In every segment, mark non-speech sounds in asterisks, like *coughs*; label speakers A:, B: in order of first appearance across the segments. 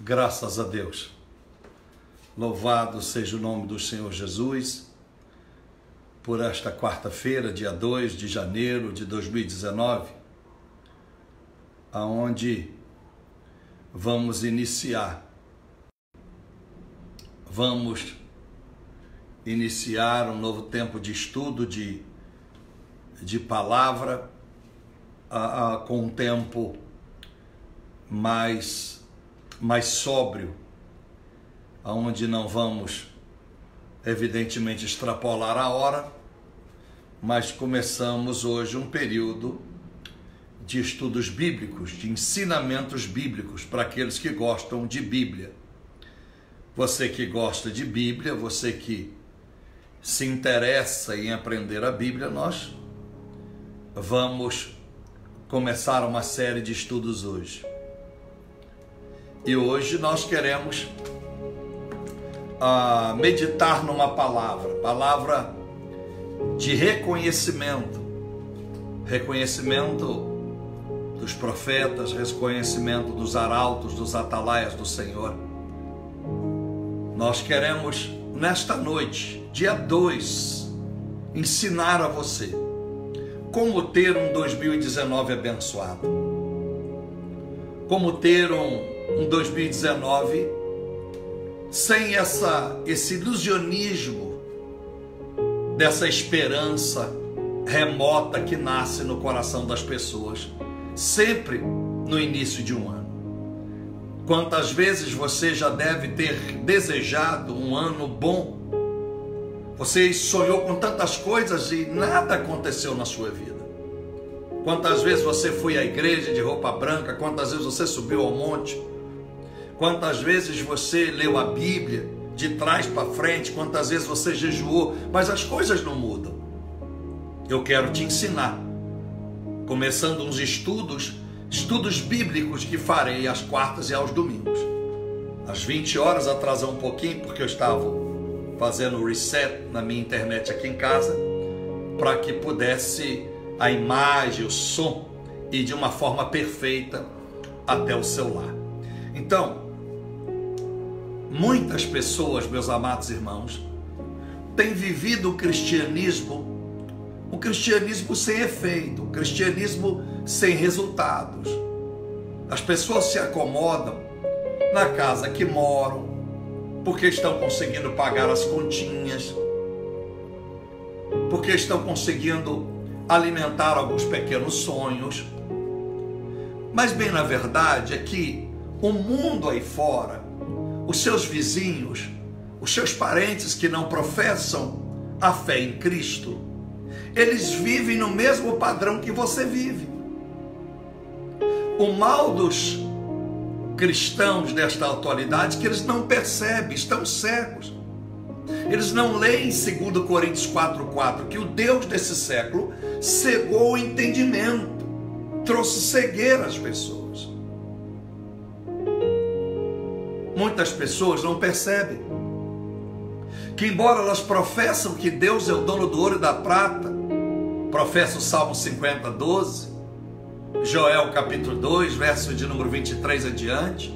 A: Graças a Deus. Louvado seja o nome do Senhor Jesus por esta quarta-feira, dia 2 de janeiro de 2019, aonde vamos iniciar. Vamos iniciar um novo tempo de estudo de, de palavra a, a, com um tempo mais mais sóbrio, aonde não vamos evidentemente extrapolar a hora, mas começamos hoje um período de estudos bíblicos, de ensinamentos bíblicos para aqueles que gostam de Bíblia. Você que gosta de Bíblia, você que se interessa em aprender a Bíblia, nós vamos começar uma série de estudos hoje. E hoje nós queremos uh, meditar numa palavra, palavra de reconhecimento, reconhecimento dos profetas, reconhecimento dos arautos, dos atalaias do Senhor. Nós queremos nesta noite, dia 2, ensinar a você como ter um 2019 abençoado. Como ter um um 2019 sem essa esse ilusionismo dessa esperança remota que nasce no coração das pessoas, sempre no início de um ano. Quantas vezes você já deve ter desejado um ano bom? Você sonhou com tantas coisas e nada aconteceu na sua vida. Quantas vezes você foi à igreja de roupa branca? Quantas vezes você subiu ao monte? Quantas vezes você leu a Bíblia de trás para frente? Quantas vezes você jejuou? Mas as coisas não mudam. Eu quero te ensinar, começando uns estudos, estudos bíblicos que farei às quartas e aos domingos. Às 20 horas, atrasar um pouquinho, porque eu estava fazendo reset na minha internet aqui em casa, para que pudesse a imagem, o som e de uma forma perfeita até o celular. Então, Muitas pessoas, meus amados irmãos, têm vivido o cristianismo, o cristianismo sem efeito, o cristianismo sem resultados. As pessoas se acomodam na casa que moram, porque estão conseguindo pagar as continhas, porque estão conseguindo alimentar alguns pequenos sonhos. Mas, bem, na verdade, é que o mundo aí fora os seus vizinhos, os seus parentes que não professam a fé em Cristo, eles vivem no mesmo padrão que você vive. O mal dos cristãos desta atualidade que eles não percebem, estão cegos. Eles não leem 2 Coríntios 4,4 que o Deus desse século cegou o entendimento, trouxe cegueira às pessoas. Muitas pessoas não percebem que, embora elas professam que Deus é o dono do ouro e da prata, professa o Salmo 50, 12, Joel capítulo 2, verso de número 23 adiante,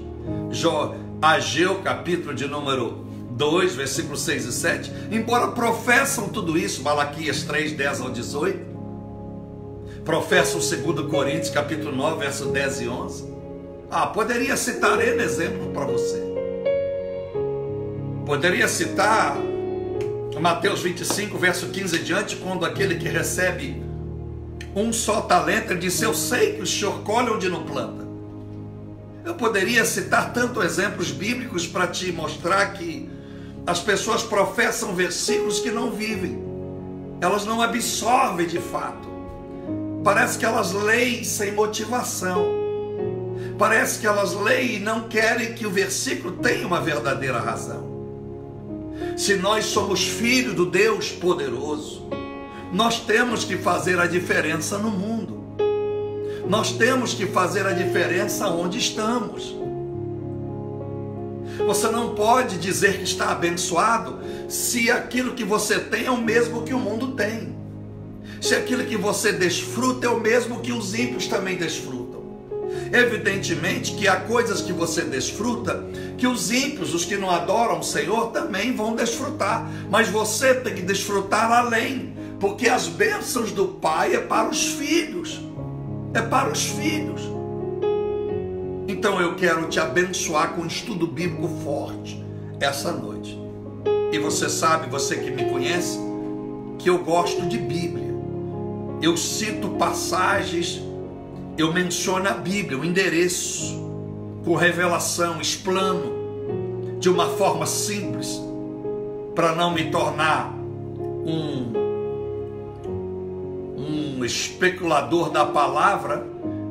A: jo, Ageu capítulo de número 2, versículos 6 e 7, embora professam tudo isso, Malaquias 3, 10 ao 18, professam 2 Coríntios capítulo 9, verso 10 e 11, ah, poderia citar ele exemplo para você. Poderia citar Mateus 25, verso 15 diante, quando aquele que recebe um só talento, ele disse: Eu sei que o Senhor colhe onde não planta. Eu poderia citar tantos exemplos bíblicos para te mostrar que as pessoas professam versículos que não vivem, elas não absorvem de fato. Parece que elas leem sem motivação. Parece que elas leem e não querem que o versículo tenha uma verdadeira razão. Se nós somos filhos do Deus poderoso, nós temos que fazer a diferença no mundo. Nós temos que fazer a diferença onde estamos. Você não pode dizer que está abençoado se aquilo que você tem é o mesmo que o mundo tem. Se aquilo que você desfruta é o mesmo que os ímpios também desfrutam. Evidentemente que há coisas que você desfruta que os ímpios, os que não adoram o Senhor, também vão desfrutar, mas você tem que desfrutar além, porque as bênçãos do Pai é para os filhos, é para os filhos. Então eu quero te abençoar com um estudo bíblico forte essa noite. E você sabe, você que me conhece, que eu gosto de Bíblia. Eu cito passagens, eu menciono a Bíblia, o endereço, com revelação, explano, de uma forma simples, para não me tornar um, um especulador da palavra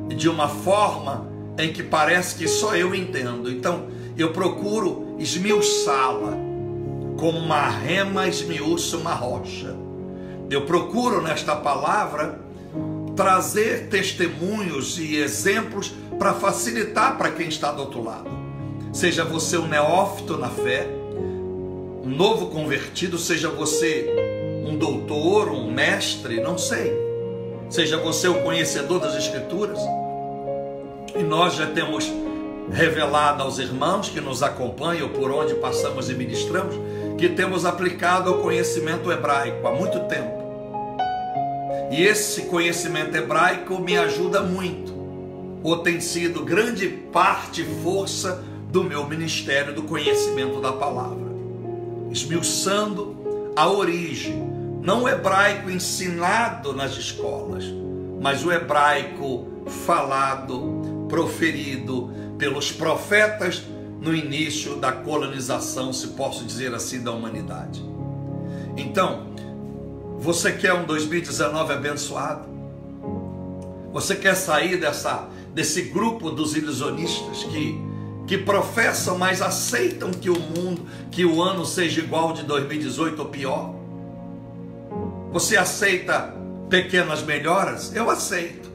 A: de uma forma em que parece que só eu entendo. Então, eu procuro esmiuçá-la como uma rema esmiuça uma rocha. Eu procuro nesta palavra trazer testemunhos e exemplos para facilitar para quem está do outro lado. Seja você um neófito na fé, um novo convertido, seja você um doutor, um mestre, não sei. Seja você o conhecedor das Escrituras. E nós já temos revelado aos irmãos que nos acompanham por onde passamos e ministramos, que temos aplicado ao conhecimento hebraico há muito tempo. E esse conhecimento hebraico me ajuda muito, ou tem sido grande parte força do meu ministério do conhecimento da palavra, esmiuçando a origem, não o hebraico ensinado nas escolas, mas o hebraico falado, proferido pelos profetas no início da colonização, se posso dizer assim, da humanidade. Então, você quer um 2019 abençoado? Você quer sair dessa, desse grupo dos ilusionistas que, que professam, mas aceitam que o mundo, que o ano seja igual de 2018 ou pior? Você aceita pequenas melhoras? Eu aceito,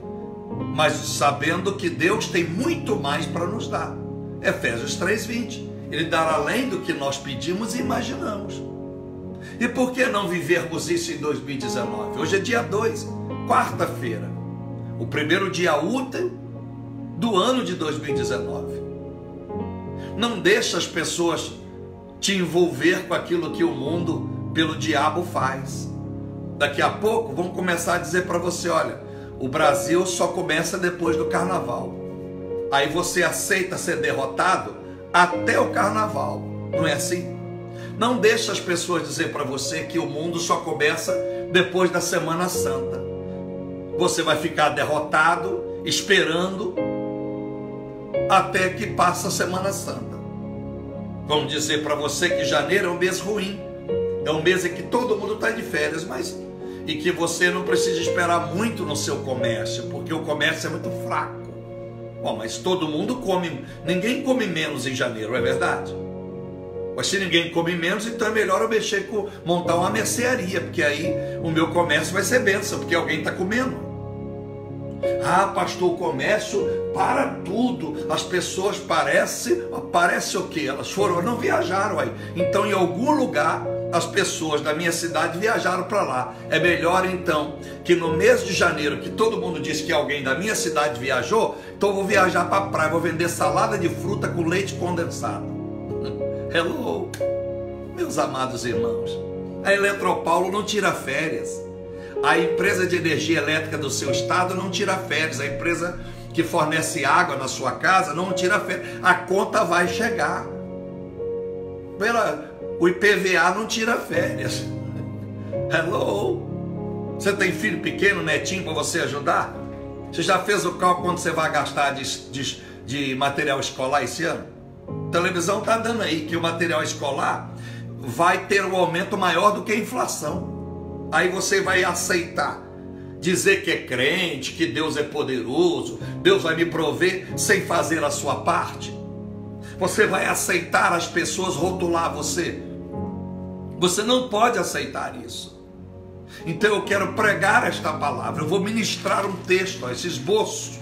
A: mas sabendo que Deus tem muito mais para nos dar. Efésios 3:20. Ele dará além do que nós pedimos e imaginamos. E por que não vivermos isso em 2019? Hoje é dia 2, quarta-feira, o primeiro dia útil do ano de 2019. Não deixa as pessoas te envolver com aquilo que o mundo pelo diabo faz. Daqui a pouco vão começar a dizer para você, olha, o Brasil só começa depois do carnaval. Aí você aceita ser derrotado até o carnaval. Não é assim? Não deixe as pessoas dizer para você que o mundo só começa depois da Semana Santa. Você vai ficar derrotado, esperando até que passe a Semana Santa. Vamos dizer para você que janeiro é um mês ruim, é um mês em que todo mundo está de férias, mas e que você não precisa esperar muito no seu comércio, porque o comércio é muito fraco. Bom, mas todo mundo come, ninguém come menos em janeiro, é verdade? Mas se ninguém come menos, então é melhor eu mexer com montar uma mercearia, porque aí o meu comércio vai ser benção, porque alguém está comendo. Ah, pastor, o comércio para tudo. As pessoas parecem, parece o quê? Elas foram, não viajaram aí. Então, em algum lugar, as pessoas da minha cidade viajaram para lá. É melhor então que no mês de janeiro, que todo mundo diz que alguém da minha cidade viajou, então eu vou viajar para a praia, vou vender salada de fruta com leite condensado. Hello, meus amados irmãos. A Eletropaulo não tira férias. A empresa de energia elétrica do seu estado não tira férias. A empresa que fornece água na sua casa não tira férias. A conta vai chegar. O IPVA não tira férias. *laughs* Hello. Você tem filho pequeno, netinho, para você ajudar? Você já fez o cálculo quanto você vai gastar de, de, de material escolar esse ano? Televisão está dando aí que o material escolar vai ter um aumento maior do que a inflação. Aí você vai aceitar dizer que é crente, que Deus é poderoso, Deus vai me prover sem fazer a sua parte. Você vai aceitar as pessoas rotular você. Você não pode aceitar isso. Então eu quero pregar esta palavra. Eu vou ministrar um texto, esse esboço,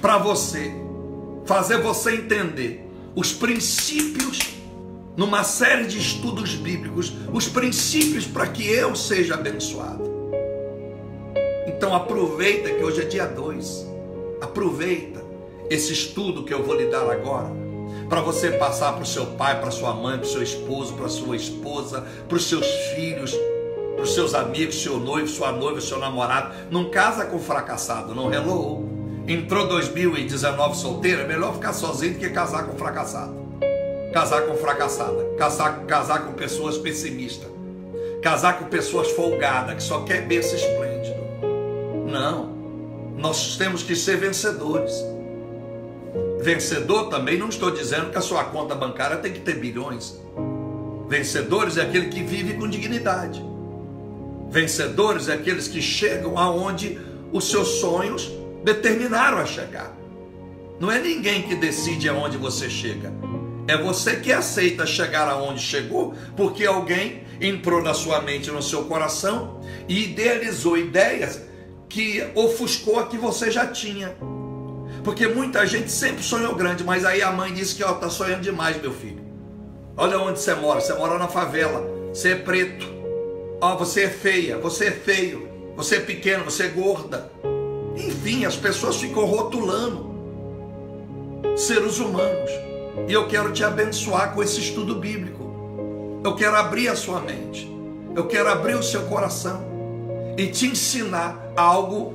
A: para você, fazer você entender os princípios, numa série de estudos bíblicos, os princípios para que eu seja abençoado. Então aproveita que hoje é dia 2. Aproveita esse estudo que eu vou lhe dar agora, para você passar para o seu pai, para sua mãe, para o seu esposo, para sua esposa, para os seus filhos, para os seus amigos, seu noivo, sua noiva, seu namorado. Não casa com fracassado, não hello. Entrou 2019 solteiro, é melhor ficar sozinho do que casar com fracassado. Casar com fracassada, casar, casar com pessoas pessimistas, casar com pessoas folgadas, que só quer berço esplêndido. Não, nós temos que ser vencedores. Vencedor também não estou dizendo que a sua conta bancária tem que ter bilhões. Vencedores é aquele que vive com dignidade. Vencedores é aqueles que chegam aonde os seus sonhos determinaram a chegar. Não é ninguém que decide aonde você chega. É você que aceita chegar aonde chegou, porque alguém entrou na sua mente, no seu coração e idealizou ideias que ofuscou a que você já tinha. Porque muita gente sempre sonhou grande, mas aí a mãe disse que está sonhando demais, meu filho. Olha onde você mora, você mora na favela, você é preto, ó, você é feia, você é feio, você é pequeno, você é gorda. Enfim, as pessoas ficam rotulando seres humanos. E eu quero te abençoar com esse estudo bíblico. Eu quero abrir a sua mente. Eu quero abrir o seu coração e te ensinar algo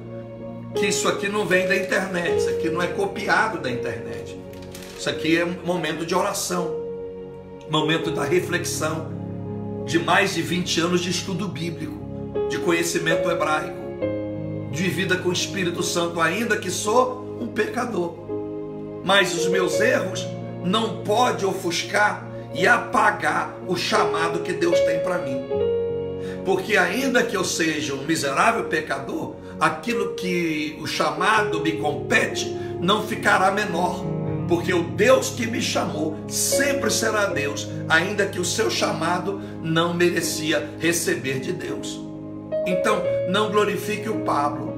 A: que isso aqui não vem da internet, isso aqui não é copiado da internet. Isso aqui é um momento de oração, momento da reflexão, de mais de 20 anos de estudo bíblico, de conhecimento hebraico, de vida com o Espírito Santo, ainda que sou um pecador. Mas os meus erros não podem ofuscar e apagar o chamado que Deus tem para mim. Porque ainda que eu seja um miserável pecador, aquilo que o chamado me compete não ficará menor, porque o Deus que me chamou sempre será Deus, ainda que o seu chamado não merecia receber de Deus. Então, não glorifique o Pablo,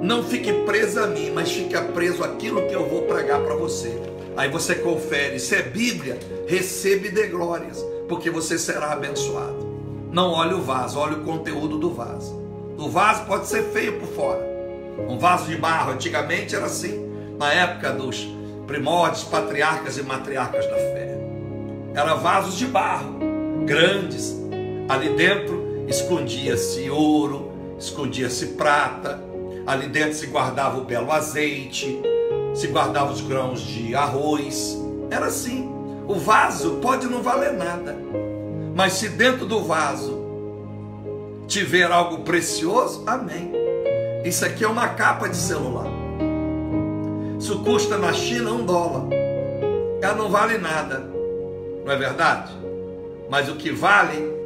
A: não fique preso a mim, mas fique preso àquilo que eu vou pregar para você. Aí você confere, se é Bíblia, recebe de glórias, porque você será abençoado. Não olhe o vaso, olhe o conteúdo do vaso. O vaso pode ser feio por fora. Um vaso de barro, antigamente era assim, na época dos primórdios, patriarcas e matriarcas da fé. Era vasos de barro, grandes. Ali dentro escondia-se ouro, escondia-se prata, ali dentro se guardava o belo azeite, se guardava os grãos de arroz. Era assim. O vaso pode não valer nada, mas se dentro do vaso tiver algo precioso, amém. Isso aqui é uma capa de celular. Isso custa na China um dólar. Ela não vale nada, não é verdade? Mas o que vale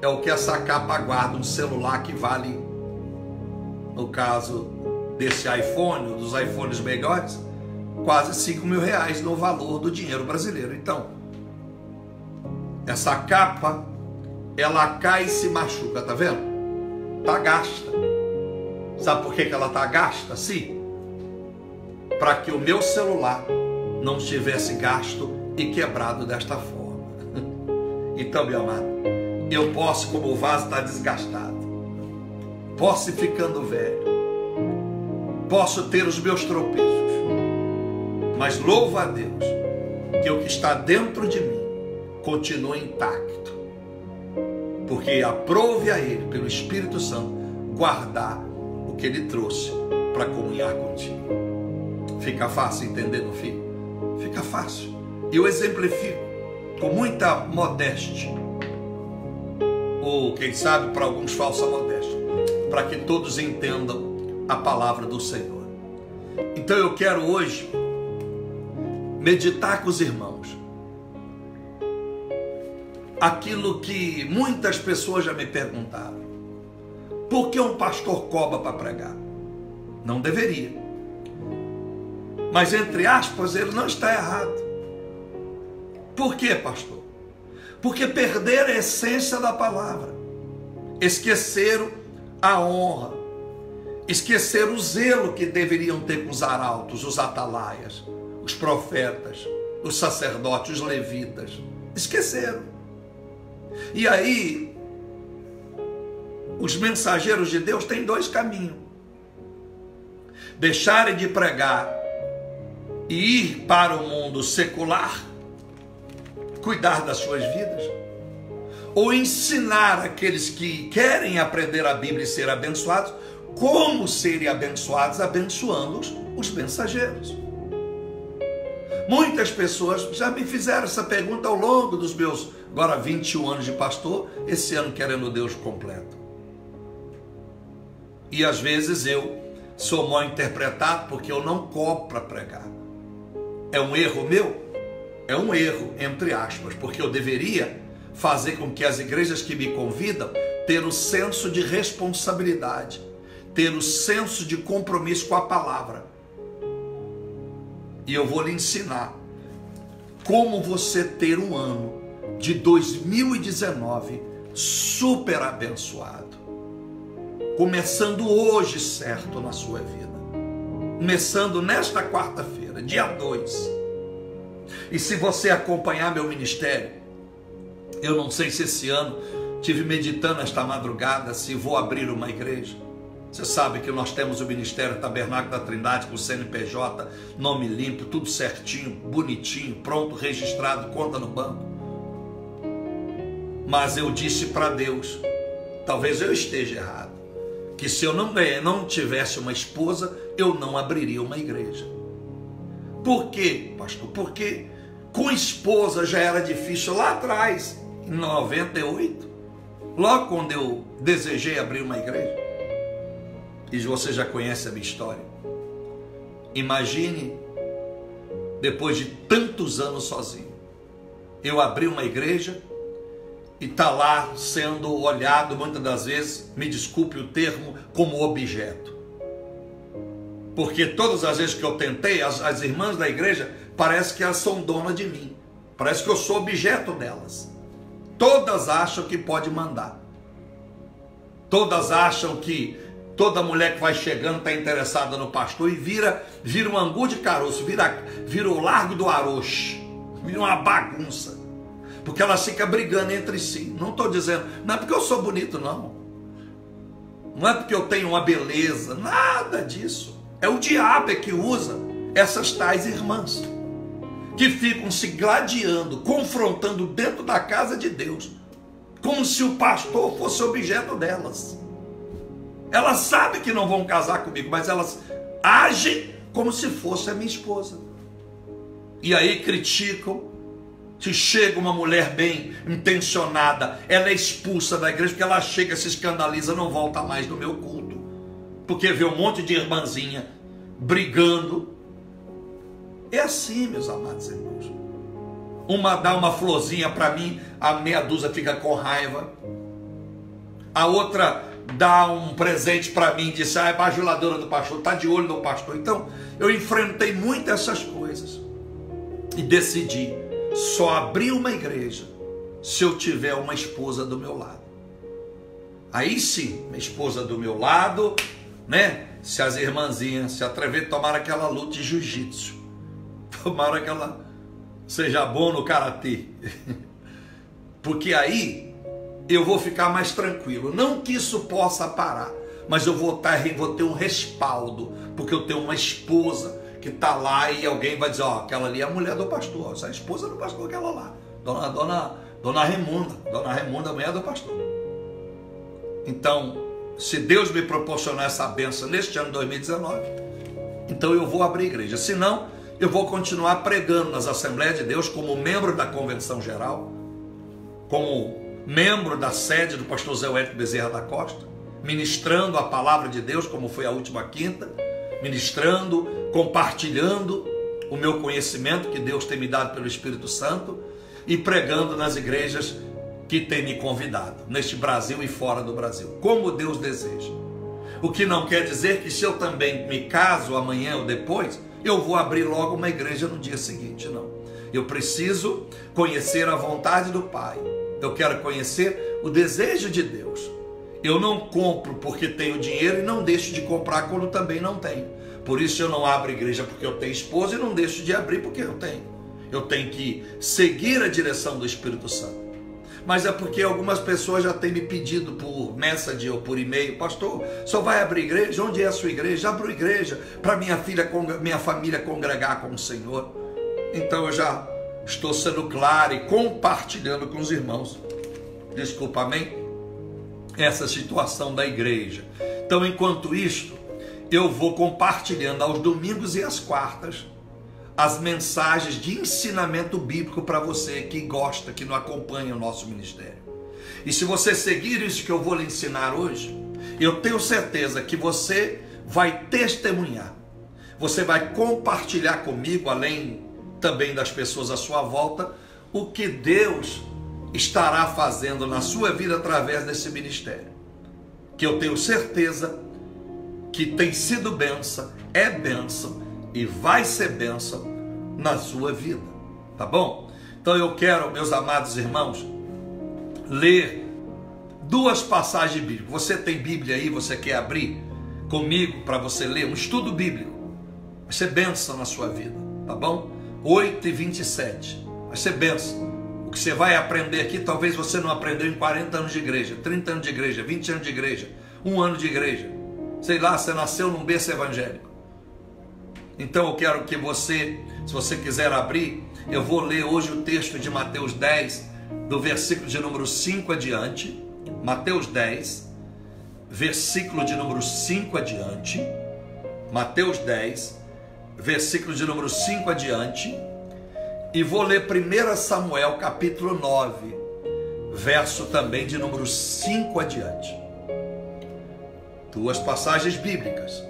A: é o que essa capa guarda, um celular que vale, no caso desse iPhone, dos iPhones melhores, quase 5 mil reais no valor do dinheiro brasileiro. Então, essa capa ela cai e se machuca, tá vendo? Tá gasta. Sabe por que, que ela tá gasta assim? Para que o meu celular não estivesse gasto e quebrado desta forma. *laughs* Então, meu amado, eu posso, como o vaso está desgastado, posso ir ficando velho, posso ter os meus tropeços, mas louvo a Deus que o que está dentro de mim continua intacto porque aprove a Ele, pelo Espírito Santo, guardar o que Ele trouxe para comunhar contigo. Fica fácil entender no filho? Fica fácil. Eu exemplifico com muita modéstia, ou quem sabe para alguns falsa modéstia, para que todos entendam a palavra do Senhor. Então eu quero hoje meditar com os irmãos aquilo que muitas pessoas já me perguntaram: por que um pastor cobra para pregar? Não deveria. Mas, entre aspas, ele não está errado. Por quê, pastor? Porque perderam a essência da palavra, esqueceram a honra, esqueceram o zelo que deveriam ter com os arautos, os atalaias, os profetas, os sacerdotes, os levitas. Esqueceram. E aí, os mensageiros de Deus têm dois caminhos: deixarem de pregar e ir para o mundo secular, cuidar das suas vidas, ou ensinar aqueles que querem aprender a Bíblia e ser abençoados como serem abençoados, abençoando os mensageiros. Muitas pessoas já me fizeram essa pergunta ao longo dos meus agora 21 anos de pastor, esse ano querendo Deus completo. E às vezes eu sou mal interpretado porque eu não cobro para pregar. É um erro meu? É um erro, entre aspas, porque eu deveria fazer com que as igrejas que me convidam ter o senso de responsabilidade, ter o senso de compromisso com a palavra. E eu vou lhe ensinar como você ter um ano de 2019 super abençoado. Começando hoje certo na sua vida. Começando nesta quarta-feira, dia 2. E se você acompanhar meu ministério, eu não sei se esse ano tive meditando esta madrugada se vou abrir uma igreja. Você sabe que nós temos o Ministério Tabernáculo da Trindade com o CNPJ, nome limpo, tudo certinho, bonitinho, pronto, registrado, conta no banco. Mas eu disse para Deus, talvez eu esteja errado, que se eu não, não tivesse uma esposa, eu não abriria uma igreja. Por quê, pastor? Porque com esposa já era difícil lá atrás, em 98, logo quando eu desejei abrir uma igreja e você já conhece a minha história. Imagine, depois de tantos anos sozinho, eu abri uma igreja e está lá sendo olhado muitas das vezes, me desculpe o termo, como objeto. Porque todas as vezes que eu tentei, as, as irmãs da igreja, parece que elas são donas de mim. Parece que eu sou objeto delas. Todas acham que pode mandar. Todas acham que Toda mulher que vai chegando está interessada no pastor e vira, vira um angu de caroço, vira, vira o largo do aroche, vira uma bagunça. Porque elas ficam brigando entre si. Não estou dizendo, não é porque eu sou bonito, não. Não é porque eu tenho uma beleza, nada disso. É o diabo é que usa essas tais irmãs que ficam se gladiando, confrontando dentro da casa de Deus, como se o pastor fosse objeto delas. Elas sabem que não vão casar comigo, mas elas agem como se fosse a minha esposa. E aí criticam. Se chega uma mulher bem intencionada, ela é expulsa da igreja porque ela chega, se escandaliza, não volta mais no meu culto. Porque vê um monte de irmãzinha brigando. É assim, meus amados irmãos. Uma dá uma florzinha para mim, a meia dúzia fica com raiva. A outra dá um presente para mim, disse, ah, é bajuladora do pastor, está de olho no pastor. Então, eu enfrentei muito essas coisas e decidi só abrir uma igreja se eu tiver uma esposa do meu lado. Aí sim, minha esposa do meu lado, né? Se as irmãzinhas se atreverem a tomar aquela luta de jiu-jitsu, *laughs* tomar aquela seja bom no karatê. *laughs* Porque aí eu vou ficar mais tranquilo. Não que isso possa parar, mas eu vou, estar, tá, vou ter um respaldo, porque eu tenho uma esposa que está lá e alguém vai dizer: Ó, aquela ali é a mulher do pastor, essa esposa do pastor, aquela lá, dona, dona, dona Remunda, dona Remunda, mulher do pastor. Então, se Deus me proporcionar essa benção neste ano 2019, então eu vou abrir igreja. Se não, eu vou continuar pregando nas Assembleias de Deus como membro da Convenção Geral, como membro da sede do pastor Zé Wélio Bezerra da Costa, ministrando a palavra de Deus, como foi a última quinta, ministrando, compartilhando o meu conhecimento que Deus tem me dado pelo Espírito Santo e pregando nas igrejas que tem me convidado, neste Brasil e fora do Brasil, como Deus deseja. O que não quer dizer que se eu também me caso amanhã ou depois, eu vou abrir logo uma igreja no dia seguinte, não. Eu preciso conhecer a vontade do Pai eu quero conhecer o desejo de Deus. Eu não compro porque tenho dinheiro e não deixo de comprar quando também não tenho. Por isso eu não abro igreja porque eu tenho esposa e não deixo de abrir porque eu tenho. Eu tenho que seguir a direção do Espírito Santo. Mas é porque algumas pessoas já têm me pedido por mensagem ou por e-mail, pastor, só vai abrir igreja? Onde é a sua igreja? Abro igreja para minha filha, minha família congregar com o Senhor. Então eu já estou sendo claro e compartilhando com os irmãos. Desculpa, amém? Essa situação da igreja. Então, enquanto isto, eu vou compartilhando aos domingos e às quartas as mensagens de ensinamento bíblico para você que gosta, que não acompanha o nosso ministério. E se você seguir isso que eu vou lhe ensinar hoje, eu tenho certeza que você vai testemunhar, você vai compartilhar comigo, além também das pessoas à sua volta, o que Deus estará fazendo na sua vida através desse ministério. Que eu tenho certeza que tem sido benção, é benção e vai ser benção na sua vida, tá bom? Então eu quero, meus amados irmãos, ler duas passagens bíblicas. Você tem Bíblia aí, você quer abrir comigo para você ler um estudo bíblico? Vai ser benção na sua vida, tá bom? 8 e 27. Vai ser benção. O que você vai aprender aqui, talvez você não aprendeu em 40 anos de igreja, 30 anos de igreja, 20 anos de igreja, um ano de igreja. Sei lá, você nasceu num berço evangélico. Então eu quero que você, se você quiser abrir, eu vou ler hoje o texto de Mateus 10, do versículo de número 5 adiante. Mateus 10, versículo de número 5 adiante. Mateus 10, versículo de número 5 adiante. E vou ler 1 Samuel capítulo 9, verso também de número 5 adiante. Duas passagens bíblicas.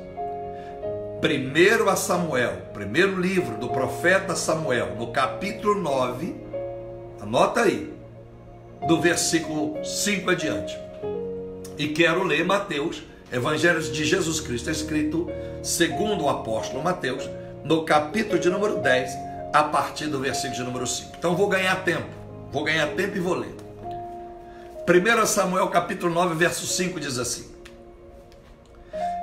A: Primeiro a Samuel, primeiro livro do profeta Samuel, no capítulo 9, anota aí, do versículo 5 adiante. E quero ler Mateus, Evangelhos de Jesus Cristo, escrito segundo o apóstolo Mateus, no capítulo de número 10, a partir do versículo de número 5. Então vou ganhar tempo, vou ganhar tempo e vou ler. 1 Samuel capítulo 9, verso 5 diz assim: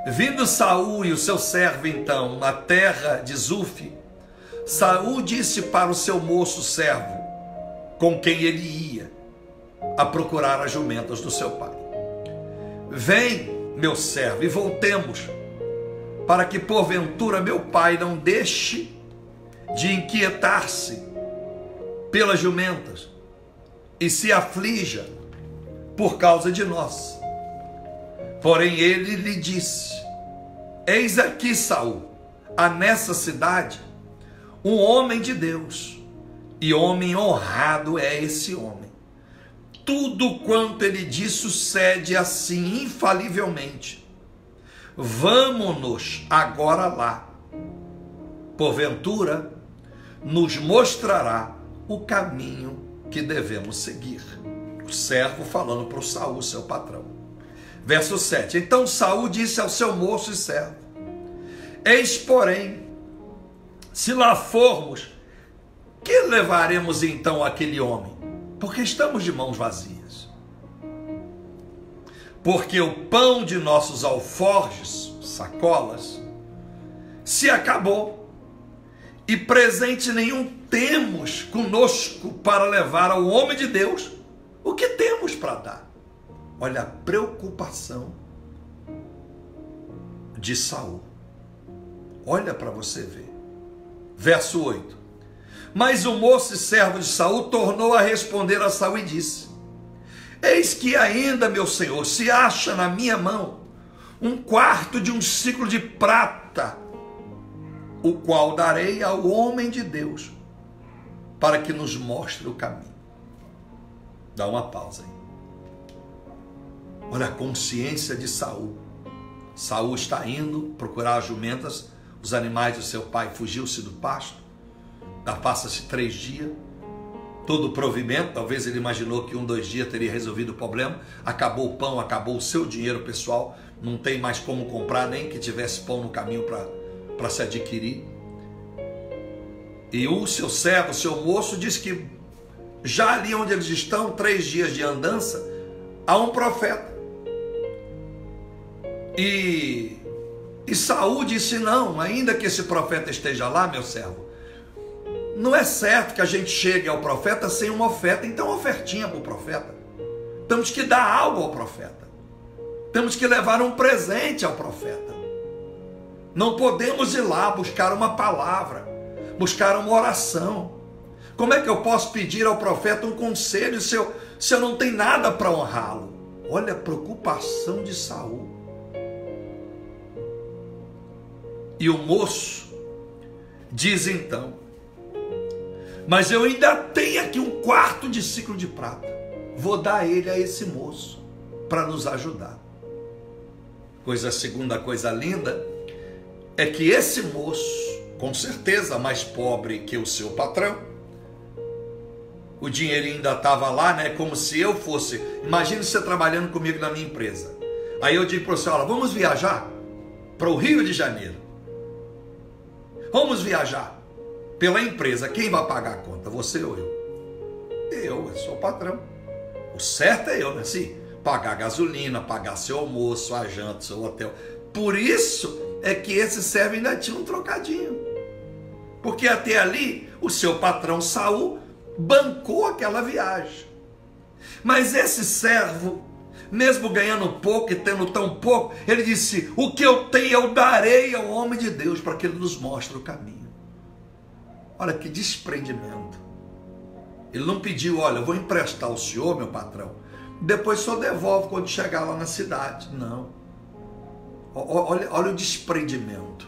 A: Vindo Saul e o seu servo então na terra de Zuf, Saul disse para o seu moço servo, com quem ele ia, a procurar as jumentas do seu pai. Vem, meu servo, e voltemos, para que porventura meu pai não deixe de inquietar-se pelas jumentas e se aflija por causa de nós. Porém ele lhe disse: Eis aqui, Saul, há nessa cidade um homem de Deus, e homem honrado é esse homem. Tudo quanto ele diz sucede assim infalivelmente. Vamos-nos agora lá. Porventura, nos mostrará o caminho que devemos seguir. O servo falando para o Saul, seu patrão. Verso 7. Então Saul disse ao seu moço e servo: Eis, porém, se lá formos, que levaremos então aquele homem? Porque estamos de mãos vazias. Porque o pão de nossos alforjes, sacolas, se acabou, e presente nenhum temos conosco para levar ao homem de Deus o que temos para dar. Olha a preocupação de Saul. Olha para você ver. Verso 8. Mas o moço e servo de Saul tornou a responder a Saul e disse: Eis que ainda, meu senhor, se acha na minha mão um quarto de um ciclo de prata, o qual darei ao homem de Deus, para que nos mostre o caminho. Dá uma pausa aí. Olha a consciência de Saul. Saul está indo procurar as jumentas, os animais do seu pai fugiu-se do pasto. Já passa-se três dias. Todo o provimento, talvez ele imaginou que um, dois dias teria resolvido o problema. Acabou o pão, acabou o seu dinheiro pessoal. Não tem mais como comprar, nem que tivesse pão no caminho para se adquirir. E o seu servo, o seu moço, diz que já ali onde eles estão, três dias de andança, há um profeta. E, e Saul disse: Não, ainda que esse profeta esteja lá, meu servo, não é certo que a gente chegue ao profeta sem uma oferta, então ofertinha para o profeta. Temos que dar algo ao profeta. Temos que levar um presente ao profeta. Não podemos ir lá buscar uma palavra, buscar uma oração. Como é que eu posso pedir ao profeta um conselho se eu, se eu não tenho nada para honrá-lo? Olha a preocupação de Saul. E o moço diz então: Mas eu ainda tenho aqui um quarto de ciclo de prata. Vou dar ele a esse moço para nos ajudar. Coisa segunda, coisa linda, é que esse moço, com certeza mais pobre que o seu patrão, o dinheiro ainda estava lá, né? Como se eu fosse. Imagine você trabalhando comigo na minha empresa. Aí eu digo para você: olha, vamos viajar para o Rio de Janeiro. Vamos viajar pela empresa. Quem vai pagar a conta? Você ou eu? Eu, eu sou o patrão. O certo é eu, né? Sim, pagar gasolina, pagar seu almoço, a janta, seu hotel. Por isso é que esse servo ainda tinha um trocadinho. Porque até ali o seu patrão Saul bancou aquela viagem. Mas esse servo, mesmo ganhando pouco e tendo tão pouco, ele disse: O que eu tenho eu darei ao homem de Deus para que ele nos mostre o caminho. Olha que desprendimento. Ele não pediu, olha, eu vou emprestar ao senhor, meu patrão, depois só devolve quando chegar lá na cidade. Não. Olha, olha o desprendimento,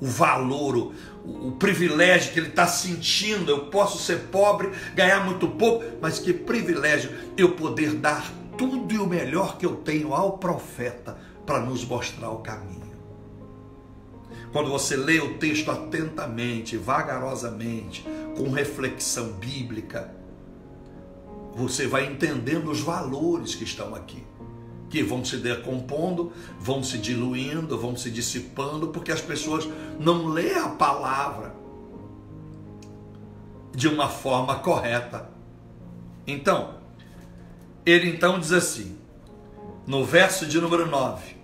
A: o valor, o, o, privilégio que ele está sentindo. Eu posso ser pobre, ganhar muito pouco, mas que privilégio eu poder dar tudo e o melhor que eu tenho ao profeta para nos mostrar o caminho. Quando você lê o texto atentamente, vagarosamente, com reflexão bíblica, você vai entendendo os valores que estão aqui que vão se decompondo, vão se diluindo, vão se dissipando, porque as pessoas não lêem a palavra de uma forma correta. Então, ele então diz assim, no verso de número 9: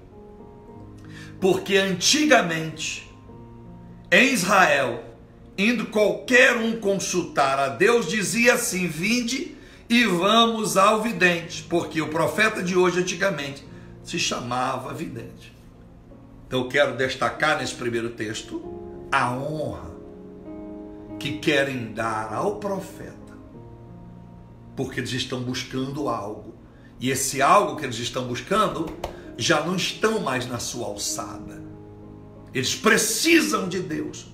A: Porque antigamente em Israel, indo qualquer um consultar a Deus, dizia assim: Vinde e vamos ao vidente, porque o profeta de hoje antigamente se chamava vidente. Então eu quero destacar nesse primeiro texto a honra que querem dar ao profeta, porque eles estão buscando algo. E esse algo que eles estão buscando já não estão mais na sua alçada. Eles precisam de Deus.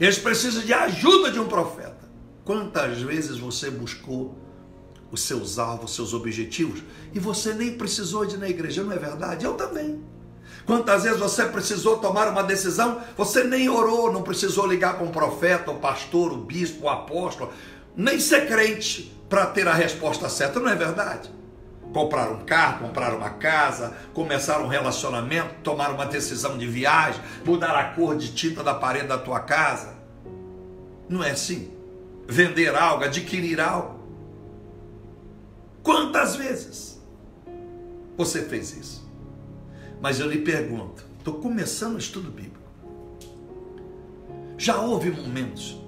A: Eles precisam de ajuda de um profeta. Quantas vezes você buscou os seus alvos, os seus objetivos, e você nem precisou de ir na igreja, não é verdade? Eu também. Quantas vezes você precisou tomar uma decisão, você nem orou, não precisou ligar para um profeta, o pastor, o bispo, o apóstolo, nem ser crente para ter a resposta certa, não é verdade? Comprar um carro, comprar uma casa, começar um relacionamento, tomar uma decisão de viagem, mudar a cor de tinta da parede da tua casa. Não é assim? Vender algo, adquirir algo. Quantas vezes você fez isso? Mas eu lhe pergunto, estou começando o estudo bíblico. Já houve momentos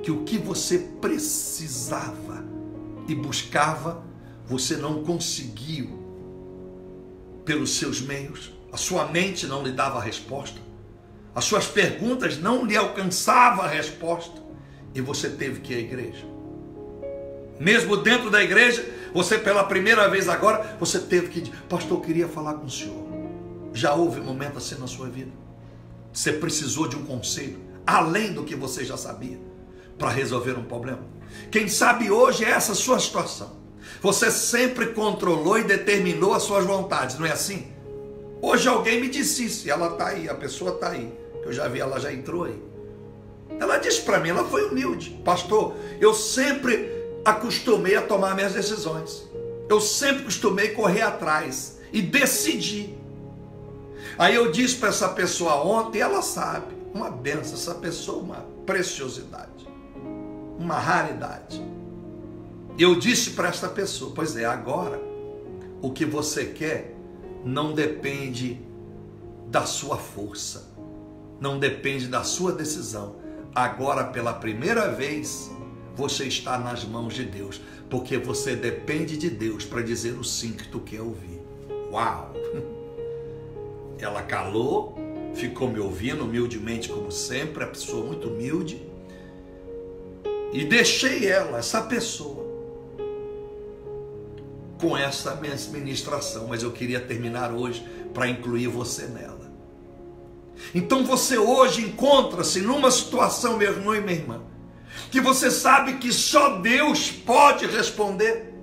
A: que o que você precisava e buscava, você não conseguiu pelos seus meios, a sua mente não lhe dava resposta, as suas perguntas não lhe alcançavam a resposta e você teve que ir à igreja. Mesmo dentro da igreja, você pela primeira vez agora, você teve que, pastor, eu queria falar com o senhor. Já houve um momento assim na sua vida? Você precisou de um conselho, além do que você já sabia, para resolver um problema? Quem sabe hoje é essa a sua situação. Você sempre controlou e determinou as suas vontades, não é assim? Hoje alguém me disse isso, e ela está aí, a pessoa está aí. Eu já vi, ela já entrou aí. Ela disse para mim, ela foi humilde. Pastor, eu sempre acostumei a tomar minhas decisões. Eu sempre costumei correr atrás e decidir. Aí eu disse para essa pessoa ontem, ela sabe, uma benção, essa pessoa uma preciosidade, uma raridade. Eu disse para esta pessoa, pois é, agora o que você quer não depende da sua força, não depende da sua decisão. agora pela primeira vez, você está nas mãos de Deus, porque você depende de Deus para dizer o sim que tu quer ouvir. Uau! Ela calou, ficou me ouvindo humildemente, como sempre, a pessoa muito humilde, e deixei ela, essa pessoa, com essa ministração, mas eu queria terminar hoje para incluir você nela. Então você hoje encontra-se numa situação, meu irmão e minha irmã, que você sabe que só Deus pode responder.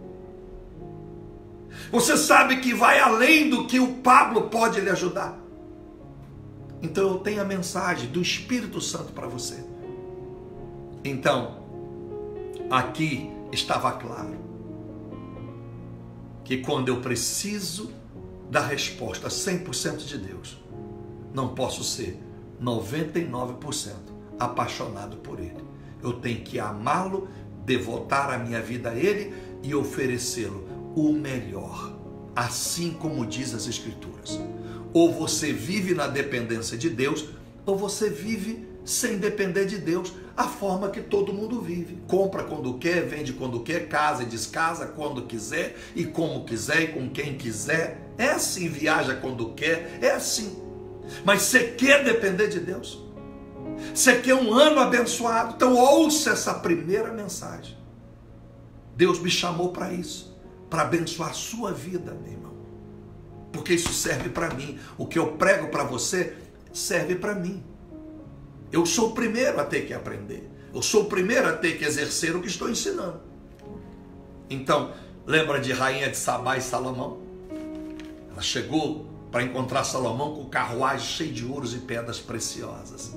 A: Você sabe que vai além do que o Pablo pode lhe ajudar. Então eu tenho a mensagem do Espírito Santo para você. Então, aqui estava claro que quando eu preciso da resposta 100% de Deus, não posso ser 99% apaixonado por Ele. Eu tenho que amá-lo, devotar a minha vida a Ele e oferecê-lo o melhor, assim como diz as Escrituras. Ou você vive na dependência de Deus, ou você vive sem depender de Deus, a forma que todo mundo vive. Compra quando quer, vende quando quer, casa e descasa quando quiser, e como quiser, e com quem quiser. É assim, viaja quando quer, é assim. Mas você quer depender de Deus? Você quer um ano abençoado? Então ouça essa primeira mensagem. Deus me chamou para isso, para abençoar a sua vida, meu irmão. Porque isso serve para mim. O que eu prego para você serve para mim. Eu sou o primeiro a ter que aprender. Eu sou o primeiro a ter que exercer o que estou ensinando. Então, lembra de rainha de Sabá e Salomão? Ela chegou para encontrar Salomão com carruagem cheio de ouros e pedras preciosas.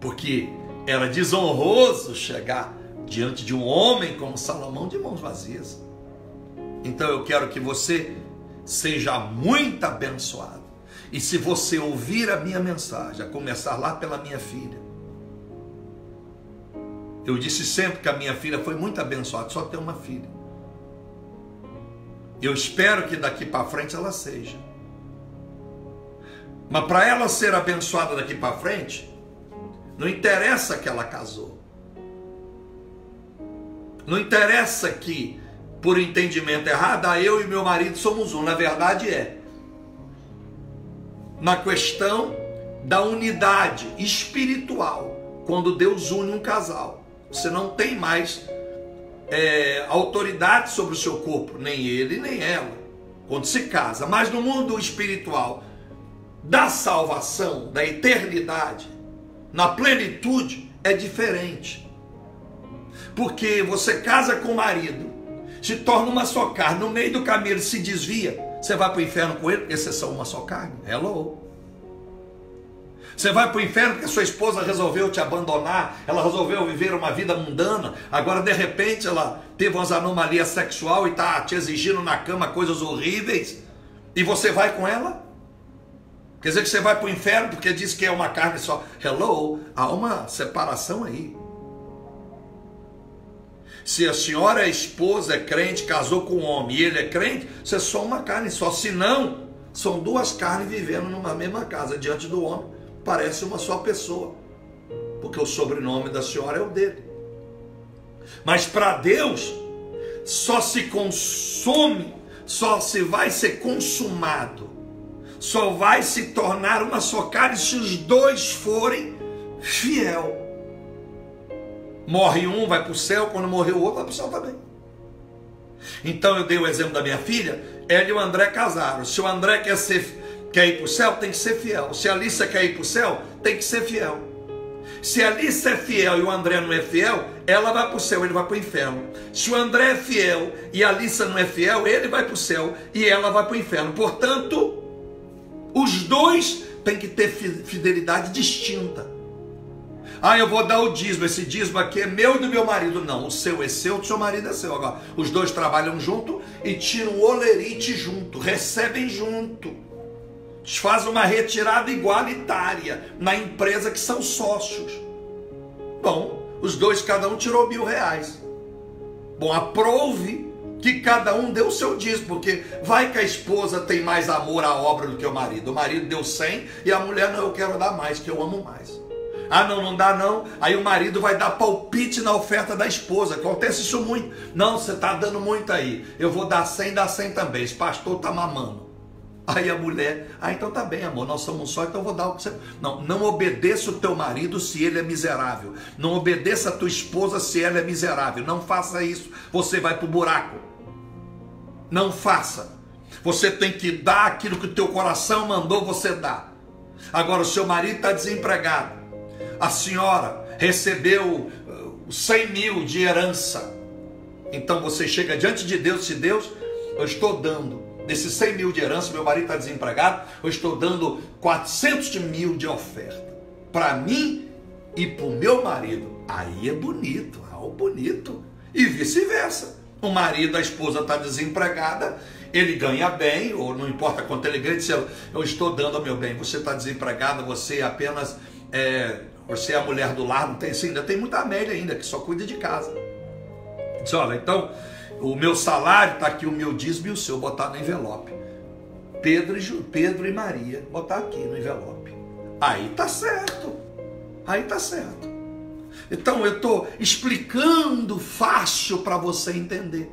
A: Porque era desonroso chegar diante de um homem como Salomão de mãos vazias. Então eu quero que você seja muito abençoado. E se você ouvir a minha mensagem, a começar lá pela minha filha, eu disse sempre que a minha filha foi muito abençoada, só tem uma filha. Eu espero que daqui para frente ela seja. Mas para ela ser abençoada daqui para frente, não interessa que ela casou. Não interessa que, por entendimento errado, eu e meu marido somos um. Na verdade é. Na questão da unidade espiritual, quando Deus une um casal, você não tem mais é, autoridade sobre o seu corpo, nem ele nem ela, quando se casa. Mas no mundo espiritual, da salvação, da eternidade, na plenitude, é diferente. Porque você casa com o marido, se torna uma só carne, no meio do caminho ele se desvia, você vai para o inferno com ele, porque vocês são uma só carne. Hello. Você vai para o inferno porque sua esposa resolveu te abandonar, ela resolveu viver uma vida mundana, agora de repente ela teve umas anomalias sexual e está te exigindo na cama coisas horríveis, e você vai com ela? Quer dizer que você vai para o inferno porque diz que é uma carne só. Hello, há uma separação aí. Se a senhora é esposa, é crente, casou com um homem e ele é crente, você é só uma carne só. Se não, são duas carnes vivendo numa mesma casa diante do homem parece uma só pessoa, porque o sobrenome da senhora é o dele. Mas para Deus, só se consome, só se vai ser consumado, só vai se tornar uma só carne se os dois forem fiel. Morre um, vai para o céu, quando morrer o outro, vai para o céu também. Então eu dei o exemplo da minha filha, ela e o André casaram. Se o André quer ser quer ir para o céu, tem que ser fiel. Se a Alissa quer ir para o céu, tem que ser fiel. Se a Alissa é fiel e o André não é fiel, ela vai para o céu, ele vai para o inferno. Se o André é fiel e a Alissa não é fiel, ele vai para o céu e ela vai para o inferno. Portanto, os dois têm que ter fidelidade distinta. Ah, eu vou dar o dízimo, esse dízimo aqui é meu e do meu marido. Não, o seu é seu, o seu marido é seu. Agora, os dois trabalham junto e tiram o olerite junto, recebem junto faz uma retirada igualitária na empresa que são sócios. Bom, os dois, cada um tirou mil reais. Bom, aprove que cada um deu o seu dízimo, porque vai que a esposa tem mais amor à obra do que o marido. O marido deu 100 e a mulher, não, eu quero dar mais, que eu amo mais. Ah, não, não dá não. Aí o marido vai dar palpite na oferta da esposa. Acontece isso muito. Não, você está dando muito aí. Eu vou dar 100, dá 100 também. Esse pastor está mamando. Aí a mulher, ah, então tá bem, amor, nós somos só, então eu vou dar o que você. Não, não obedeça o teu marido se ele é miserável. Não obedeça a tua esposa se ela é miserável. Não faça isso, você vai pro buraco. Não faça. Você tem que dar aquilo que o teu coração mandou você dar. Agora o seu marido está desempregado. A senhora recebeu 100 uh, mil de herança. Então você chega diante de Deus, se Deus, eu estou dando desses 100 mil de herança, meu marido está desempregado, eu estou dando 400 mil de oferta para mim e para o meu marido. Aí é bonito, é bonito. E vice-versa. O marido, a esposa está desempregada, ele ganha bem, ou não importa quanto ele ganha, eu estou dando meu bem, você está desempregada, você é apenas, é, você é a mulher do lar, não tem assim, ainda tem muita Amélia ainda, que só cuida de casa. Diz, olha, então, o meu salário está aqui, o meu dízimo e o seu, botar no envelope. Pedro e, Pedro e Maria, botar aqui no envelope. Aí tá certo. Aí tá certo. Então eu estou explicando fácil para você entender.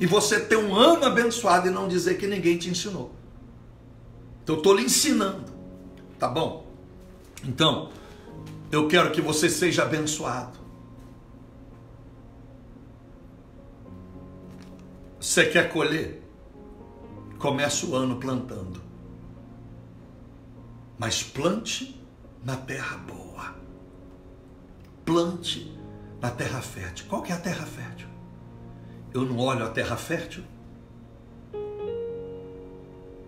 A: E você ter um ano abençoado e não dizer que ninguém te ensinou. Então eu estou lhe ensinando. Tá bom? Então, eu quero que você seja abençoado. Você quer colher? Comece o ano plantando. Mas plante na terra boa. Plante na terra fértil. Qual que é a terra fértil? Eu não olho a terra fértil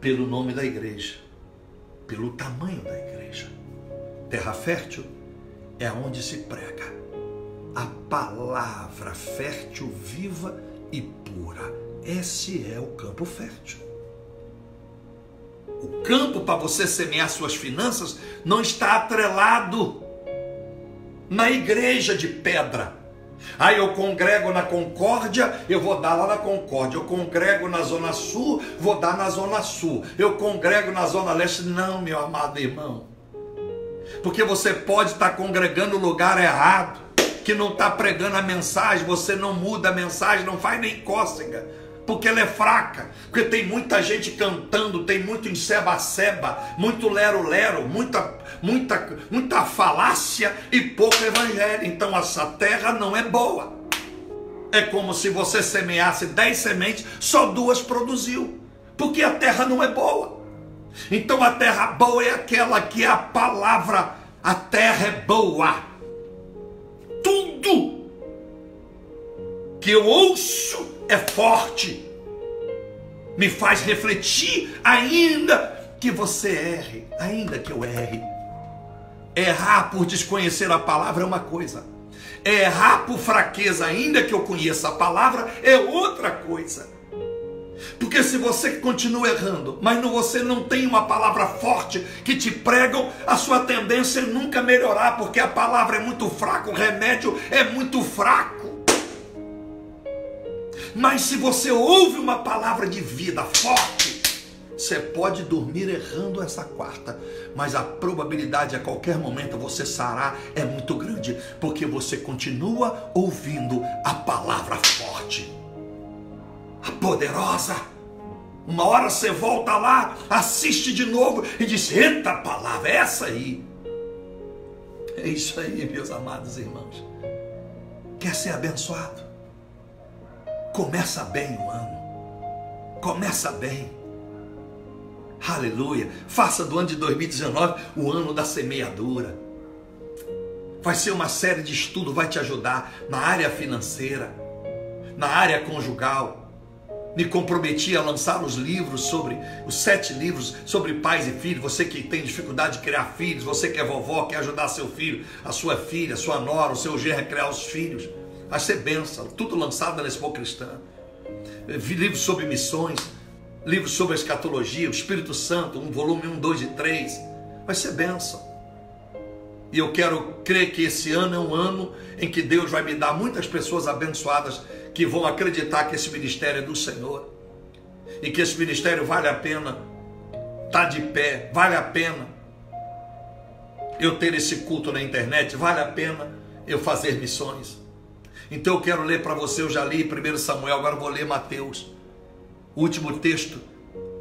A: pelo nome da igreja, pelo tamanho da igreja. Terra fértil é onde se prega a palavra fértil, viva e pura esse é o campo fértil. O campo para você semear suas finanças não está atrelado na igreja de pedra. Aí eu congrego na Concórdia, eu vou dar lá na Concórdia. Eu congrego na Zona Sul, vou dar na Zona Sul. Eu congrego na Zona Leste. Não, meu amado irmão. Porque você pode estar congregando no lugar errado, que não está pregando a mensagem, você não muda a mensagem, não faz nem cócega porque ela é fraca, porque tem muita gente cantando, tem muito enceba-ceba, muito lero-lero, muita, muita, muita falácia e pouco evangelho. Então essa terra não é boa. É como se você semeasse dez sementes, só duas produziu, porque a terra não é boa. Então a terra boa é aquela que é a palavra, a terra é boa. Tudo que eu ouço é forte, me faz refletir, ainda que você erre, ainda que eu erre. Errar por desconhecer a palavra é uma coisa, errar por fraqueza, ainda que eu conheça a palavra, é outra coisa. Porque se você continua errando, mas você não tem uma palavra forte que te pregam, a sua tendência é nunca melhorar, porque a palavra é muito fraca, o remédio é muito fraco. Mas se você ouve uma palavra de vida forte, você pode dormir errando essa quarta, mas a probabilidade a qualquer momento você sarar é muito grande, porque você continua ouvindo a palavra forte, a poderosa. Uma hora você volta lá, assiste de novo e diz: Eita palavra, é essa aí. É isso aí, meus amados irmãos. Quer ser abençoado? Começa bem o ano. Começa bem. Aleluia. Faça do ano de 2019 o ano da semeadura. Vai ser uma série de estudo, vai te ajudar na área financeira, na área conjugal. Me comprometi a lançar os livros sobre, os sete livros sobre pais e filhos. Você que tem dificuldade de criar filhos, você que é vovó, quer ajudar seu filho, a sua filha, a sua nora, o seu genro a criar os filhos vai ser bênção, tudo lançado na Expo Cristã. Livros sobre missões, livros sobre escatologia, o Espírito Santo, um volume 1, 2 e 3. Vai ser bênção. E eu quero crer que esse ano é um ano em que Deus vai me dar muitas pessoas abençoadas que vão acreditar que esse ministério é do Senhor. E que esse ministério vale a pena estar tá de pé, vale a pena eu ter esse culto na internet? Vale a pena eu fazer missões? Então eu quero ler para você, eu já li 1 Samuel, agora vou ler Mateus, último texto,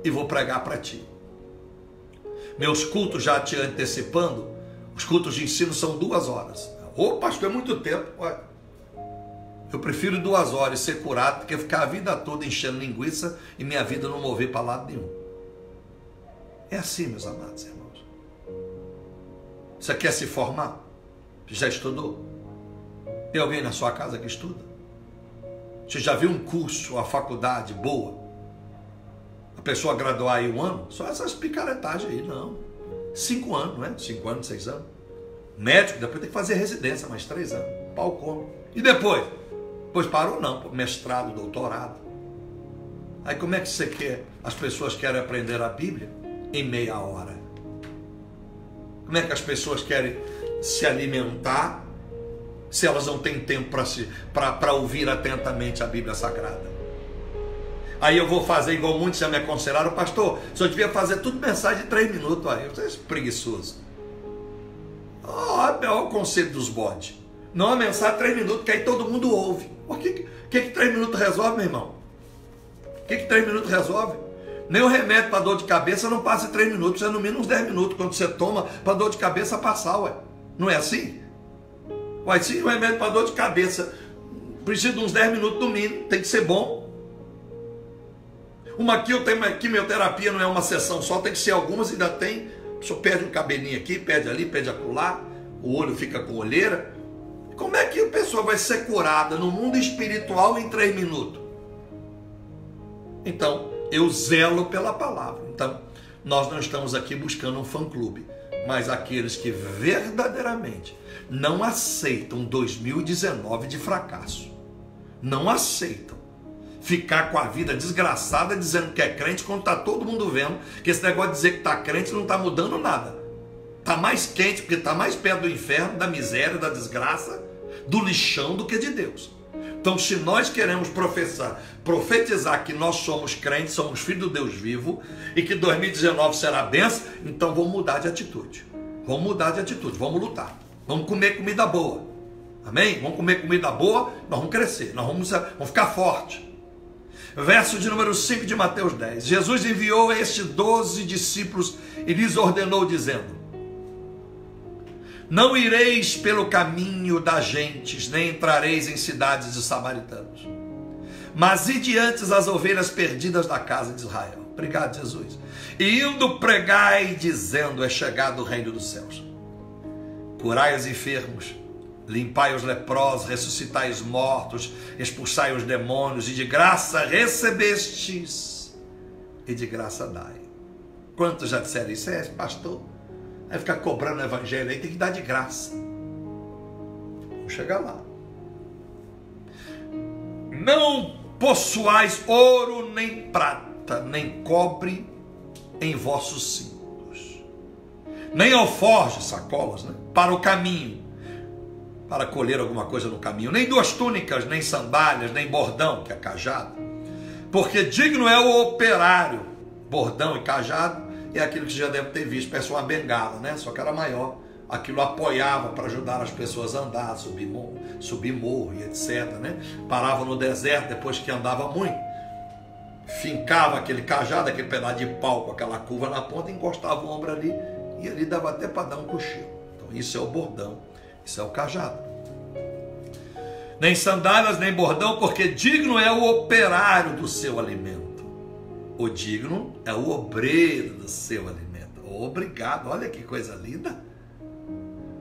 A: e vou pregar para ti. Meus cultos já te antecipando, os cultos de ensino são duas horas. Ô pastor, é muito tempo. Ué. Eu prefiro duas horas ser curado do que ficar a vida toda enchendo linguiça e minha vida não mover para lado nenhum. É assim, meus amados irmãos. Você quer se formar? Já estudou? Tem alguém na sua casa que estuda? Você já viu um curso, uma faculdade boa? A pessoa graduar aí um ano? Só essas picaretagens aí, não. Cinco anos, não é? Cinco anos, seis anos. Médico, depois tem que fazer residência, mais três anos. Pau come. E depois? Pois parou não, mestrado, doutorado. Aí como é que você quer? As pessoas querem aprender a Bíblia em meia hora. Como é que as pessoas querem se alimentar se elas não têm tempo para ouvir atentamente a Bíblia Sagrada? Aí eu vou fazer igual muitos já me aconselharam, pastor, só devia fazer tudo mensagem de três minutos. Aí, você é preguiçoso. Olha o conselho dos bodes. Não a mensagem de três minutos, que aí todo mundo ouve. O que, que, que três minutos resolve, meu irmão? O que, que três minutos resolve? Nem o remédio para dor de cabeça não passa em três minutos, é no mínimo uns 10 minutos quando você toma para dor de cabeça passar, ué. Não é assim? Ué, se o remédio para dor de cabeça precisa de uns 10 minutos no mínimo, tem que ser bom. Uma quimioterapia não é uma sessão só, tem que ser algumas, ainda tem. A pessoa perde um cabelinho aqui, perde ali, perde acolá, o olho fica com olheira. Como é que a pessoa vai ser curada no mundo espiritual em três minutos? Então, eu zelo pela palavra. Então, nós não estamos aqui buscando um fã-clube, mas aqueles que verdadeiramente não aceitam 2019 de fracasso, não aceitam ficar com a vida desgraçada dizendo que é crente quando está todo mundo vendo que esse negócio de dizer que está crente não está mudando nada. Está mais quente porque está mais perto do inferno, da miséria, da desgraça, do lixão do que de Deus. Então, se nós queremos professar, profetizar que nós somos crentes, somos filhos do Deus vivo e que 2019 será benção, então vamos mudar de atitude. Vamos mudar de atitude, vamos lutar. Vamos comer comida boa. Amém? Vamos comer comida boa, nós vamos crescer, nós vamos, vamos ficar forte. Verso de número 5 de Mateus 10. Jesus enviou estes doze discípulos e lhes ordenou, dizendo: não ireis pelo caminho das gentes, nem entrareis em cidades de samaritanos. Mas ide antes as ovelhas perdidas da casa de Israel. Obrigado, Jesus. E indo pregai, dizendo: É chegado o reino dos céus. Curai os enfermos, limpai os leprosos, ressuscitai os mortos, expulsai os demônios, e de graça recebestes, e de graça dai. Quantos já disseram isso? É, pastor Aí ficar cobrando o evangelho aí tem que dar de graça. Vamos chegar lá. Não possuais ouro, nem prata, nem cobre em vossos cintos, nem alforjes, sacolas, né? para o caminho, para colher alguma coisa no caminho, nem duas túnicas, nem sandálias, nem bordão, que é cajado, porque digno é o operário, bordão e cajado, é aquilo que você já deve ter visto, parece uma bengala, né? Só que era maior. Aquilo apoiava para ajudar as pessoas a andar, subir morro, subir morro e etc. Né? Parava no deserto depois que andava muito. Fincava aquele cajado, aquele pedaço de pau com aquela curva na ponta, encostava o ombro ali e ali dava até para dar um cochilo. Então isso é o bordão, isso é o cajado. Nem sandálias, nem bordão, porque digno é o operário do seu alimento. O digno é o obreiro do seu alimento. Obrigado, olha que coisa linda.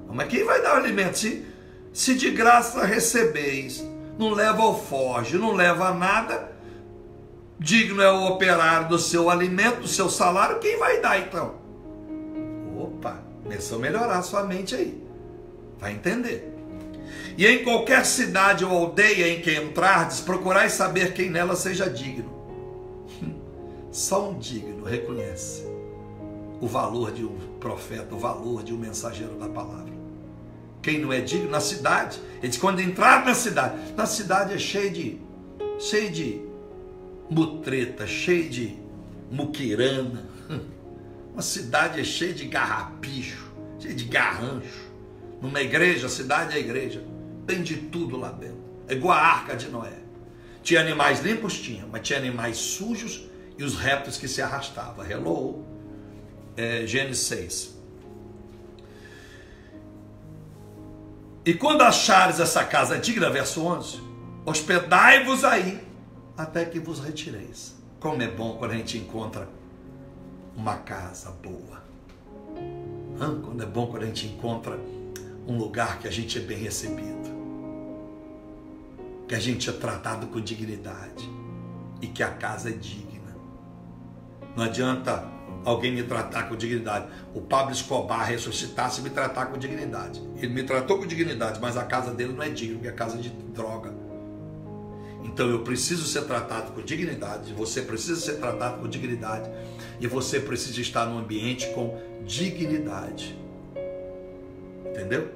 A: Mas quem vai dar o alimento? Se, se de graça recebeis, não leva alforge, não leva nada, digno é o operário do seu alimento, do seu salário, quem vai dar então? Opa, começou a melhorar a sua mente aí. Vai entender. E em qualquer cidade ou aldeia em que entrardes, procurai saber quem nela seja digno só um digno reconhece o valor de um profeta, o valor de um mensageiro da palavra. Quem não é digno na cidade, ele diz, quando entrar na cidade, na cidade é cheio de, cheio de mutreta, cheio de muquirana, *laughs* uma cidade é cheia de garrapicho, cheio de garrancho. Numa igreja, a cidade é a igreja, tem de tudo lá dentro. É igual a arca de Noé. Tinha animais limpos? Tinha, mas tinha animais sujos e os répteis que se arrastavam. Hello? É, Gênesis 6. E quando achares essa casa digna, verso 11, hospedai-vos aí, até que vos retireis. Como é bom quando a gente encontra uma casa boa. Quando é bom quando a gente encontra um lugar que a gente é bem recebido. Que a gente é tratado com dignidade. E que a casa é digna. Não adianta alguém me tratar com dignidade. O Pablo Escobar ressuscitasse e me tratar com dignidade. Ele me tratou com dignidade, mas a casa dele não é digna, porque é casa de droga. Então eu preciso ser tratado com dignidade, você precisa ser tratado com dignidade e você precisa estar num ambiente com dignidade. Entendeu?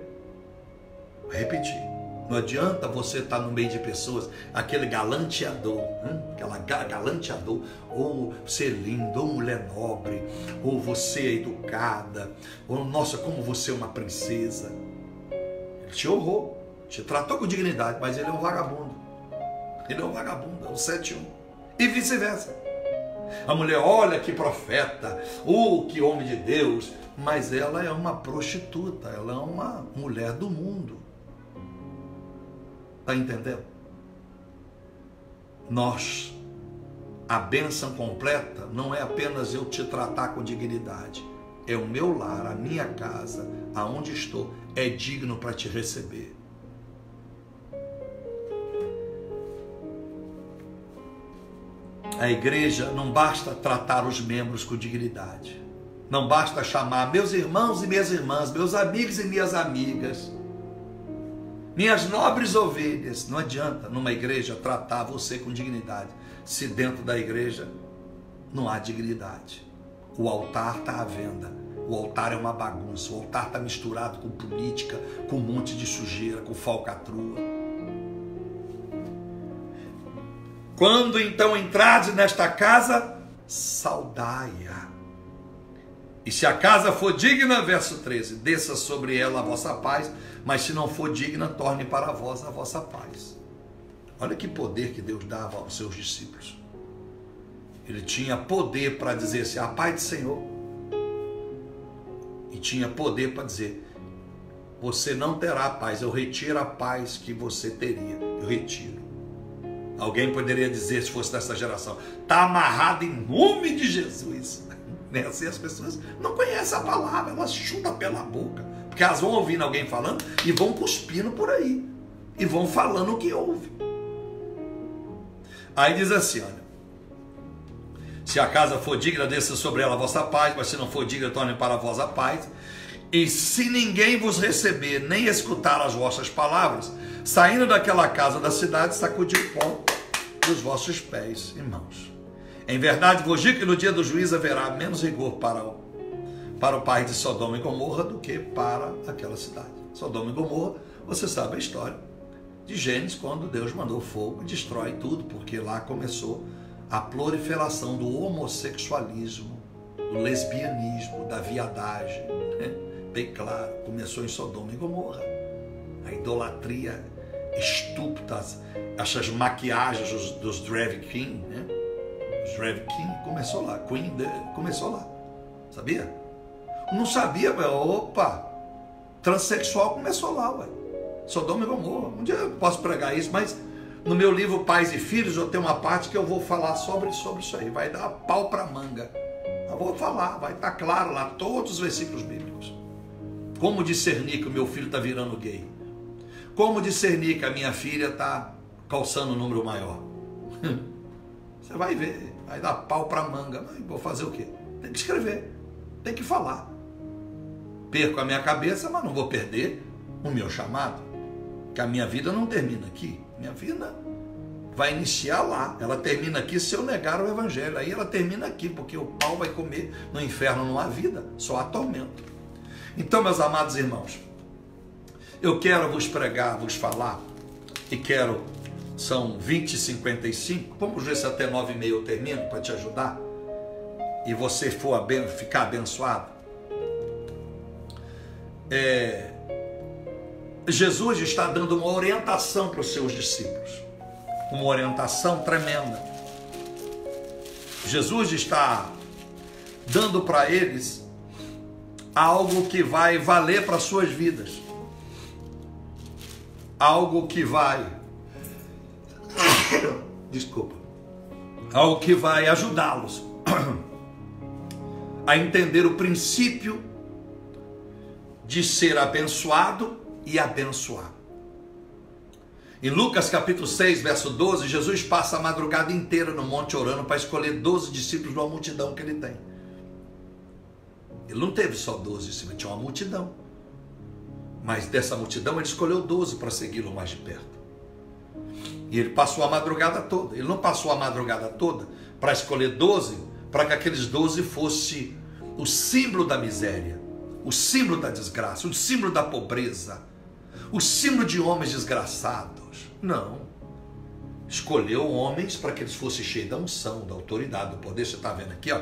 A: Vou repetir. Não adianta você estar no meio de pessoas, aquele galanteador, hein? aquela galanteador, ou ser lindo, ou mulher nobre, ou você é educada, ou nossa, como você é uma princesa. Ele te honrou, te tratou com dignidade, mas ele é um vagabundo. Ele é um vagabundo, é um 7-1. E vice-versa. A mulher, olha que profeta, oh, que homem de Deus, mas ela é uma prostituta, ela é uma mulher do mundo. Está entendendo? Nós, a bênção completa não é apenas eu te tratar com dignidade, é o meu lar, a minha casa, aonde estou, é digno para te receber. A igreja não basta tratar os membros com dignidade. Não basta chamar meus irmãos e minhas irmãs, meus amigos e minhas amigas minhas nobres ovelhas, não adianta numa igreja tratar você com dignidade, se dentro da igreja não há dignidade. O altar está à venda. O altar é uma bagunça. O altar está misturado com política, com um monte de sujeira, com falcatrua. Quando então entrades nesta casa, saudai-a. E se a casa for digna, verso 13, desça sobre ela a vossa paz mas se não for digna, torne para vós a vossa paz. Olha que poder que Deus dava aos seus discípulos. Ele tinha poder para dizer assim: a paz do Senhor. E tinha poder para dizer: você não terá paz, eu retiro a paz que você teria. Eu retiro. Alguém poderia dizer, se fosse dessa geração, está amarrado em nome de Jesus. *laughs* Né? Assim as pessoas não conhecem a palavra, elas chutam pela boca. Porque elas vão ouvindo alguém falando e vão cuspindo por aí. E vão falando o que ouve. Aí diz assim: olha. Se a casa for digna, desça sobre ela a vossa paz, mas se não for digna, torne para vós a paz. E se ninguém vos receber, nem escutar as vossas palavras, saindo daquela casa da cidade, sacudir o pó dos vossos pés, irmãos. Em verdade vos digo que no dia do juízo haverá menos rigor para para o pai de Sodoma e Gomorra do que para aquela cidade. Sodoma e Gomorra, você sabe a história de Gênesis, quando Deus mandou fogo e destrói tudo, porque lá começou a proliferação do homossexualismo, do lesbianismo, da viadagem. Né? Bem claro, começou em Sodoma e Gomorra. A idolatria estúpida, essas maquiagens dos, dos drag né? Os drag king começou lá, Queen começou lá, sabia? Não sabia, ué. Opa! Transsexual começou lá, ué. Sodoma e Gomorra. Um dia eu posso pregar isso, mas no meu livro Pais e Filhos eu tenho uma parte que eu vou falar sobre, sobre isso aí. Vai dar pau para manga. Eu vou falar, vai estar tá claro lá todos os versículos bíblicos. Como discernir que o meu filho está virando gay? Como discernir que a minha filha está calçando um número maior? *laughs* Você vai ver, vai dar pau para manga. Mas vou fazer o quê? Tem que escrever, tem que falar perco a minha cabeça, mas não vou perder o meu chamado. Que a minha vida não termina aqui. Minha vida vai iniciar lá. Ela termina aqui se eu negar o evangelho. Aí ela termina aqui, porque o pau vai comer. No inferno não há vida, só há tormento. Então, meus amados irmãos, eu quero vos pregar, vos falar, e quero, são 20 e 55, vamos ver se até 9 e meia eu termino para te ajudar, e você for ficar abençoado. É, Jesus está dando uma orientação para os seus discípulos, uma orientação tremenda. Jesus está dando para eles algo que vai valer para suas vidas, algo que vai, *coughs* desculpa, algo que vai ajudá-los *coughs* a entender o princípio de ser abençoado e abençoar. Em Lucas capítulo 6, verso 12, Jesus passa a madrugada inteira no monte orando para escolher 12 discípulos de uma multidão que ele tem. Ele não teve só 12 discípulos, tinha uma multidão. Mas dessa multidão ele escolheu 12 para segui-lo mais de perto. E ele passou a madrugada toda. Ele não passou a madrugada toda para escolher 12, para que aqueles 12 fosse o símbolo da miséria, o símbolo da desgraça, o símbolo da pobreza, o símbolo de homens desgraçados. Não. Escolheu homens para que eles fossem cheios da unção, da autoridade, do poder. Você está vendo aqui, ó.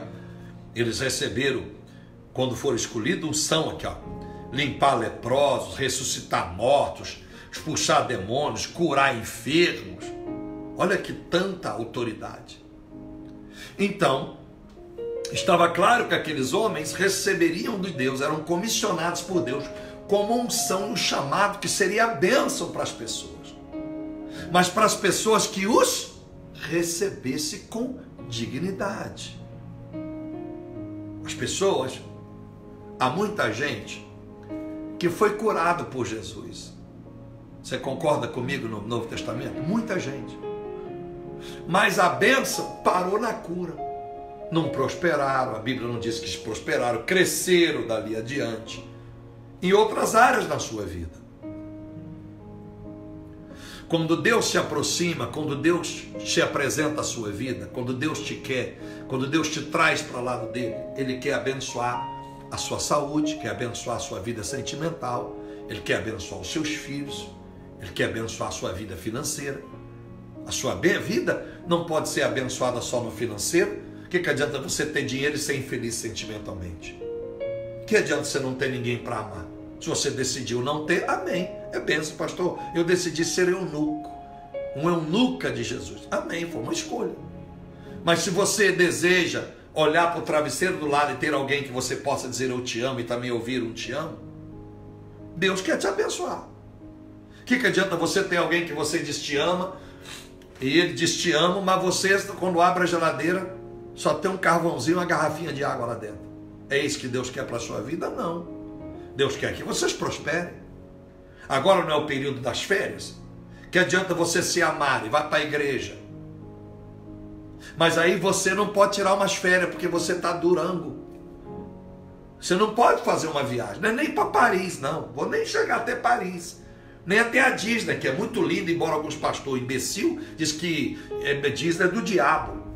A: Eles receberam, quando foram escolhidos, unção aqui, ó. Limpar leprosos, ressuscitar mortos, expulsar demônios, curar enfermos. Olha que tanta autoridade. Então, estava claro que aqueles homens receberiam de Deus, eram comissionados por Deus como unção, um chamado que seria a bênção para as pessoas. Mas para as pessoas que os recebesse com dignidade. As pessoas, há muita gente que foi curado por Jesus. Você concorda comigo no Novo Testamento? Muita gente. Mas a bênção parou na cura. Não prosperaram, a Bíblia não diz que prosperaram, cresceram dali adiante em outras áreas da sua vida. Quando Deus se aproxima, quando Deus te apresenta a sua vida, quando Deus te quer, quando Deus te traz para o lado dele, Ele quer abençoar a sua saúde, quer abençoar a sua vida sentimental, Ele quer abençoar os seus filhos, Ele quer abençoar a sua vida financeira. A sua vida não pode ser abençoada só no financeiro. O que, que adianta você ter dinheiro e ser infeliz sentimentalmente? Que adianta você não ter ninguém para amar? Se você decidiu não ter, amém. É benção, pastor. Eu decidi ser eunuco. Um eunuca de Jesus. Amém, foi uma escolha. Mas se você deseja olhar para o travesseiro do lado e ter alguém que você possa dizer eu te amo e também ouvir um te amo, Deus quer te abençoar. O que, que adianta você ter alguém que você diz te ama e ele diz te amo, mas você, quando abre a geladeira, só tem um carvãozinho e uma garrafinha de água lá dentro. É isso que Deus quer para a sua vida? Não. Deus quer que vocês prosperem. Agora não é o período das férias. Que adianta você se amar e vai para a igreja. Mas aí você não pode tirar umas férias porque você está durango. Você não pode fazer uma viagem. Não é nem para Paris, não. Vou nem chegar até Paris. Nem até a Disney, que é muito linda, embora alguns pastores imbecil diz que é, Disney é do diabo.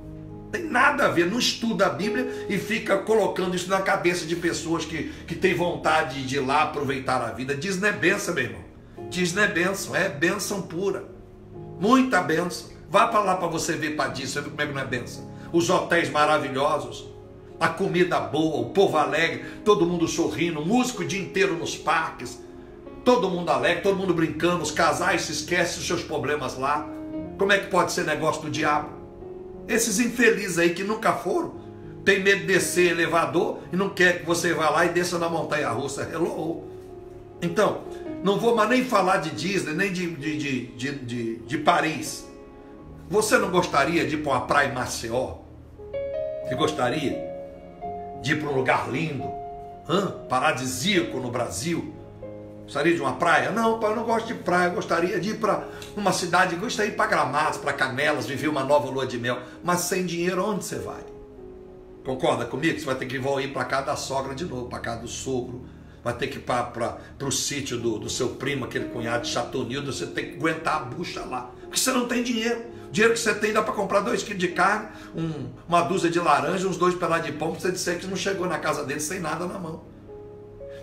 A: Tem nada a ver, não estuda a Bíblia e fica colocando isso na cabeça de pessoas que, que têm vontade de ir lá aproveitar a vida. Disney é benção, meu irmão. Disney é benção, é benção pura. Muita benção. Vá para lá para você ver para Disney, você ver como é que não é benção. Os hotéis maravilhosos, a comida boa, o povo alegre, todo mundo sorrindo, músico o dia inteiro nos parques, todo mundo alegre, todo mundo brincando, os casais se esquecem dos seus problemas lá. Como é que pode ser negócio do diabo? Esses infelizes aí que nunca foram, tem medo de descer elevador e não quer que você vá lá e desça na montanha russa. Hello. Então, não vou mais nem falar de Disney, nem de, de, de, de, de, Paris. Você não gostaria de ir para uma praia em Maceió? Você gostaria de ir para um lugar lindo, hã? paradisíaco no Brasil? Gostaria de uma praia? Não, pai, eu não gosto de praia. Eu gostaria de ir para uma cidade, gostaria de ir para Gramados, para Canelas, viver uma nova lua de mel. Mas sem dinheiro, onde você vai? Concorda comigo? Você vai ter que ir para casa da sogra de novo, para casa do sogro. Vai ter que ir para o sítio do, do seu primo, aquele cunhado de Chatonildo. Você tem que aguentar a bucha lá. Porque você não tem dinheiro. O dinheiro que você tem dá para comprar dois quilos de carne, um, uma dúzia de laranja, uns dois pedaços de pão, para você dizer que não chegou na casa dele sem nada na mão.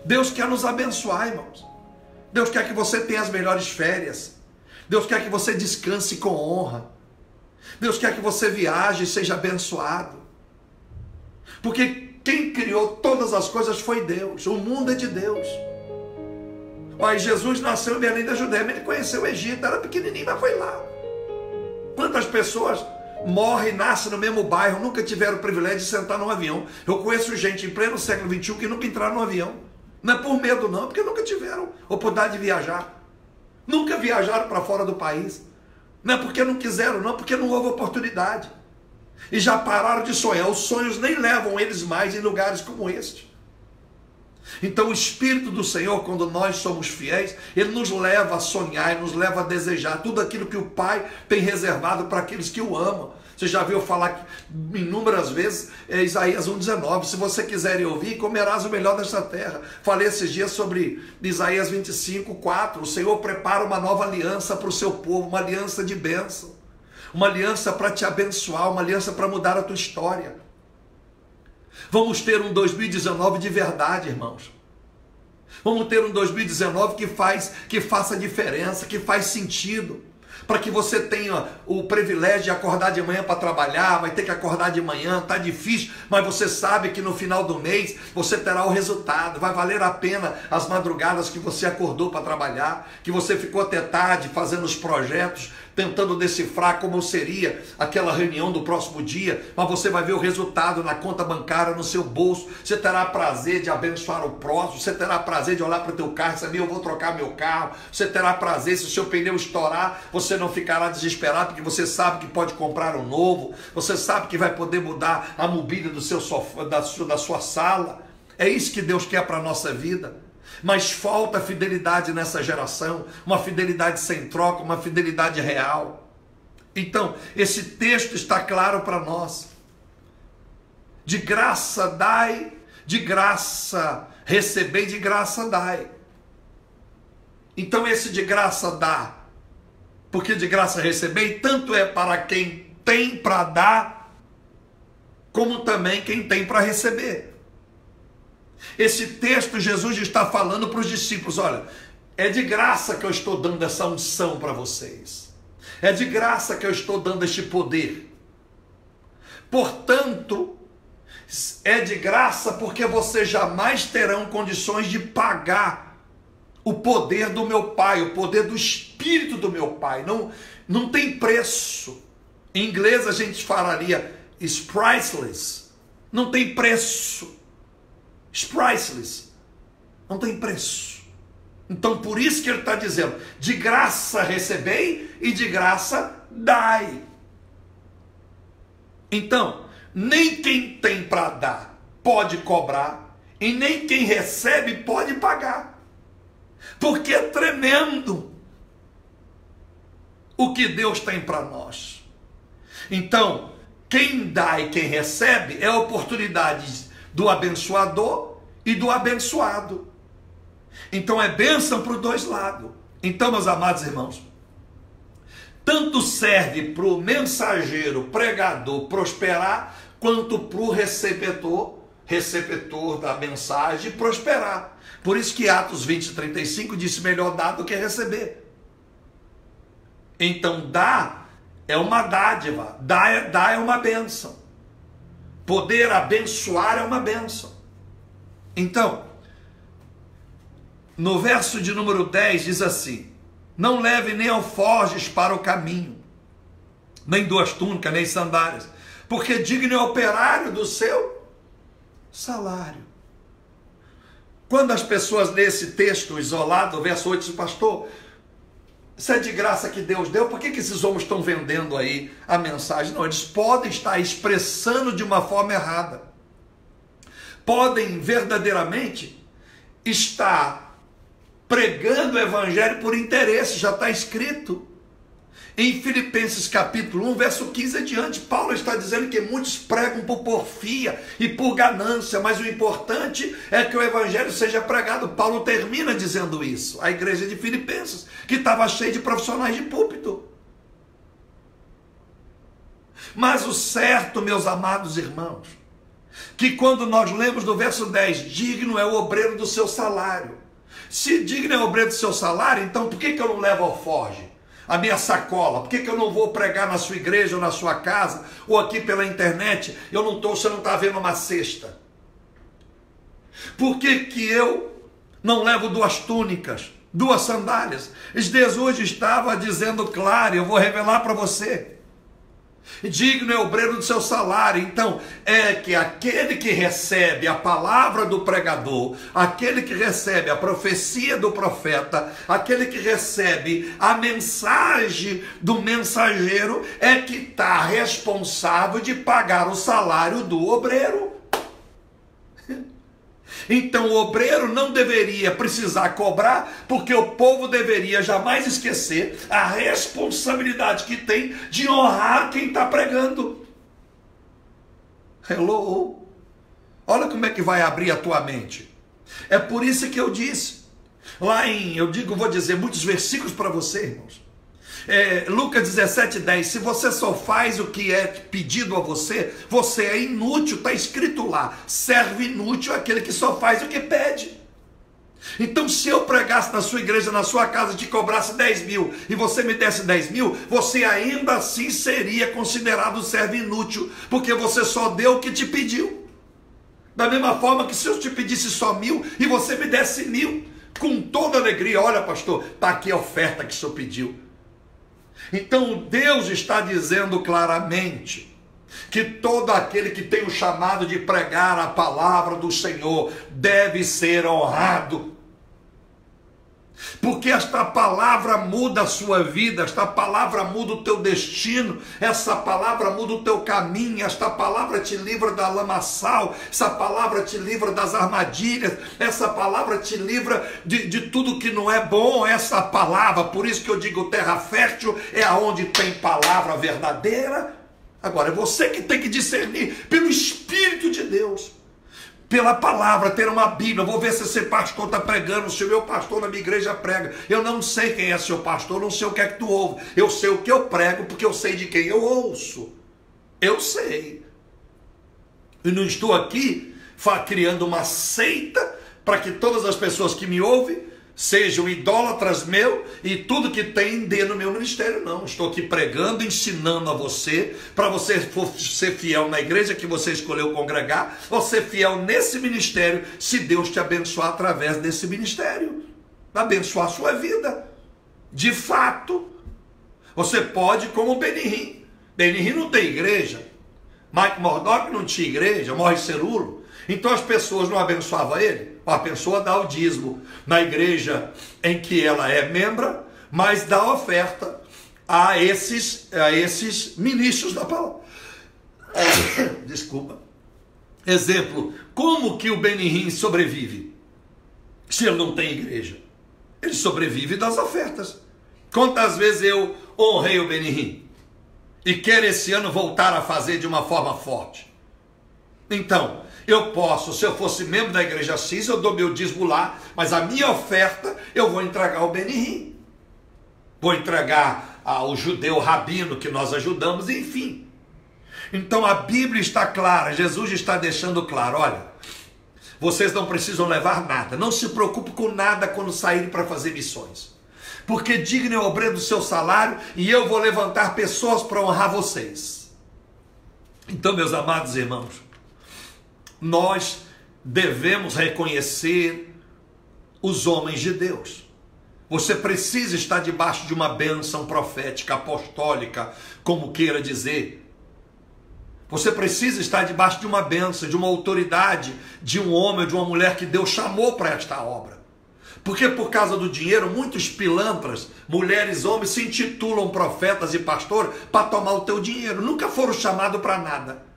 A: Deus quer nos abençoar, irmãos. Deus quer que você tenha as melhores férias. Deus quer que você descanse com honra. Deus quer que você viaje e seja abençoado. Porque quem criou todas as coisas foi Deus. O mundo é de Deus. Mas Jesus nasceu em Belém da Judéia, mas ele conheceu o Egito, era pequenininho, mas foi lá. Quantas pessoas morrem, nascem no mesmo bairro, nunca tiveram o privilégio de sentar num avião? Eu conheço gente em pleno século XXI que nunca entraram no avião. Não é por medo, não, porque nunca tiveram oportunidade de viajar. Nunca viajaram para fora do país. Não é porque não quiseram, não, porque não houve oportunidade. E já pararam de sonhar. Os sonhos nem levam eles mais em lugares como este. Então, o Espírito do Senhor, quando nós somos fiéis, ele nos leva a sonhar, nos leva a desejar tudo aquilo que o Pai tem reservado para aqueles que o amam. Você já viu falar inúmeras vezes, é Isaías 1,19. Se você quiser ouvir, comerás o melhor desta terra. Falei esses dias sobre Isaías 25, 4. O Senhor prepara uma nova aliança para o seu povo, uma aliança de bênção, uma aliança para te abençoar, uma aliança para mudar a tua história. Vamos ter um 2019 de verdade, irmãos. Vamos ter um 2019 que faz, que faça diferença, que faz sentido para que você tenha o privilégio de acordar de manhã para trabalhar, vai ter que acordar de manhã, tá difícil, mas você sabe que no final do mês você terá o resultado, vai valer a pena as madrugadas que você acordou para trabalhar, que você ficou até tarde fazendo os projetos, tentando decifrar como seria aquela reunião do próximo dia, mas você vai ver o resultado na conta bancária, no seu bolso. Você terá prazer de abençoar o próximo, você terá prazer de olhar para o teu carro e saber, eu vou trocar meu carro. Você terá prazer se o seu pneu estourar, você não ficará desesperado, porque você sabe que pode comprar um novo, você sabe que vai poder mudar a mobília do seu sofá, da sua, da sua sala. É isso que Deus quer para a nossa vida. Mas falta fidelidade nessa geração, uma fidelidade sem troca, uma fidelidade real. Então, esse texto está claro para nós. De graça dai, de graça recebei, de graça dai. Então, esse de graça dá, porque de graça recebei, tanto é para quem tem para dar, como também quem tem para receber. Esse texto Jesus está falando para os discípulos: olha, é de graça que eu estou dando essa unção para vocês, é de graça que eu estou dando este poder. Portanto, é de graça porque vocês jamais terão condições de pagar o poder do meu Pai, o poder do Espírito do meu Pai. Não, não tem preço. Em inglês a gente falaria is priceless. Não tem preço. It's priceless. Não tem preço. Então por isso que ele está dizendo: de graça recebei e de graça dai. Então, nem quem tem para dar pode cobrar, e nem quem recebe pode pagar. Porque é tremendo o que Deus tem para nós. Então, quem dá e quem recebe é oportunidade do abençoador e do abençoado. Então é bênção para os dois lados. Então, meus amados irmãos, tanto serve para o mensageiro, pregador prosperar, quanto para o receptor, receptor da mensagem prosperar. Por isso que Atos 20, 35 disse: melhor dar do que receber. Então, dar é uma dádiva, dar é, dar é uma bênção. Poder abençoar é uma bênção. Então, no verso de número 10 diz assim: Não leve nem alforjes para o caminho, nem duas túnicas, nem sandálias, porque digno é o operário do seu salário. Quando as pessoas lêem esse texto isolado, verso 8, pastor, isso é de graça que Deus deu. Por que, que esses homens estão vendendo aí a mensagem? Não, eles podem estar expressando de uma forma errada. Podem verdadeiramente estar pregando o evangelho por interesse, já está escrito. Em Filipenses capítulo 1, verso 15 adiante, Paulo está dizendo que muitos pregam por porfia e por ganância, mas o importante é que o evangelho seja pregado. Paulo termina dizendo isso. A igreja de Filipenses, que estava cheia de profissionais de púlpito. Mas o certo, meus amados irmãos, que quando nós lemos no verso 10, digno é o obreiro do seu salário. Se digno é o obreiro do seu salário, então por que, que eu não levo ao forge? A minha sacola? Por que, que eu não vou pregar na sua igreja ou na sua casa ou aqui pela internet? Eu não tô, você não está vendo uma cesta. Por que, que eu não levo duas túnicas? duas sandálias. Jesus estava dizendo claro, eu vou revelar para você. Digno é o obreiro do seu salário. Então, é que aquele que recebe a palavra do pregador, aquele que recebe a profecia do profeta, aquele que recebe a mensagem do mensageiro, é que está responsável de pagar o salário do obreiro. Então o obreiro não deveria precisar cobrar, porque o povo deveria jamais esquecer a responsabilidade que tem de honrar quem está pregando. Hello? Olha como é que vai abrir a tua mente. É por isso que eu disse, lá em, eu digo, vou dizer muitos versículos para você, irmãos é, Lucas 17, 10, se você só faz o que é pedido a você, você é inútil, está escrito lá, serve inútil aquele que só faz o que pede. Então, se eu pregasse na sua igreja, na sua casa, te cobrasse 10 mil e você me desse 10 mil, você ainda assim seria considerado servo inútil, porque você só deu o que te pediu. Da mesma forma que se eu te pedisse só mil e você me desse mil, com toda alegria, olha, pastor, está aqui a oferta que o senhor pediu. Então Deus está dizendo claramente que todo aquele que tem o chamado de pregar a palavra do Senhor deve ser honrado. Porque esta palavra muda a sua vida, esta palavra muda o teu destino, essa palavra muda o teu caminho, esta palavra te livra da lamaçal, essa palavra te livra das armadilhas, essa palavra te livra de, de tudo que não é bom, essa palavra, por isso que eu digo terra fértil é aonde tem palavra verdadeira. Agora é você que tem que discernir pelo Espírito de Deus pela palavra, ter uma Bíblia. vou ver se esse pastor está pregando, se o meu pastor na minha igreja prega. Eu não sei quem é seu pastor, não sei o que é que tu ouve. Eu sei o que eu prego, porque eu sei de quem eu ouço. Eu sei. E não estou aqui criando uma seita para que todas as pessoas que me ouvem sejam idólatras meu e tudo que tem dê no meu ministério. Não, estou aqui pregando, ensinando a você, para você ser fiel na igreja que você escolheu congregar, ou ser fiel nesse ministério, se Deus te abençoar através desse ministério, abençoar a sua vida. De fato, você pode, como Benihim. Benihim não tem igreja. Mike Murdock não tinha igreja, morre cerulo. Então as pessoas não abençoavam ele. A pessoa dá o dízimo na igreja em que ela é membra, mas dá oferta a esses, a esses ministros da palavra. *coughs* Desculpa. Exemplo, como que o Benihim sobrevive? Se ele não tem igreja. Ele sobrevive das ofertas. Quantas vezes eu honrei o Benihim? E quero esse ano voltar a fazer de uma forma forte. Então, eu posso, se eu fosse membro da igreja X, eu dou meu dízimo lá, mas a minha oferta eu vou entregar ao Benihim. Vou entregar ao judeu rabino que nós ajudamos, enfim. Então a Bíblia está clara, Jesus está deixando claro: olha, vocês não precisam levar nada, não se preocupe com nada quando saírem para fazer missões, porque digno é o obreiro do seu salário e eu vou levantar pessoas para honrar vocês. Então, meus amados irmãos, nós devemos reconhecer os homens de Deus. Você precisa estar debaixo de uma bênção profética, apostólica, como queira dizer. Você precisa estar debaixo de uma bênção, de uma autoridade, de um homem, de uma mulher que Deus chamou para esta obra. Porque por causa do dinheiro, muitos pilantras, mulheres, homens, se intitulam profetas e pastores para tomar o teu dinheiro. Nunca foram chamados para nada.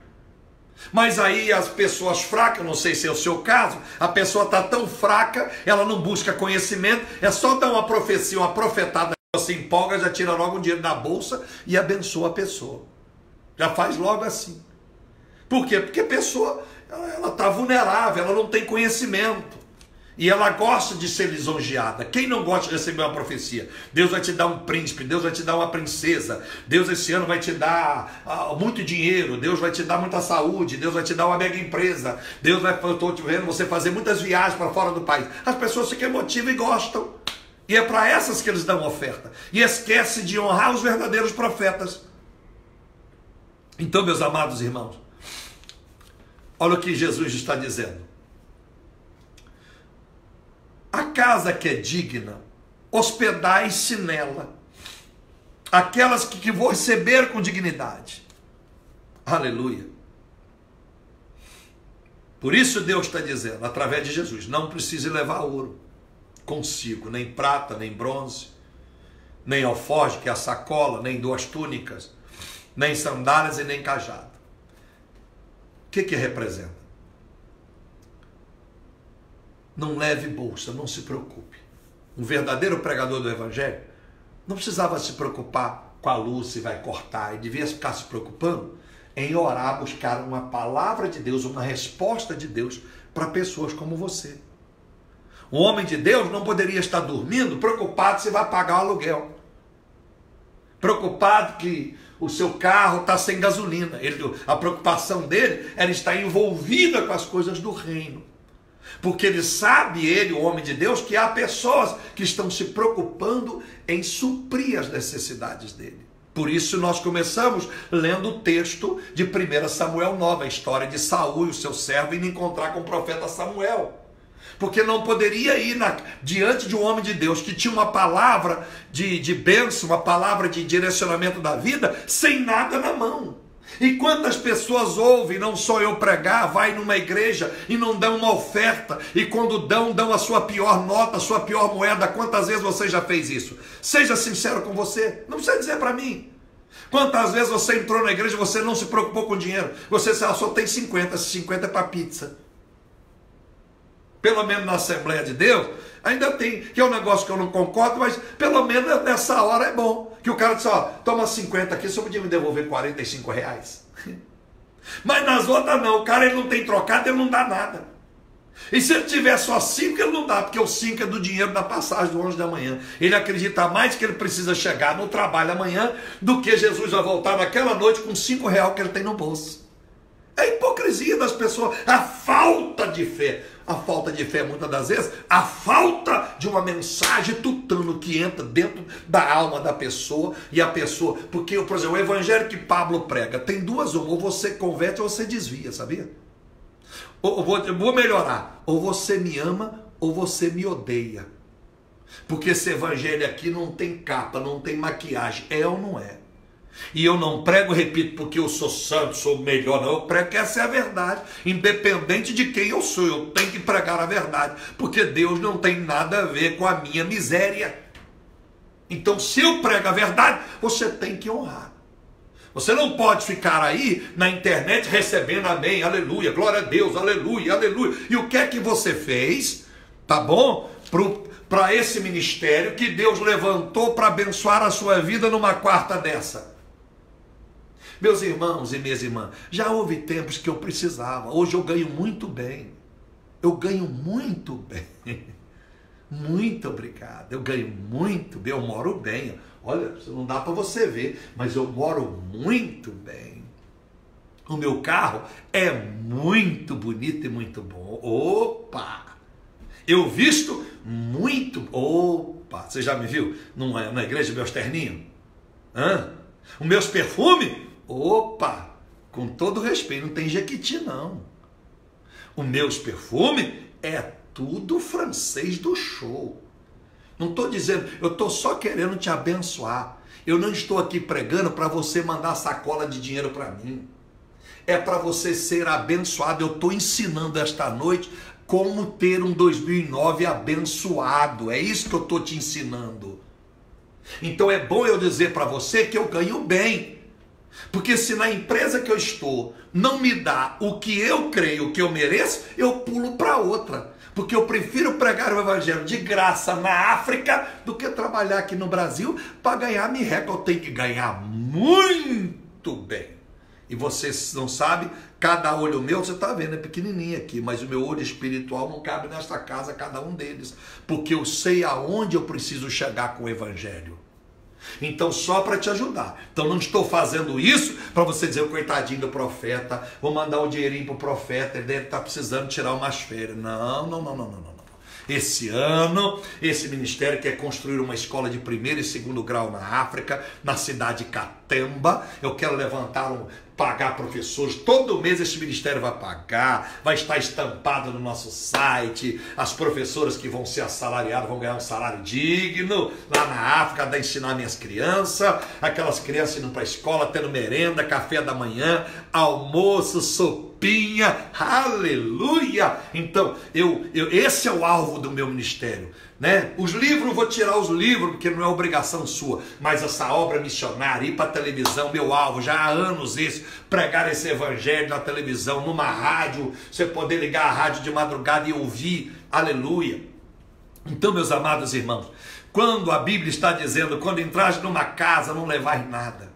A: Mas aí as pessoas fracas, não sei se é o seu caso, a pessoa está tão fraca, ela não busca conhecimento, é só dar uma profecia, uma profetada, se empolga, já tira logo o dinheiro da bolsa e abençoa a pessoa. Já faz logo assim. Por quê? Porque a pessoa ela está vulnerável, ela não tem conhecimento. E ela gosta de ser lisonjeada. Quem não gosta de receber uma profecia? Deus vai te dar um príncipe, Deus vai te dar uma princesa, Deus esse ano vai te dar uh, muito dinheiro, Deus vai te dar muita saúde, Deus vai te dar uma mega empresa, Deus vai, eu estou te vendo você fazer muitas viagens para fora do país. As pessoas ficam emotivas e gostam. E é para essas que eles dão oferta. E esquece de honrar os verdadeiros profetas. Então, meus amados irmãos, olha o que Jesus está dizendo. A casa que é digna hospedai-se nela. Aquelas que, que vou receber com dignidade. Aleluia. Por isso Deus está dizendo, através de Jesus, não precise levar ouro consigo, nem prata, nem bronze, nem alforje, que é a sacola, nem duas túnicas, nem sandálias e nem cajado. O que que representa? Não leve bolsa, não se preocupe. Um verdadeiro pregador do evangelho não precisava se preocupar com a luz se vai cortar, e devia ficar se preocupando em orar, buscar uma palavra de Deus, uma resposta de Deus para pessoas como você. O homem de Deus não poderia estar dormindo preocupado se vai pagar o aluguel. Preocupado que o seu carro está sem gasolina. Ele, a preocupação dele era estar envolvida com as coisas do reino. Porque ele sabe, ele, o homem de Deus, que há pessoas que estão se preocupando em suprir as necessidades dele. Por isso nós começamos lendo o texto de 1 Samuel 9, a história de Saul e o seu servo indo encontrar com o profeta Samuel porque não poderia ir na, diante de um homem de Deus que tinha uma palavra de, de bênção, uma palavra de direcionamento da vida, sem nada na mão. E quantas pessoas ouvem, não só eu pregar, vai numa igreja e não dão uma oferta, e quando dão, dão a sua pior nota, a sua pior moeda. Quantas vezes você já fez isso? Seja sincero com você, não precisa dizer para mim. Quantas vezes você entrou na igreja e você não se preocupou com dinheiro? Você só tem 50, 50 é para pizza pelo menos na Assembleia de Deus, ainda tem, que é um negócio que eu não concordo, mas pelo menos nessa hora é bom. Que o cara diz, ó, toma 50 aqui, só podia me devolver 45 reais. *laughs* Mas nas outras não, o cara ele não tem trocado, ele não dá nada. E se ele tiver só 5, ele não dá, porque o 5 é do dinheiro da passagem do ônibus da manhã. Ele acredita mais que ele precisa chegar no trabalho amanhã do que Jesus vai voltar naquela noite com 5 reais que ele tem no bolso. É a hipocrisia das pessoas, a falta de fé. A falta de fé, muitas das vezes, a falta de uma mensagem tutano que entra dentro da alma da pessoa e a pessoa. Porque, por exemplo, o evangelho que Pablo prega tem duas uma: ou você converte ou você desvia, sabia? Ou, ou vou, vou melhorar: ou você me ama ou você me odeia. Porque esse evangelho aqui não tem capa, não tem maquiagem. É ou não é? E eu não prego, repito, porque eu sou santo, sou melhor, não. Eu prego que essa é a verdade. Independente de quem eu sou, eu tenho que pregar a verdade. Porque Deus não tem nada a ver com a minha miséria. Então, se eu prego a verdade, você tem que honrar. Você não pode ficar aí na internet recebendo amém, aleluia, glória a Deus, aleluia, aleluia. E o que é que você fez, tá bom? Para esse ministério que Deus levantou para abençoar a sua vida numa quarta dessa. Meus irmãos e minhas irmãs, já houve tempos que eu precisava. Hoje eu ganho muito bem. Eu ganho muito bem. *laughs* Muito obrigado. Eu ganho muito bem. Eu moro bem. Olha, não dá para você ver, mas eu moro muito bem. O meu carro é muito bonito e muito bom. Opa! Eu visto muito. Opa! Você já me viu numa, na igreja meus terninhos? Hã? Os meus perfumes? Opa, com todo respeito, não tem jequiti não. Os meus perfumes é tudo francês do show. Não estou dizendo, eu estou só querendo te abençoar. Eu não estou aqui pregando para você mandar sacola de dinheiro para mim. É para você ser abençoado. Eu estou ensinando esta noite como ter um 2009 abençoado. É isso que eu estou te ensinando. Então é bom eu dizer para você que eu ganho bem. Porque se na empresa que eu estou não me dá o que eu creio que eu mereço, eu pulo para outra. Porque eu prefiro pregar o evangelho de graça na África do que trabalhar aqui no Brasil para ganhar merreca. Eu tenho que ganhar muito bem. E você não sabe, cada olho meu, você está vendo, é pequenininho aqui, mas o meu olho espiritual não cabe nesta casa, cada um deles. Porque eu sei aonde eu preciso chegar com o evangelho. Então, só para te ajudar. Então, não estou fazendo isso para você dizer, coitadinho do profeta, vou mandar um dinheirinho para o profeta, ele deve estar tá precisando tirar umas férias. Não, não, não, não, não, não. Esse ano, esse ministério quer construir uma escola de primeiro e segundo grau na África, na cidade católica catemba. Eu quero levantar um, pagar professores. Todo mês esse ministério vai pagar, vai estar estampado no nosso site. As professoras que vão ser assalariadas vão ganhar um salário digno lá na África, da ensinar minhas crianças. Aquelas crianças indo para a escola, tendo merenda, café da manhã, almoço, sopinha. Aleluia! Então, eu, eu esse é o alvo do meu ministério né? Os livros, vou tirar os livros, porque não é obrigação sua, mas essa obra missionária, ir para a televisão, meu alvo, já há anos isso, pregar esse evangelho na televisão, numa rádio, você poder ligar a rádio de madrugada e ouvir, aleluia. Então, meus amados irmãos, quando a Bíblia está dizendo, quando entras numa casa, não levais nada.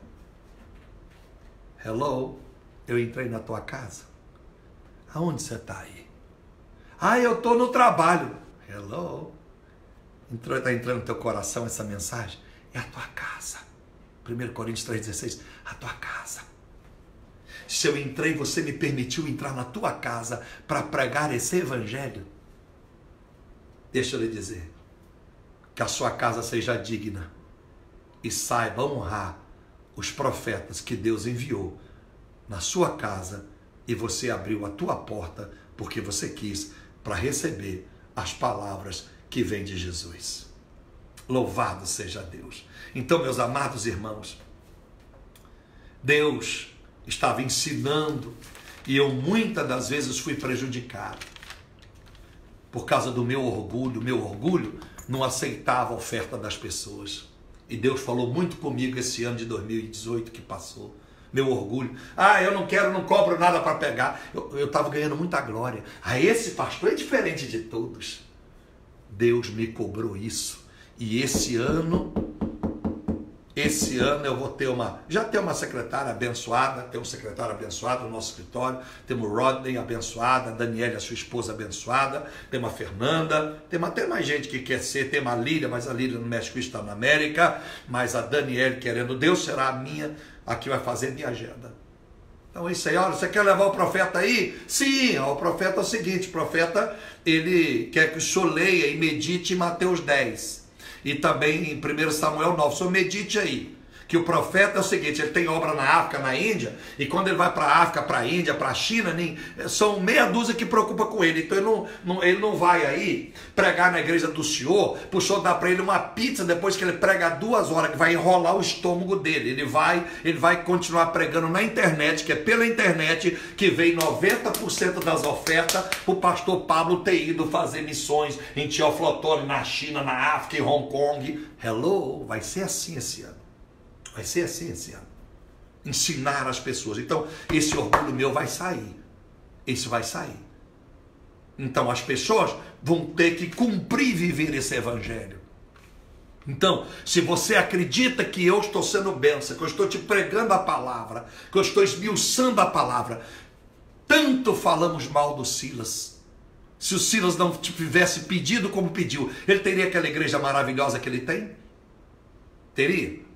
A: Hello, eu entrei na tua casa. Aonde você está aí? Ah, eu estou no trabalho. Hello, está entrando no teu coração essa mensagem? É a tua casa. 1 Coríntios 3,16, a tua casa. Se eu entrei, você me permitiu entrar na tua casa para pregar esse evangelho. Deixa eu lhe dizer, que a sua casa seja digna e saiba honrar os profetas que Deus enviou na sua casa e você abriu a tua porta porque você quis para receber as palavras que vem de Jesus. Louvado seja Deus. Então, meus amados irmãos, Deus estava ensinando e eu muitas das vezes fui prejudicado por causa do meu orgulho. Meu orgulho não aceitava a oferta das pessoas. E Deus falou muito comigo esse ano de 2018 que passou. Meu orgulho. Ah, eu não quero, não cobro nada para pegar. Eu estava ganhando muita glória. Ah, esse pastor é diferente de todos. Deus me cobrou isso. E esse ano, esse ano eu vou ter uma, já tem uma secretária abençoada, tem um secretário abençoado no nosso escritório, temos Rodney abençoada, Daniela, sua esposa abençoada, tem uma Fernanda, tem até mais gente que quer ser, tem uma Lília, mas a Lília no México está na América, mas a Daniela querendo, Deus será a minha, a que vai fazer minha agenda. Então, isso aí, olha, você quer levar o profeta aí? Sim, ó, o profeta é o seguinte: o profeta, ele quer que o senhor leia e medite Mateus 10. E também em 1 Samuel 9. O senhor medite aí que o profeta é o seguinte, ele tem obra na África, na Índia, e quando ele vai para a África, para a Índia, para a China, nem, são meia dúzia que preocupa com ele. Então ele não, não, ele não vai aí pregar na igreja do Senhor, o Senhor dar para ele uma pizza depois que ele prega duas horas, que vai enrolar o estômago dele. Ele vai, ele vai continuar pregando na internet, que é pela internet que vem 90% das ofertas o pastor Pablo ter ido fazer missões em Teoflotone, na China, na África, em Hong Kong. Hello, vai ser assim esse ano. Vai ser assim esse ano. Ensinar as pessoas. Então, esse orgulho meu vai sair. Esse vai sair. Então, as pessoas vão ter que cumprir viver esse evangelho. Então, se você acredita que eu estou sendo benção, que eu estou te pregando a palavra, que eu estou esmiuçando a palavra, tanto falamos mal do Silas. Se o Silas não tivesse pedido como pediu, ele teria aquela igreja maravilhosa que ele tem? Teria?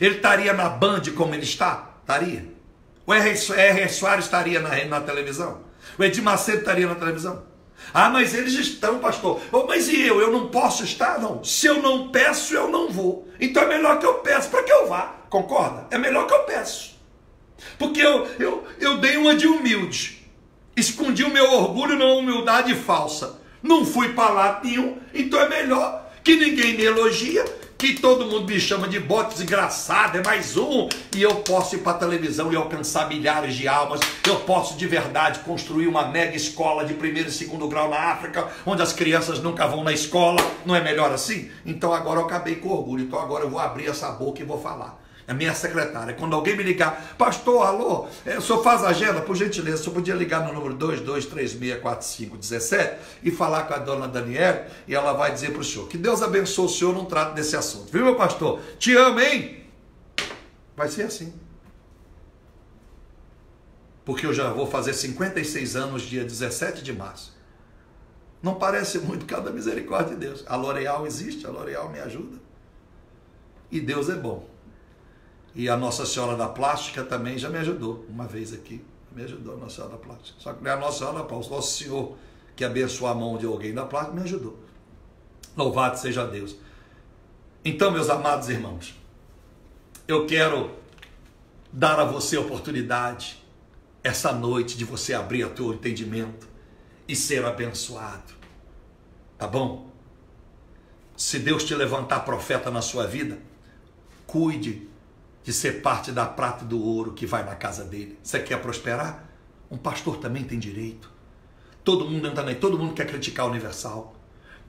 A: Ele estaria na Band como ele está? Estaria. O R. Soares estaria na, na televisão? O Edir Macedo estaria na televisão? Ah, mas eles estão, pastor. Oh, mas e eu? Eu não posso estar? Não. Se eu não peço, eu não vou. Então é melhor que eu peço para que eu vá. Concorda? É melhor que eu peço. Porque eu, eu, eu dei uma de humilde. Escondi o meu orgulho na humildade falsa. Não fui para lá nenhum. Então é melhor que ninguém me elogia que todo mundo me chama de bote desgraçado, é mais um, e eu posso ir para a televisão e alcançar milhares de almas, eu posso de verdade construir uma mega escola de primeiro e segundo grau na África, onde as crianças nunca vão na escola, não é melhor assim? Então agora eu acabei com orgulho, então agora eu vou abrir essa boca e vou falar a minha secretária. Quando alguém me ligar, pastor, alô, é, o senhor faz agenda, por gentileza, o senhor podia ligar no número 22364517 e falar com a dona Daniela e ela vai dizer para o senhor que Deus abençoe o senhor num trato desse assunto. Viu, meu pastor? Te amo, hein? Vai ser assim. Porque eu já vou fazer 56 anos, dia 17 de março. Não parece muito, cada misericórdia de Deus. A L'Oréal existe, a L'Oréal me ajuda. E Deus é bom. E a Nossa Senhora da Plástica também já me ajudou uma vez aqui. Me ajudou a Nossa Senhora da Plástica. Só que não é a Nossa Senhora da Plástica, o Nosso Senhor que abençoou a mão de alguém da plástica me ajudou. Louvado seja Deus. Então, meus amados irmãos, eu quero dar a você a oportunidade, essa noite, de você abrir o teu entendimento e ser abençoado. Tá bom? Se Deus te levantar profeta na sua vida, cuide de ser parte da prata e do ouro que vai na casa dele. Você quer prosperar? Um pastor também tem direito. Todo mundo entra na todo mundo quer criticar a Universal.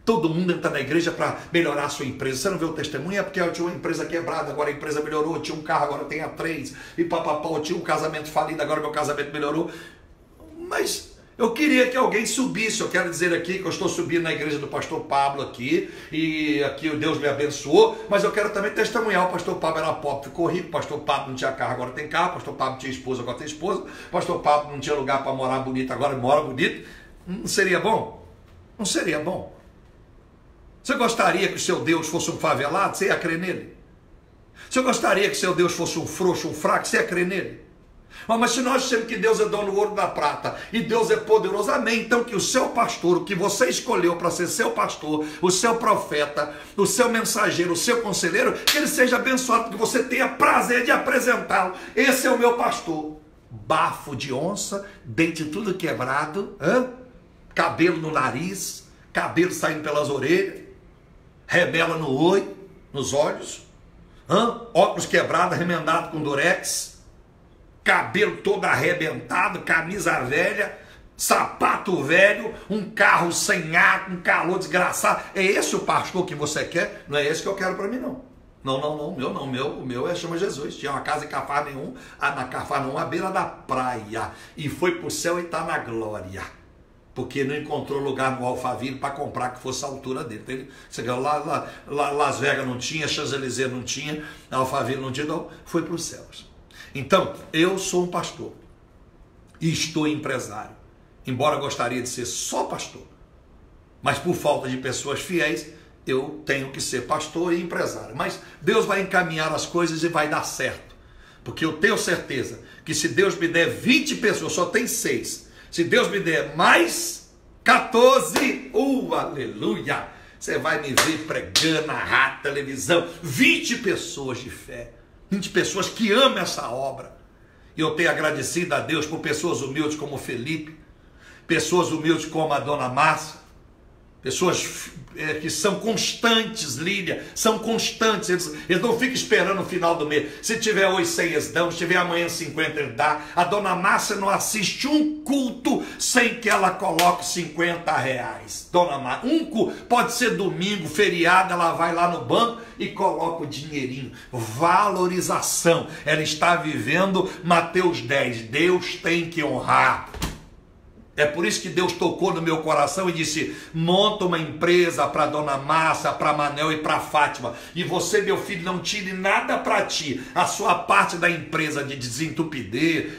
A: Todo mundo entra na igreja para melhorar a sua empresa. Você não vê o testemunho? É porque eu tinha uma empresa quebrada, agora a empresa melhorou, tinha um carro, agora tem a três, e papapá, eu tinha um casamento falido, agora meu casamento melhorou. Mas eu queria que alguém subisse. Eu quero dizer aqui que eu estou subindo na igreja do pastor Pablo aqui, e aqui o Deus me abençoou, mas eu quero também testemunhar. O pastor Pablo era pobre, ficou rico, o pastor Pablo não tinha carro, agora tem carro, o pastor Pablo tinha esposa, agora tem esposa, o pastor Pablo não tinha lugar para morar bonito, agora mora bonito. Não seria bom? Não seria bom. Você gostaria que o seu Deus fosse um favelado? Você ia crer nele? Você gostaria que seu Deus fosse um frouxo, um fraco? Você ia crer nele? Mas se nós dizemos que Deus é dono do ouro da prata e Deus é poderoso, amém. Então que o seu pastor, o que você escolheu para ser seu pastor, o seu profeta, o seu mensageiro, o seu conselheiro, que ele seja abençoado, que você tenha prazer de apresentá-lo. Esse é o meu pastor. Bafo de onça, dente tudo quebrado, hein? cabelo no nariz, cabelo saindo pelas orelhas, rebela no olho, nos olhos, hã? óculos quebrados, remendado com durex, cabelo todo arrebentado, camisa velha, sapato velho, um carro sem ar, um calor desgraçado. É esse o pastor que você quer? Não é esse que eu quero para mim, não. Não, não, não, meu não, meu, o meu é chama Jesus. Tinha uma casa em Cafarnaum, na Cafarnaum, à beira da praia, e foi para o céu e está na glória porque não encontrou lugar no Alphaville para comprar que fosse a altura dele. Então, ele, você lá, lá, lá, Las Vegas não tinha, Champs-Élysées não tinha, Alphaville não tinha, não, foi para os céus. Então, eu sou um pastor e estou empresário, embora gostaria de ser só pastor, mas por falta de pessoas fiéis, eu tenho que ser pastor e empresário. Mas Deus vai encaminhar as coisas e vai dar certo, porque eu tenho certeza que se Deus me der 20 pessoas, só tem seis se Deus me der mais 14, uh, aleluia! Você vai me ver pregando na rádio, televisão, 20 pessoas de fé, 20 pessoas que amam essa obra. E eu tenho agradecido a Deus por pessoas humildes como Felipe, pessoas humildes como a dona Márcia, pessoas é, que são constantes, Lídia, são constantes, eles, eles não ficam esperando o final do mês. Se tiver hoje 100, eles dão, se tiver amanhã 50, ele dá. A dona Márcia não assiste um culto sem que ela coloque 50 reais. Dona Márcia, um culto, pode ser domingo, feriado, ela vai lá no banco e coloca o dinheirinho. Valorização. Ela está vivendo Mateus 10. Deus tem que honrar. É por isso que Deus tocou no meu coração e disse: monta uma empresa para Dona Márcia, para Manel e para Fátima. E você, meu filho, não tire nada para ti. A sua parte da empresa de desentupir,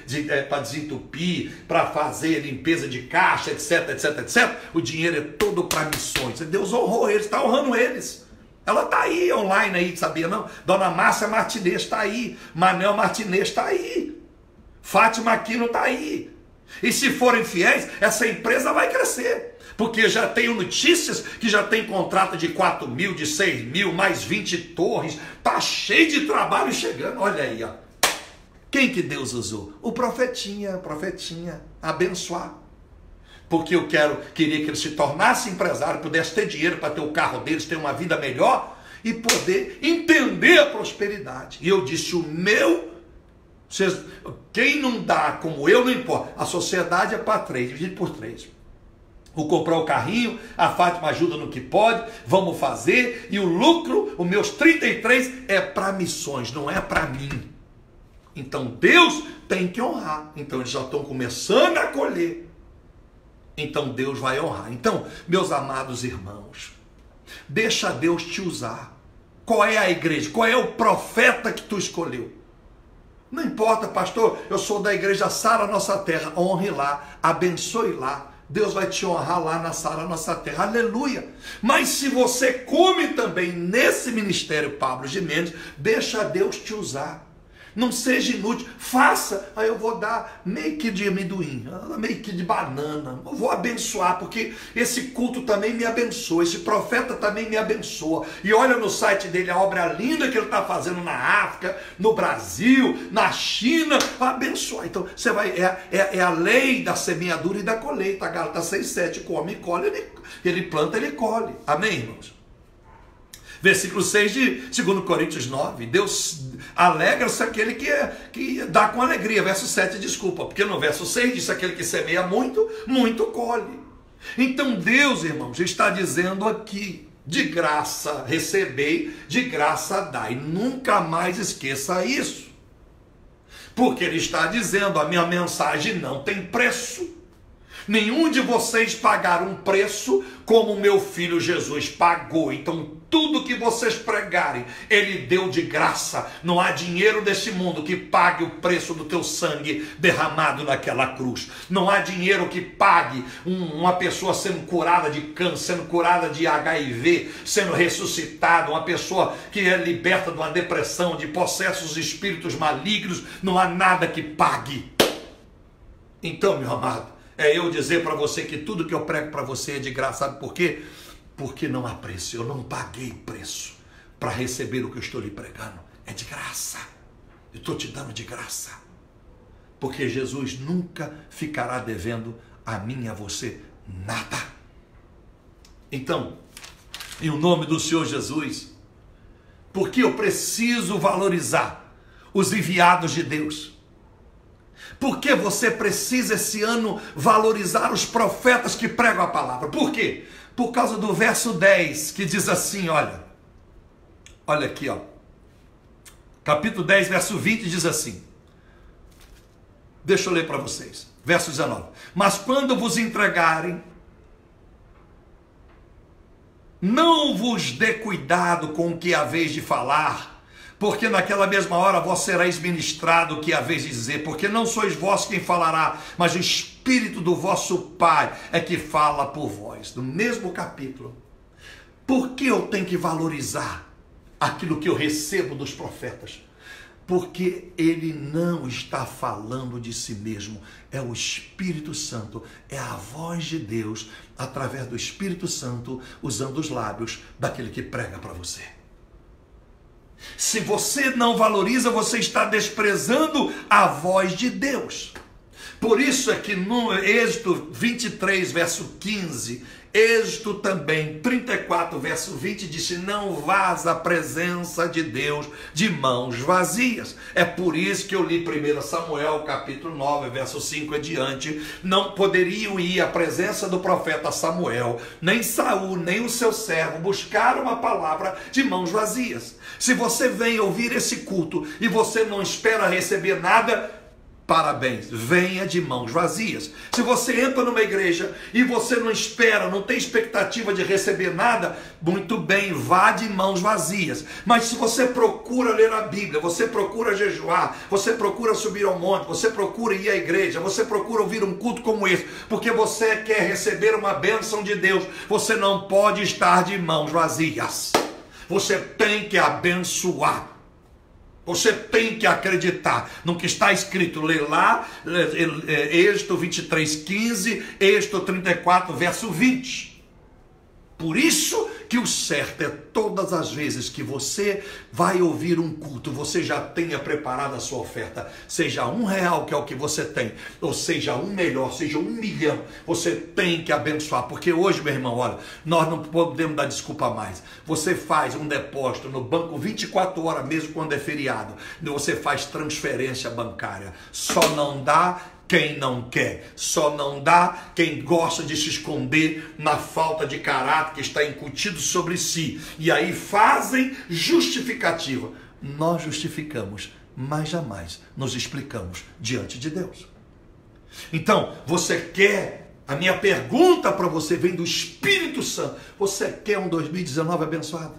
A: de, é, para desentupir, para fazer limpeza de caixa, etc, etc, etc. O dinheiro é todo para missões. Deus honrou eles, está honrando eles. Ela está aí online aí, sabia não? Dona Márcia Martinez está aí. Manel Martinez está aí. Fátima Aquino está aí. E se forem fiéis, essa empresa vai crescer. Porque já tenho notícias que já tem contrato de 4 mil, de 6 mil, mais 20 torres. Tá cheio de trabalho chegando. Olha aí, ó. Quem que Deus usou? O profetinha, profetinha, abençoar. Porque eu quero, queria que ele se tornasse empresário, pudesse ter dinheiro para ter o carro deles, ter uma vida melhor e poder entender a prosperidade. E eu disse: o meu vocês, quem não dá como eu, não importa. A sociedade é para três, dividido por três. Vou comprar o carrinho, a Fátima ajuda no que pode, vamos fazer, e o lucro, os meus 33, é para missões, não é para mim. Então Deus tem que honrar. Então eles já estão começando a colher. Então Deus vai honrar. Então, meus amados irmãos, deixa Deus te usar. Qual é a igreja? Qual é o profeta que tu escolheu? Não importa, pastor, eu sou da igreja Sara Nossa Terra. Honre lá, abençoe lá. Deus vai te honrar lá na Sara Nossa Terra. Aleluia. Mas se você come também nesse ministério, Pablo Mendes, deixa Deus te usar. Não seja inútil. Faça. Aí eu vou dar meio que de amendoim, meio que de banana. Eu vou abençoar, porque esse culto também me abençoa. Esse profeta também me abençoa. E olha no site dele a obra linda que ele está fazendo na África, no Brasil, na China. Abençoar. Então, você vai. É, é, é a lei da semeadura e da colheita. Gálatas 6,7. Come e colhe, ele, ele planta, ele colhe. Amém, irmãos? Versículo 6 de 2 Coríntios 9. Deus alegra-se aquele que, é, que dá com alegria. Verso 7, desculpa, porque no verso 6 diz aquele que semeia muito, muito colhe. Então Deus, irmãos, está dizendo aqui, de graça recebei, de graça dai. Nunca mais esqueça isso. Porque ele está dizendo, a minha mensagem não tem preço. Nenhum de vocês pagaram um preço como meu filho Jesus pagou. Então, tudo que vocês pregarem, ele deu de graça. Não há dinheiro desse mundo que pague o preço do teu sangue derramado naquela cruz. Não há dinheiro que pague um, uma pessoa sendo curada de câncer, sendo curada de HIV, sendo ressuscitada, uma pessoa que é liberta de uma depressão, de processos espíritos malignos. Não há nada que pague. Então, meu amado, é eu dizer para você que tudo que eu prego para você é de graça, sabe por quê? Porque não há preço, eu não paguei preço para receber o que eu estou lhe pregando, é de graça, eu estou te dando de graça, porque Jesus nunca ficará devendo a mim e a você nada. Então, em o nome do Senhor Jesus, porque eu preciso valorizar os enviados de Deus porque você precisa esse ano valorizar os profetas que pregam a palavra. Por quê? Por causa do verso 10, que diz assim, olha. Olha aqui, ó. Capítulo 10, verso 20 diz assim: Deixa eu ler para vocês. Verso 19. Mas quando vos entregarem, não vos dê cuidado com o que haveis de falar, porque naquela mesma hora vós sereis ministrado o que haveis de dizer, porque não sois vós quem falará, mas o do vosso Pai é que fala por vós. No mesmo capítulo. Por que eu tenho que valorizar aquilo que eu recebo dos profetas? Porque ele não está falando de si mesmo, é o Espírito Santo, é a voz de Deus através do Espírito Santo, usando os lábios daquele que prega para você. Se você não valoriza, você está desprezando a voz de Deus. Por isso é que no Êxodo 23, verso 15, Êxodo também, 34, verso 20, disse: Não vás à presença de Deus de mãos vazias. É por isso que eu li 1 Samuel, capítulo 9, verso 5 adiante. Não poderiam ir à presença do profeta Samuel, nem Saul, nem o seu servo, buscar uma palavra de mãos vazias. Se você vem ouvir esse culto e você não espera receber nada, Parabéns, venha de mãos vazias. Se você entra numa igreja e você não espera, não tem expectativa de receber nada, muito bem, vá de mãos vazias. Mas se você procura ler a Bíblia, você procura jejuar, você procura subir ao monte, você procura ir à igreja, você procura ouvir um culto como esse, porque você quer receber uma bênção de Deus, você não pode estar de mãos vazias. Você tem que abençoar. Você tem que acreditar no que está escrito. Lê lá, Êxodo 23, 15, Êxodo 34, verso 20. Por isso que o certo é todas as vezes que você vai ouvir um culto, você já tenha preparado a sua oferta, seja um real que é o que você tem, ou seja um melhor, seja um milhão, você tem que abençoar, porque hoje, meu irmão, olha, nós não podemos dar desculpa mais. Você faz um depósito no banco 24 horas, mesmo quando é feriado, você faz transferência bancária, só não dá quem não quer. Só não dá quem gosta de se esconder na falta de caráter que está incutido sobre si. E aí fazem justificativa. Nós justificamos, mas jamais nos explicamos diante de Deus. Então, você quer, a minha pergunta para você vem do Espírito Santo: você quer um 2019 abençoado?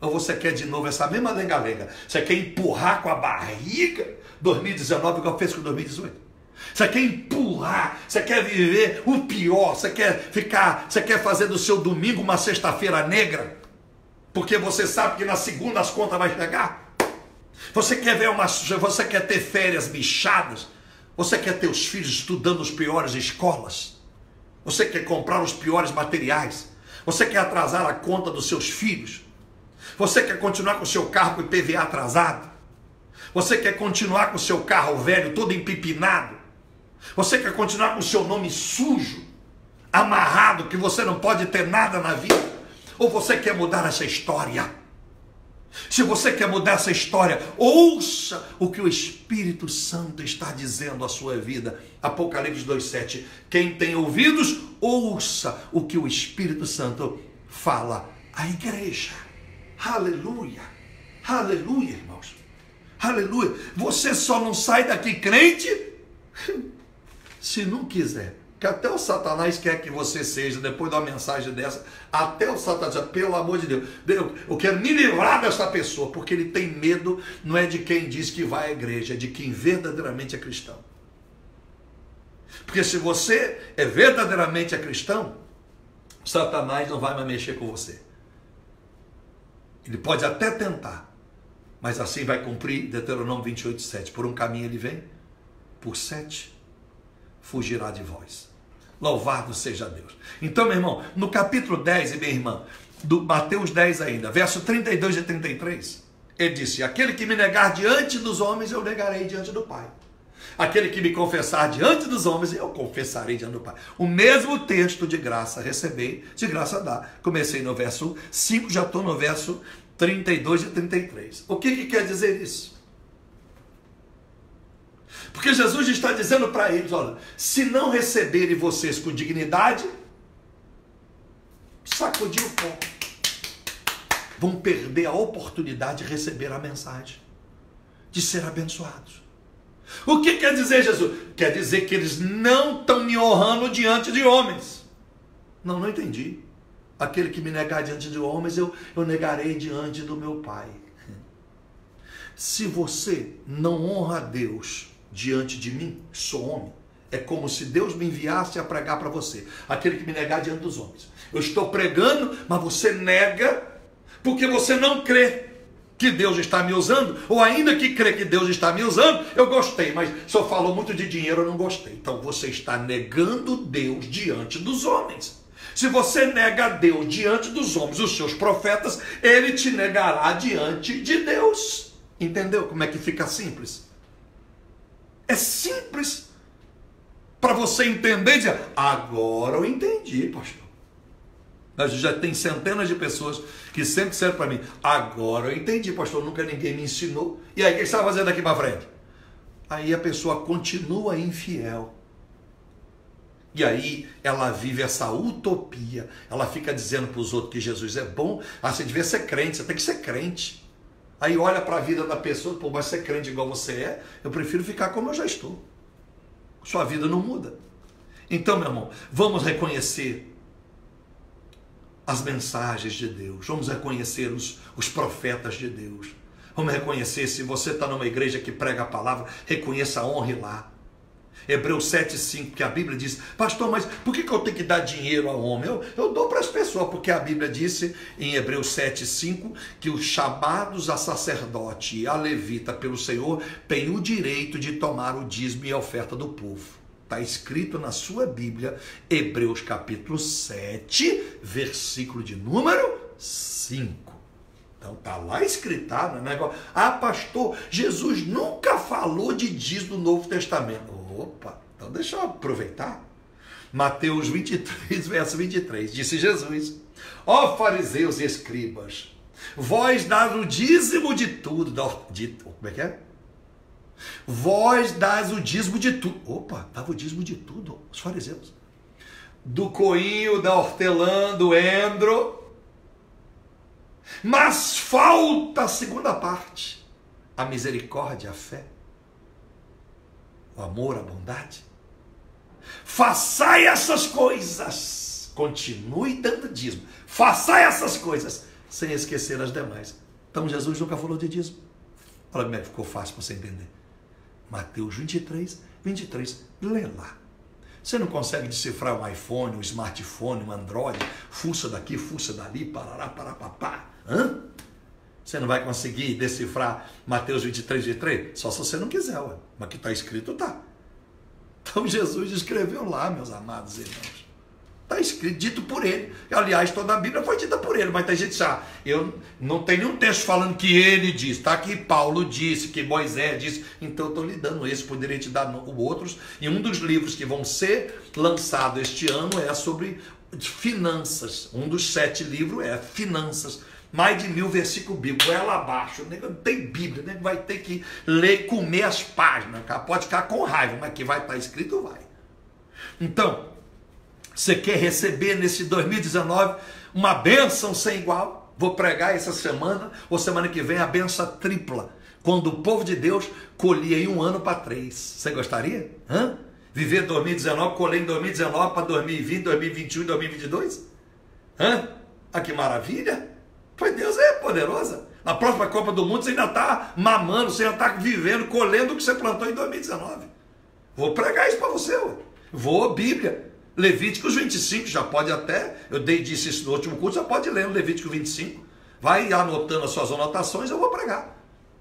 A: Ou você quer de novo essa mesma lenga-lenga? Você quer empurrar com a barriga 2019 igual fez com 2018? Você quer empurrar, você quer viver o pior, você quer ficar, você quer fazer do seu domingo uma sexta-feira negra, porque você sabe que na segunda as contas vai chegar. Você quer ver uma, você quer ter férias bichadas? Você quer ter os filhos estudando nas piores escolas? Você quer comprar os piores materiais? Você quer atrasar a conta dos seus filhos? Você quer continuar com o seu carro com IPVA atrasado? Você quer continuar com o seu carro velho todo empipinado? Você quer continuar com o seu nome sujo, amarrado, que você não pode ter nada na vida? Ou você quer mudar essa história? Se você quer mudar essa história, ouça o que o Espírito Santo está dizendo à sua vida. Apocalipse 2,7. Quem tem ouvidos, ouça o que o Espírito Santo fala à igreja. Aleluia, aleluia, irmãos. Aleluia. Você só não sai daqui crente se não quiser que até o Satanás quer que você seja, depois de uma mensagem dessa, até o Satanás, pelo amor de Deus, eu quero me livrar dessa pessoa, porque ele tem medo, não é de quem diz que vai à igreja, é de quem verdadeiramente é cristão. Porque se você é verdadeiramente é cristão, Satanás não vai mais mexer com você. Ele pode até tentar, mas assim vai cumprir Deuteronômio 28, 7. Por um caminho ele vem, por sete fugirá de vós. Louvado seja Deus. Então, meu irmão, no capítulo 10, e minha irmã, do Mateus 10 ainda, verso 32 e 33, ele disse: Aquele que me negar diante dos homens, eu negarei diante do Pai. Aquele que me confessar diante dos homens, eu confessarei diante do Pai. O mesmo texto de graça recebei, de graça dá. Comecei no verso 5, já estou no verso 32 e 33. O que, que quer dizer isso? Porque Jesus está dizendo para eles: olha, se não receberem vocês com dignidade, sacudir o pó. Vão perder a oportunidade de receber a mensagem, de ser abençoados. O que quer dizer Jesus? Quer dizer que eles não estão me honrando diante de homens. Não, não entendi. Aquele que me negar diante de homens, eu, eu negarei diante do meu Pai. Se você não honra a Deus diante de mim, sou homem. É como se Deus me enviasse a pregar para você, aquele que me negar diante dos homens. Eu estou pregando, mas você nega, porque você não crê que Deus está me usando, ou ainda que crê que Deus está me usando, eu gostei, mas eu falou muito de dinheiro, eu não gostei. Então você está negando Deus diante dos homens. Se você nega Deus diante dos homens, os seus profetas, ele te negará diante de Deus. Entendeu como é que fica simples? É simples para você entender e dizer, agora eu entendi, pastor. Mas já tem centenas de pessoas que sempre disseram para mim, agora eu entendi, pastor, nunca ninguém me ensinou. E aí, o que está fazendo aqui para frente? Aí a pessoa continua infiel. E aí ela vive essa utopia. Ela fica dizendo para os outros que Jesus é bom. Ah, você devia ser crente, você tem que ser crente. Aí olha para a vida da pessoa, pô, mas ser crente igual você é, eu prefiro ficar como eu já estou. Sua vida não muda. Então, meu irmão, vamos reconhecer as mensagens de Deus, vamos reconhecer os, os profetas de Deus. Vamos reconhecer, se você está numa igreja que prega a palavra, reconheça a honra lá. Hebreus 7,5, que a Bíblia diz, pastor, mas por que, que eu tenho que dar dinheiro ao homem? Eu, eu dou para as pessoas, porque a Bíblia disse em Hebreus 7,5 que os chamados a sacerdote e a levita pelo Senhor têm o direito de tomar o dízimo e a oferta do povo. Está escrito na sua Bíblia, Hebreus capítulo 7, versículo de número 5. Então tá lá escritado, né? Ah, pastor, Jesus nunca falou de dízimo no Novo Testamento. Opa, então deixa eu aproveitar. Mateus 23, *laughs* verso 23. Disse Jesus: Ó fariseus e escribas, vós dás o dízimo de tudo. De, como é que é? Vós dás o dízimo de tudo. Opa, dava o dízimo de tudo, os fariseus. Do coinho, da hortelã, do endro mas falta a segunda parte: a misericórdia, a fé, o amor, a bondade. Façai essas coisas, continue dando dízimo. Façai essas coisas, sem esquecer as demais. Então Jesus nunca falou de dízimo. Olha como é que ficou fácil para você entender. Mateus 23, 23. Lê lá. Você não consegue decifrar um iPhone, um smartphone, um Android, fuça daqui, fuça dali, parará, pará, papá. Hã? Você não vai conseguir decifrar Mateus 23, 23? Só se você não quiser, ué. mas que está escrito, tá. Então *laughs* Jesus escreveu lá, meus amados irmãos. Está escrito, dito por ele. Aliás, toda a Bíblia foi dita por ele, mas tem gente que ah, eu não tem nenhum texto falando que ele disse, está aqui Paulo disse, que Moisés disse, então eu estou lhe dando esse, poderia te dar outros. E um dos livros que vão ser lançados este ano é sobre finanças. Um dos sete livros é Finanças. Mais de mil versículos bíblicos, ela abaixo. Não tem Bíblia, né? vai ter que ler, comer as páginas. Pode ficar com raiva, mas que vai estar escrito, vai. Então, você quer receber nesse 2019 uma bênção sem igual? Vou pregar essa semana ou semana que vem a benção tripla. Quando o povo de Deus colhia em um ano para três. Você gostaria? Hã? Viver 2019, colher em 2019 para 2020, 2021 e 2022? Hã? Ah, que maravilha! Pois Deus é poderosa. Na próxima Copa do Mundo você ainda está mamando, você ainda está vivendo, colhendo o que você plantou em 2019. Vou pregar isso para você. Ué. Vou, Bíblia. Levíticos 25, já pode até, eu dei disse isso no último curso, já pode ler o Levítico 25. Vai anotando as suas anotações, eu vou pregar.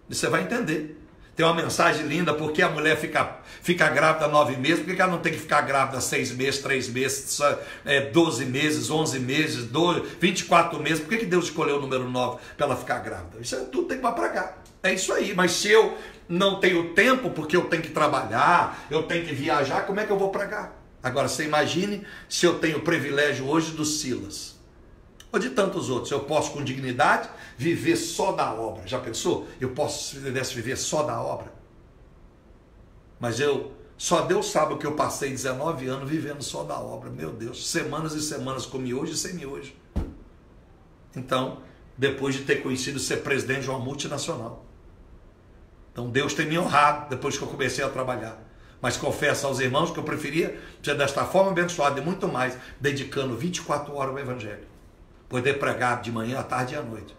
A: E você vai entender. Tem uma mensagem linda, porque a mulher fica, fica grávida nove meses, porque ela não tem que ficar grávida seis meses, três meses, é, doze meses, onze meses, doze, 24 meses. Por que, que Deus escolheu o número nove para ela ficar grávida? Isso é, tudo tem para pregar. É isso aí. Mas se eu não tenho tempo, porque eu tenho que trabalhar, eu tenho que viajar, como é que eu vou pregar? Agora, você imagine se eu tenho o privilégio hoje do Silas, de tantos outros. Eu posso, com dignidade, viver só da obra. Já pensou? Eu posso, se pudesse viver só da obra. Mas eu, só Deus sabe o que eu passei 19 anos vivendo só da obra. Meu Deus, semanas e semanas com miojo e sem miojo. Então, depois de ter conhecido ser presidente de uma multinacional. Então, Deus tem me honrado depois que eu comecei a trabalhar. Mas confesso aos irmãos que eu preferia ser desta forma abençoado e muito mais, dedicando 24 horas ao Evangelho. Poder pregar de manhã, à tarde e à noite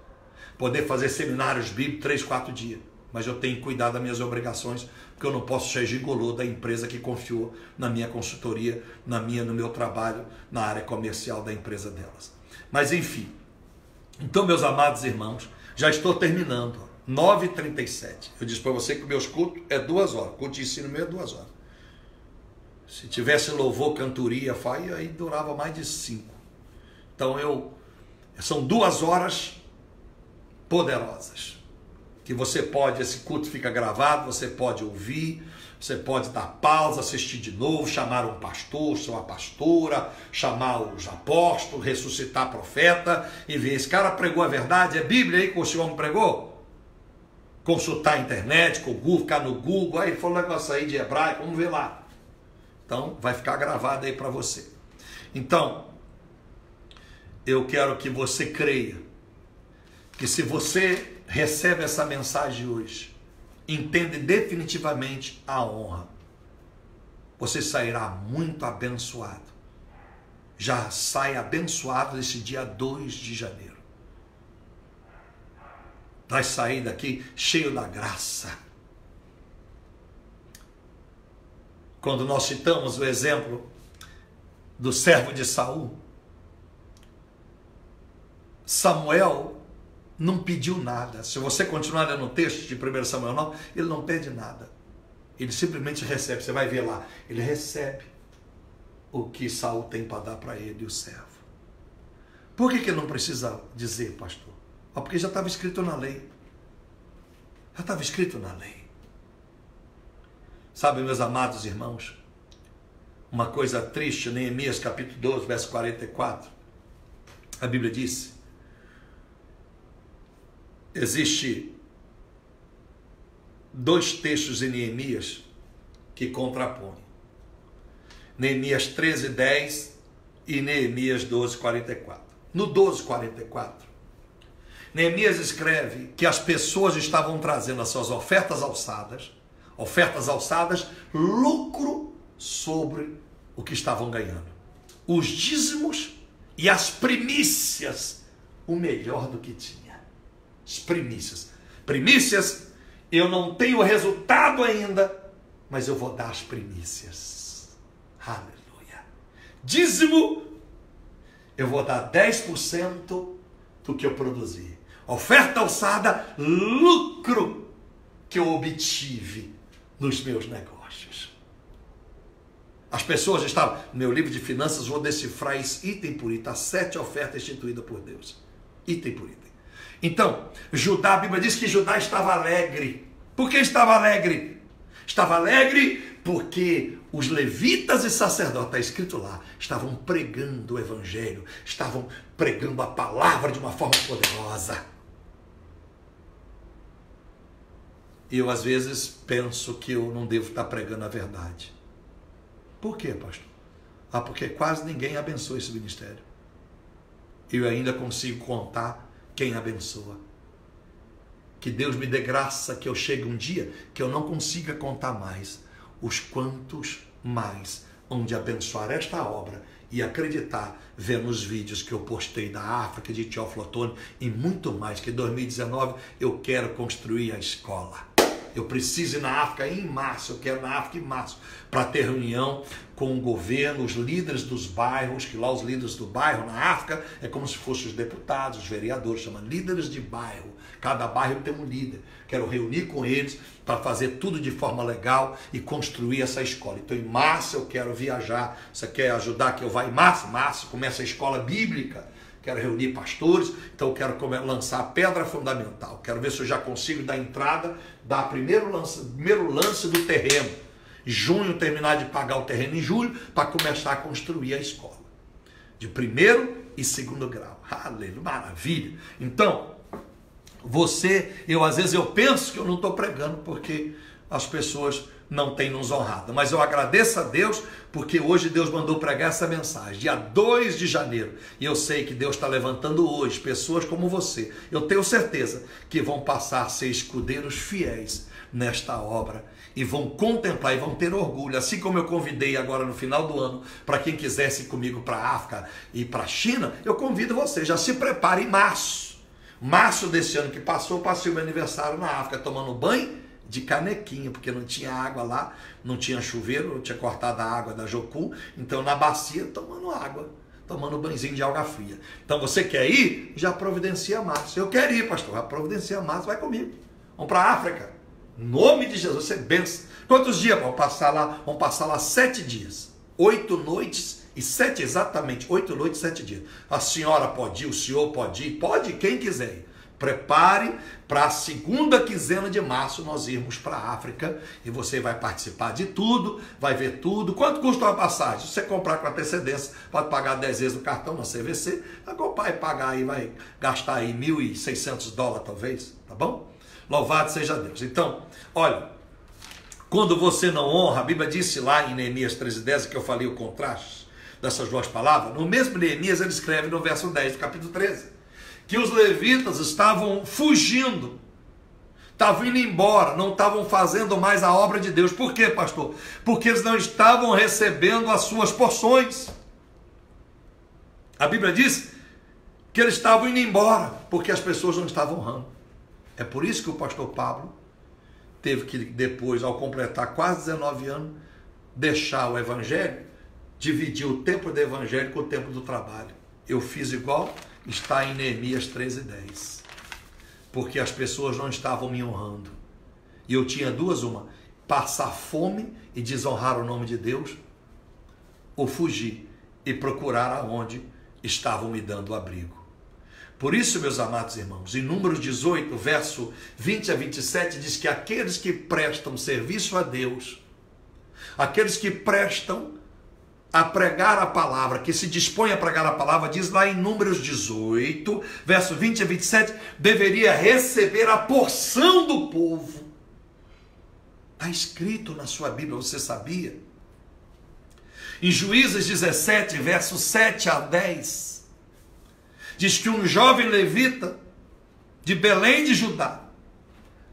A: poder fazer seminários bíblicos três, quatro dias. Mas eu tenho que cuidar das minhas obrigações, porque eu não posso ser gigolô da empresa que confiou na minha consultoria, na minha, no meu trabalho, na área comercial da empresa delas. Mas enfim. Então, meus amados irmãos, já estou terminando. 9h37. Eu disse para você que meus cultos é duas horas. Culto de ensino meu é duas horas. Se tivesse louvor, cantoria, faia, aí durava mais de cinco. Então eu. São duas horas poderosas. Que você pode, esse culto fica gravado, você pode ouvir, você pode dar pausa, assistir de novo, chamar um pastor, uma pastora, chamar os apóstolos, ressuscitar profeta e ver. Esse cara pregou a verdade, é Bíblia aí que o senhor pregou? Consultar a internet, com o Google, ficar no Google, aí falou um negócio aí de hebraico, vamos ver lá. Então, vai ficar gravado aí para você. Então, eu quero que você creia que se você recebe essa mensagem hoje, entende definitivamente a honra, você sairá muito abençoado. Já sai abençoado nesse dia 2 de janeiro. Vai sair daqui cheio da graça. Quando nós citamos o exemplo do servo de Saul, Samuel não pediu nada. Se você continuar lendo o texto de 1 Samuel 9, ele não pede nada. Ele simplesmente recebe. Você vai ver lá. Ele recebe o que Saul tem para dar para ele o servo. Por que, que não precisa dizer, pastor? Ah, porque já estava escrito na lei. Já estava escrito na lei. Sabe, meus amados irmãos, uma coisa triste, Neemias capítulo 12, verso 44. A Bíblia diz: Existe dois textos em Neemias que contrapõem. Neemias 13, 10 e Neemias 12, 44. No 12, 44, Neemias escreve que as pessoas estavam trazendo as suas ofertas alçadas, ofertas alçadas, lucro sobre o que estavam ganhando. Os dízimos e as primícias, o melhor do que tinha as primícias. Primícias, eu não tenho resultado ainda, mas eu vou dar as primícias. Aleluia. Dízimo, eu vou dar 10% do que eu produzi. Oferta alçada, lucro que eu obtive nos meus negócios. As pessoas estavam, no meu livro de finanças, vou decifrar isso item por item, as sete ofertas instituídas por Deus. Item por item. Então, Judá, a Bíblia diz que Judá estava alegre. Por que estava alegre? Estava alegre porque os levitas e sacerdotes, está escrito lá, estavam pregando o evangelho, estavam pregando a palavra de uma forma poderosa. E eu às vezes penso que eu não devo estar pregando a verdade. Por quê, pastor? Ah, porque quase ninguém abençoa esse ministério. Eu ainda consigo contar quem abençoa. Que Deus me dê graça que eu chegue um dia que eu não consiga contar mais os quantos mais onde abençoar esta obra e acreditar, vendo os vídeos que eu postei da África, de Teoflotone e muito mais, que em 2019 eu quero construir a escola. Eu preciso ir na África em março, eu quero na África em março, para ter reunião com o governo, os líderes dos bairros, que lá os líderes do bairro na África é como se fossem os deputados, os vereadores, chama líderes de bairro. Cada bairro tem um líder. Quero reunir com eles para fazer tudo de forma legal e construir essa escola. Então, em março eu quero viajar. Você quer ajudar que eu vá em março? Março começa a escola bíblica quero reunir pastores, então quero lançar a pedra fundamental. Quero ver se eu já consigo dar entrada, dar primeiro lance, primeiro lance do terreno. Junho terminar de pagar o terreno em julho para começar a construir a escola. De primeiro e segundo grau. Aleluia, maravilha. Então, você, eu às vezes eu penso que eu não estou pregando porque as pessoas não tem nos honrado. Mas eu agradeço a Deus porque hoje Deus mandou pregar essa mensagem, dia 2 de janeiro. E eu sei que Deus está levantando hoje pessoas como você. Eu tenho certeza que vão passar a ser escudeiros fiéis nesta obra e vão contemplar e vão ter orgulho. Assim como eu convidei agora no final do ano para quem quisesse ir comigo para a África e para a China, eu convido você, já se prepare em março. Março desse ano que passou, passei o meu aniversário na África tomando banho de canequinha, porque não tinha água lá, não tinha chuveiro, eu tinha cortado a água da Jocu, então na bacia tomando água, tomando banhozinho de alga fria. Então você quer ir? Já providencia massa. Eu quero ir, pastor, vai providenciar massa, vai comigo. Vamos para a África. Nome de Jesus, você benção. Quantos dias? Vamos passar lá, vamos passar lá sete dias, oito noites e sete exatamente, oito noites, sete dias. A senhora pode ir, o senhor pode ir, pode quem quiser ir. Prepare para a segunda quinzena de março nós irmos para a África e você vai participar de tudo, vai ver tudo. Quanto custa uma passagem? Se você comprar com antecedência, pode pagar 10 vezes o cartão na CVC, vai comprar e pagar aí, vai gastar aí 1.600 dólares talvez, tá bom? Louvado seja Deus. Então, olha, quando você não honra, a Bíblia disse lá em Neemias 13,10 que eu falei o contraste dessas duas palavras, no mesmo Neemias ele escreve no verso 10 do capítulo 13 que os levitas estavam fugindo, estavam indo embora, não estavam fazendo mais a obra de Deus. Por quê, pastor? Porque eles não estavam recebendo as suas porções. A Bíblia diz que eles estavam indo embora, porque as pessoas não estavam honrando. É por isso que o pastor Pablo teve que, depois, ao completar quase 19 anos, deixar o evangelho, dividir o tempo do evangelho com o tempo do trabalho. Eu fiz igual está em Neemias 13, 10. Porque as pessoas não estavam me honrando. E eu tinha duas: uma, passar fome e desonrar o nome de Deus, ou fugir e procurar aonde estavam me dando abrigo. Por isso, meus amados irmãos, em Números 18, verso 20 a 27, diz que aqueles que prestam serviço a Deus, aqueles que prestam a pregar a palavra, que se dispõe a pregar a palavra, diz lá em Números 18, verso 20 a 27, deveria receber a porção do povo. Está escrito na sua Bíblia, você sabia? Em Juízes 17, verso 7 a 10, diz que um jovem levita de Belém de Judá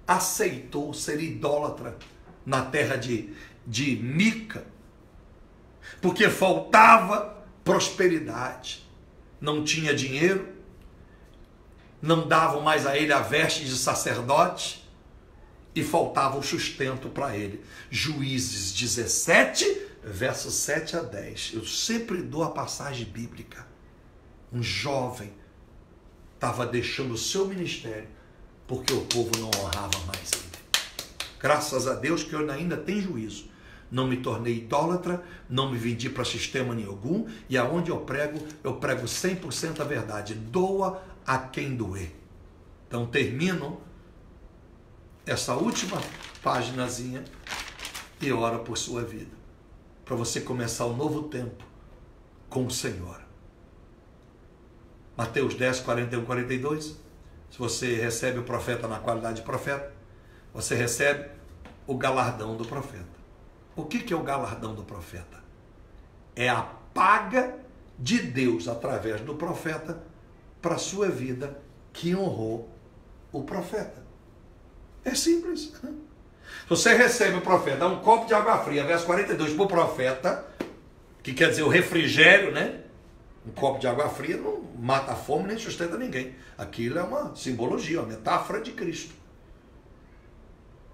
A: aceitou ser idólatra na terra de, de Mica porque faltava prosperidade, não tinha dinheiro, não davam mais a ele a veste de sacerdote e faltava o sustento para ele. Juízes 17, versos 7 a 10. Eu sempre dou a passagem bíblica. Um jovem estava deixando o seu ministério porque o povo não honrava mais ele. Graças a Deus que eu ainda tenho juízo. Não me tornei idólatra, não me vendi para sistema nenhum, e aonde eu prego, eu prego 100% a verdade. Doa a quem doer. Então termino essa última paginazinha e ora por sua vida. Para você começar um novo tempo com o Senhor. Mateus 10, 41, 42. Se você recebe o profeta na qualidade de profeta, você recebe o galardão do profeta. O que, que é o galardão do profeta? É a paga de Deus através do profeta para a sua vida que honrou o profeta. É simples. Você recebe o profeta, dá um copo de água fria, verso 42, para o profeta, que quer dizer o refrigério, né? Um copo de água fria não mata a fome nem sustenta ninguém. Aquilo é uma simbologia, uma metáfora de Cristo.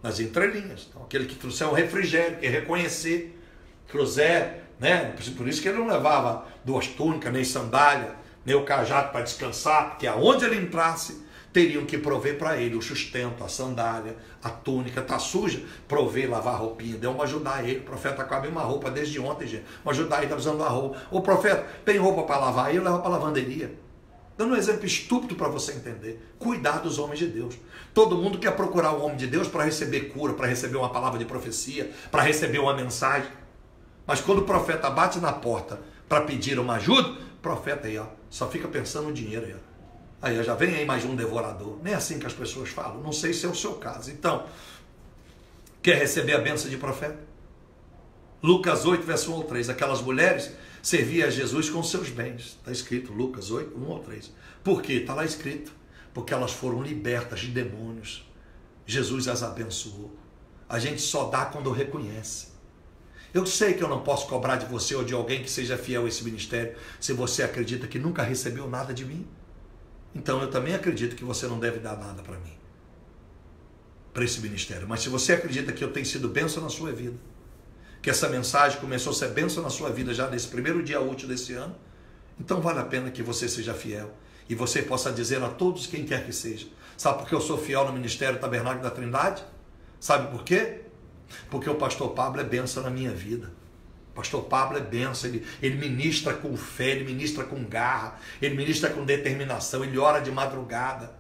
A: Nas entrelinhas. Então, aquele que trouxer um refrigério, que reconhecer, trouxer, né? Por isso que ele não levava duas túnicas, nem sandália, nem o cajado para descansar, porque aonde ele entrasse, teriam que prover para ele o sustento, a sandália, a túnica, tá suja, prover, lavar a roupinha, deu uma ajudar ele. O profeta com a mesma roupa desde ontem, gente. Uma ajudar ele, tá precisando lavar roupa. O profeta tem roupa para lavar, ele leva para lavanderia. Dando um exemplo estúpido para você entender. Cuidar dos homens de Deus. Todo mundo quer procurar o homem de Deus para receber cura, para receber uma palavra de profecia, para receber uma mensagem. Mas quando o profeta bate na porta para pedir uma ajuda, o profeta aí, ó, só fica pensando no dinheiro aí, ó. Aí já vem aí mais um devorador. Nem é assim que as pessoas falam. Não sei se é o seu caso. Então, quer receber a benção de profeta? Lucas 8, verso 1 ou 3. Aquelas mulheres serviam a Jesus com seus bens. Está escrito, Lucas 8, 1 ou 3. Por quê? Está lá escrito. Porque elas foram libertas de demônios. Jesus as abençoou. A gente só dá quando reconhece. Eu sei que eu não posso cobrar de você ou de alguém que seja fiel a esse ministério se você acredita que nunca recebeu nada de mim. Então eu também acredito que você não deve dar nada para mim, para esse ministério. Mas se você acredita que eu tenho sido bênção na sua vida, que essa mensagem começou a ser bênção na sua vida já nesse primeiro dia útil desse ano, então vale a pena que você seja fiel e você possa dizer a todos quem quer que seja. Sabe por que eu sou fiel no ministério Tabernáculo da Trindade? Sabe por quê? Porque o pastor Pablo é bênção na minha vida. Pastor Pablo é benção, ele, ele ministra com fé, ele ministra com garra, ele ministra com determinação, ele ora de madrugada.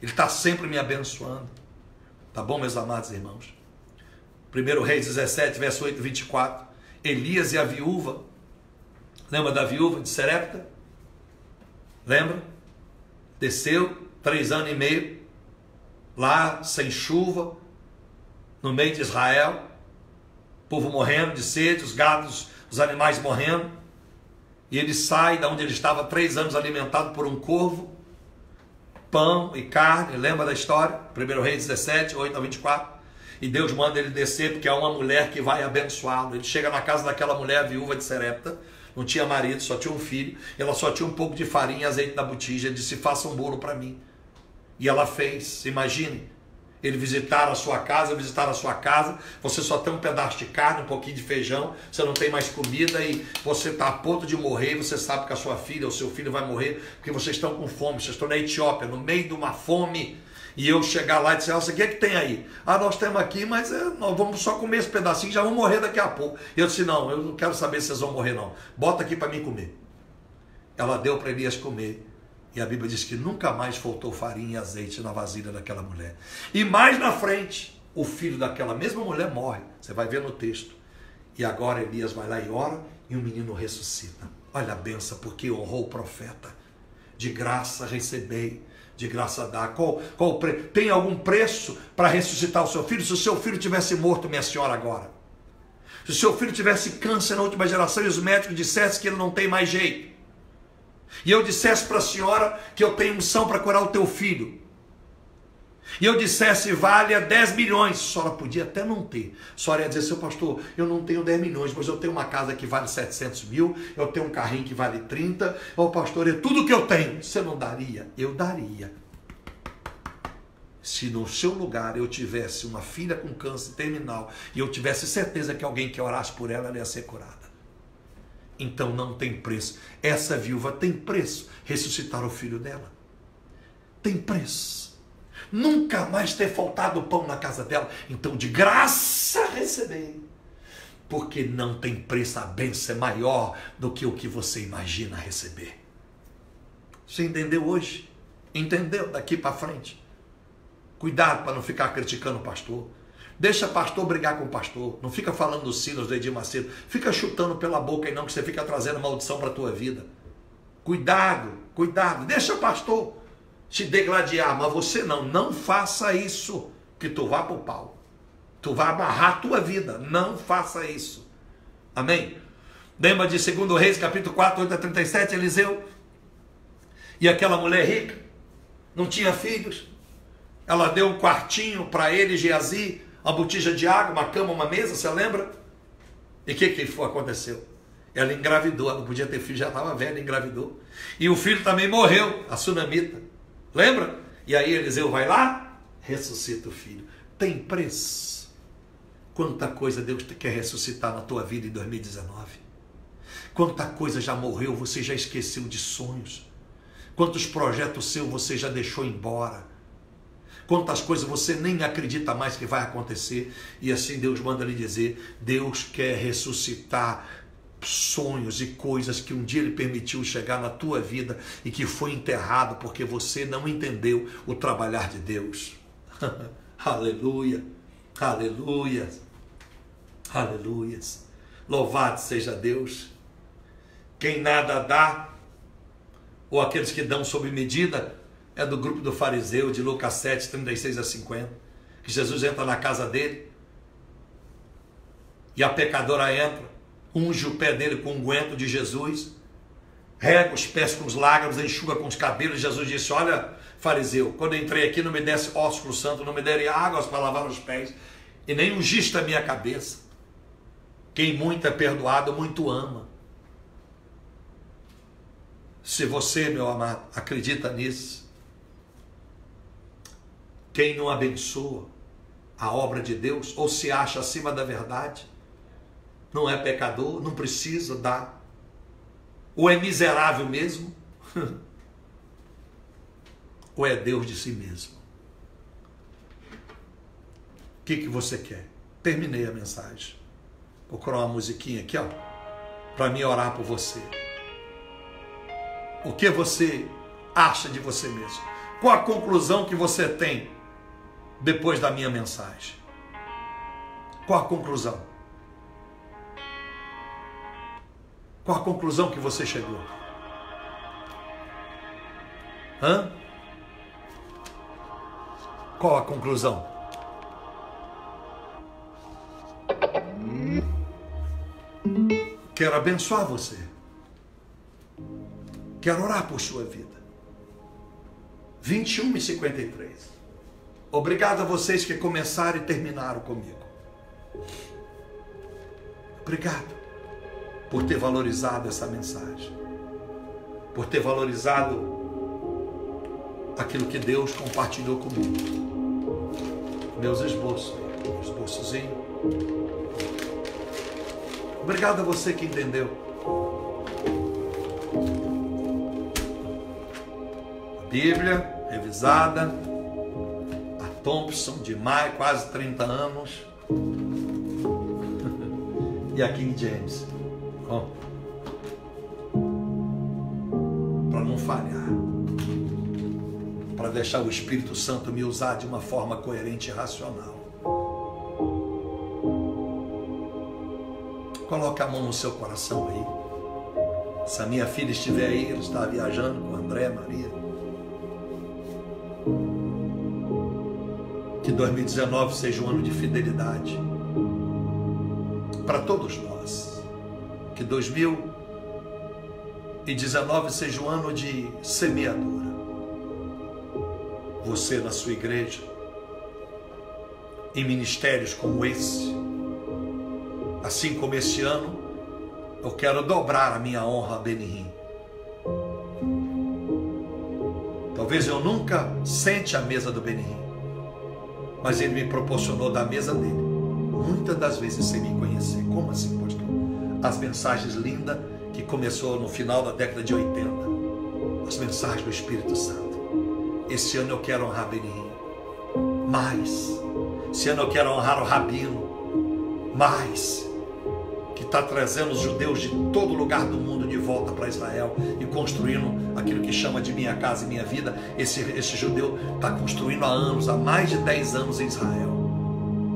A: Ele está sempre me abençoando. Tá bom, meus amados irmãos? 1 Reis 17, verso 8 24. Elias e a viúva. Lembra da viúva de Serepta? Lembra? Desceu três anos e meio, lá sem chuva, no meio de Israel povo morrendo de sede, os gados, os animais morrendo. E ele sai da onde ele estava três anos alimentado por um corvo, pão e carne, lembra da história? 1 Reis 17, 8 a 24. E Deus manda ele descer porque há uma mulher que vai abençoá-lo. Ele chega na casa daquela mulher, viúva de Serepta, não tinha marido, só tinha um filho. Ela só tinha um pouco de farinha e azeite da botija. Ele disse: Faça um bolo para mim. E ela fez, imagine, ele visitar a sua casa, visitar a sua casa, você só tem um pedaço de carne, um pouquinho de feijão, você não tem mais comida e você está a ponto de morrer, você sabe que a sua filha ou seu filho vai morrer porque vocês estão com fome, vocês estão na Etiópia, no meio de uma fome. E eu chegar lá e dizer, nossa, o que é que tem aí? Ah, nós temos aqui, mas é, nós vamos só comer esse pedacinho já vamos morrer daqui a pouco. Eu disse, não, eu não quero saber se vocês vão morrer, não. Bota aqui para mim comer. Ela deu para Elias comer. E a Bíblia diz que nunca mais faltou farinha e azeite na vasilha daquela mulher. E mais na frente, o filho daquela mesma mulher morre. Você vai ver no texto. E agora Elias vai lá e ora e o menino ressuscita. Olha a benção, porque honrou o profeta. De graça recebei, de graça dá. Qual, qual pre... Tem algum preço para ressuscitar o seu filho? Se o seu filho tivesse morto, minha senhora, agora. Se o seu filho tivesse câncer na última geração e os médicos dissessem que ele não tem mais jeito e eu dissesse para a senhora que eu tenho unção para curar o teu filho, e eu dissesse vale 10 milhões, a senhora podia até não ter. A senhora ia dizer, seu pastor, eu não tenho 10 milhões, mas eu tenho uma casa que vale 700 mil, eu tenho um carrinho que vale 30, ô pastor, é tudo que eu tenho. Você não daria? Eu daria. Se no seu lugar eu tivesse uma filha com câncer terminal e eu tivesse certeza que alguém que orasse por ela, ela ia ser curada então não tem preço. Essa viúva tem preço ressuscitar o filho dela. tem preço. Nunca mais ter faltado pão na casa dela. Então, de graça receber. Porque não tem preço, a bênção é maior do que o que você imagina receber. Você entendeu hoje? Entendeu daqui para frente? Cuidado para não ficar criticando o pastor. Deixa pastor brigar com pastor. Não fica falando dos sinos do Edir Macedo. Fica chutando pela boca e não que você fica trazendo maldição para a tua vida. Cuidado, cuidado. Deixa pastor te degladiar, mas você não. Não faça isso, que tu vá para o pau. Tu vai amarrar a tua vida. Não faça isso. Amém? Lembra de 2 Reis, capítulo 4, 8 a 37, Eliseu? E aquela mulher rica, não tinha filhos. Ela deu um quartinho para ele, Geazi, uma botija de água, uma cama, uma mesa, você lembra? E o que, que aconteceu? Ela engravidou, ela não podia ter filho, já estava velha, engravidou. E o filho também morreu, a sunamita. Lembra? E aí Eliseu vai lá, ressuscita o filho. Tem preço. Quanta coisa Deus quer ressuscitar na tua vida em 2019. Quanta coisa já morreu, você já esqueceu de sonhos. Quantos projetos seus você já deixou embora. Quantas coisas você nem acredita mais que vai acontecer. E assim Deus manda lhe dizer: Deus quer ressuscitar sonhos e coisas que um dia ele permitiu chegar na tua vida e que foi enterrado porque você não entendeu o trabalhar de Deus. *laughs* aleluia, aleluia, aleluia. Louvado seja Deus. Quem nada dá, ou aqueles que dão sob medida, é do grupo do fariseu de Lucas 7, 36 a 50. Que Jesus entra na casa dele e a pecadora entra unge o pé dele com o unguento de Jesus, rega os pés com os lágrimas, enxuga com os cabelos. Jesus disse: Olha, fariseu, quando entrei aqui, não me desse ósculo santo, não me desse águas para lavar os pés, e nem ungiste a minha cabeça. Quem muito é perdoado, muito ama. Se você, meu amado, acredita nisso, quem não abençoa a obra de Deus ou se acha acima da verdade, não é pecador, não precisa dar, ou é miserável mesmo, *laughs* ou é Deus de si mesmo. O que, que você quer? Terminei a mensagem. Vou procurar uma musiquinha aqui, ó, para me orar por você. O que você acha de você mesmo? Qual a conclusão que você tem depois da minha mensagem? Qual a conclusão? Qual a conclusão que você chegou? Hã? Qual a conclusão? Quero abençoar você. Quero orar por sua vida. 21 e 53. Obrigado a vocês que começaram e terminaram comigo. Obrigado por ter valorizado essa mensagem, por ter valorizado aquilo que Deus compartilhou comigo. Meus esboços, esboçozinho. Obrigado a você que entendeu. Bíblia revisada, Thompson de mais quase 30 anos. *laughs* e a King James para não falhar, para deixar o Espírito Santo me usar de uma forma coerente e racional. Coloque a mão no seu coração aí. Se a minha filha estiver aí, ela está viajando com André, Maria. Que 2019 seja um ano de fidelidade para todos nós que 2019 seja um ano de semeadura. Você na sua igreja, em ministérios como esse, assim como esse ano, eu quero dobrar a minha honra a Benihim. Talvez eu nunca sente a mesa do Benihim, mas ele me proporcionou da mesa dele, muitas das vezes sem me conhecer. Como assim, pastor? as mensagens lindas que começou no final da década de 80. As mensagens do Espírito Santo. esse ano eu quero honrar Benin. Mais. Esse ano eu quero honrar o Rabino. Mais. Que está trazendo os judeus de todo lugar do mundo de volta para Israel e construindo aquilo que chama de minha casa e minha vida. Esse, esse judeu está construindo há anos, há mais de 10 anos em Israel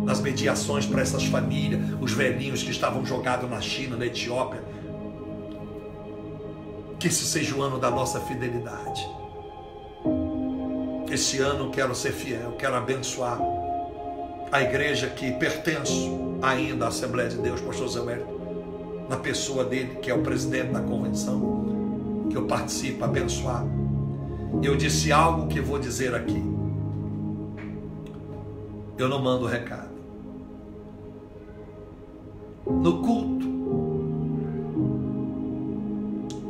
A: nas mediações para essas famílias, os velhinhos que estavam jogados na China, na Etiópia. Que esse seja o ano da nossa fidelidade. Esse ano quero ser fiel, quero abençoar a igreja que pertenço ainda à Assembleia de Deus, Pastor Zé na pessoa dele, que é o presidente da convenção, que eu participo, abençoar. Eu disse algo que vou dizer aqui. Eu não mando recado no culto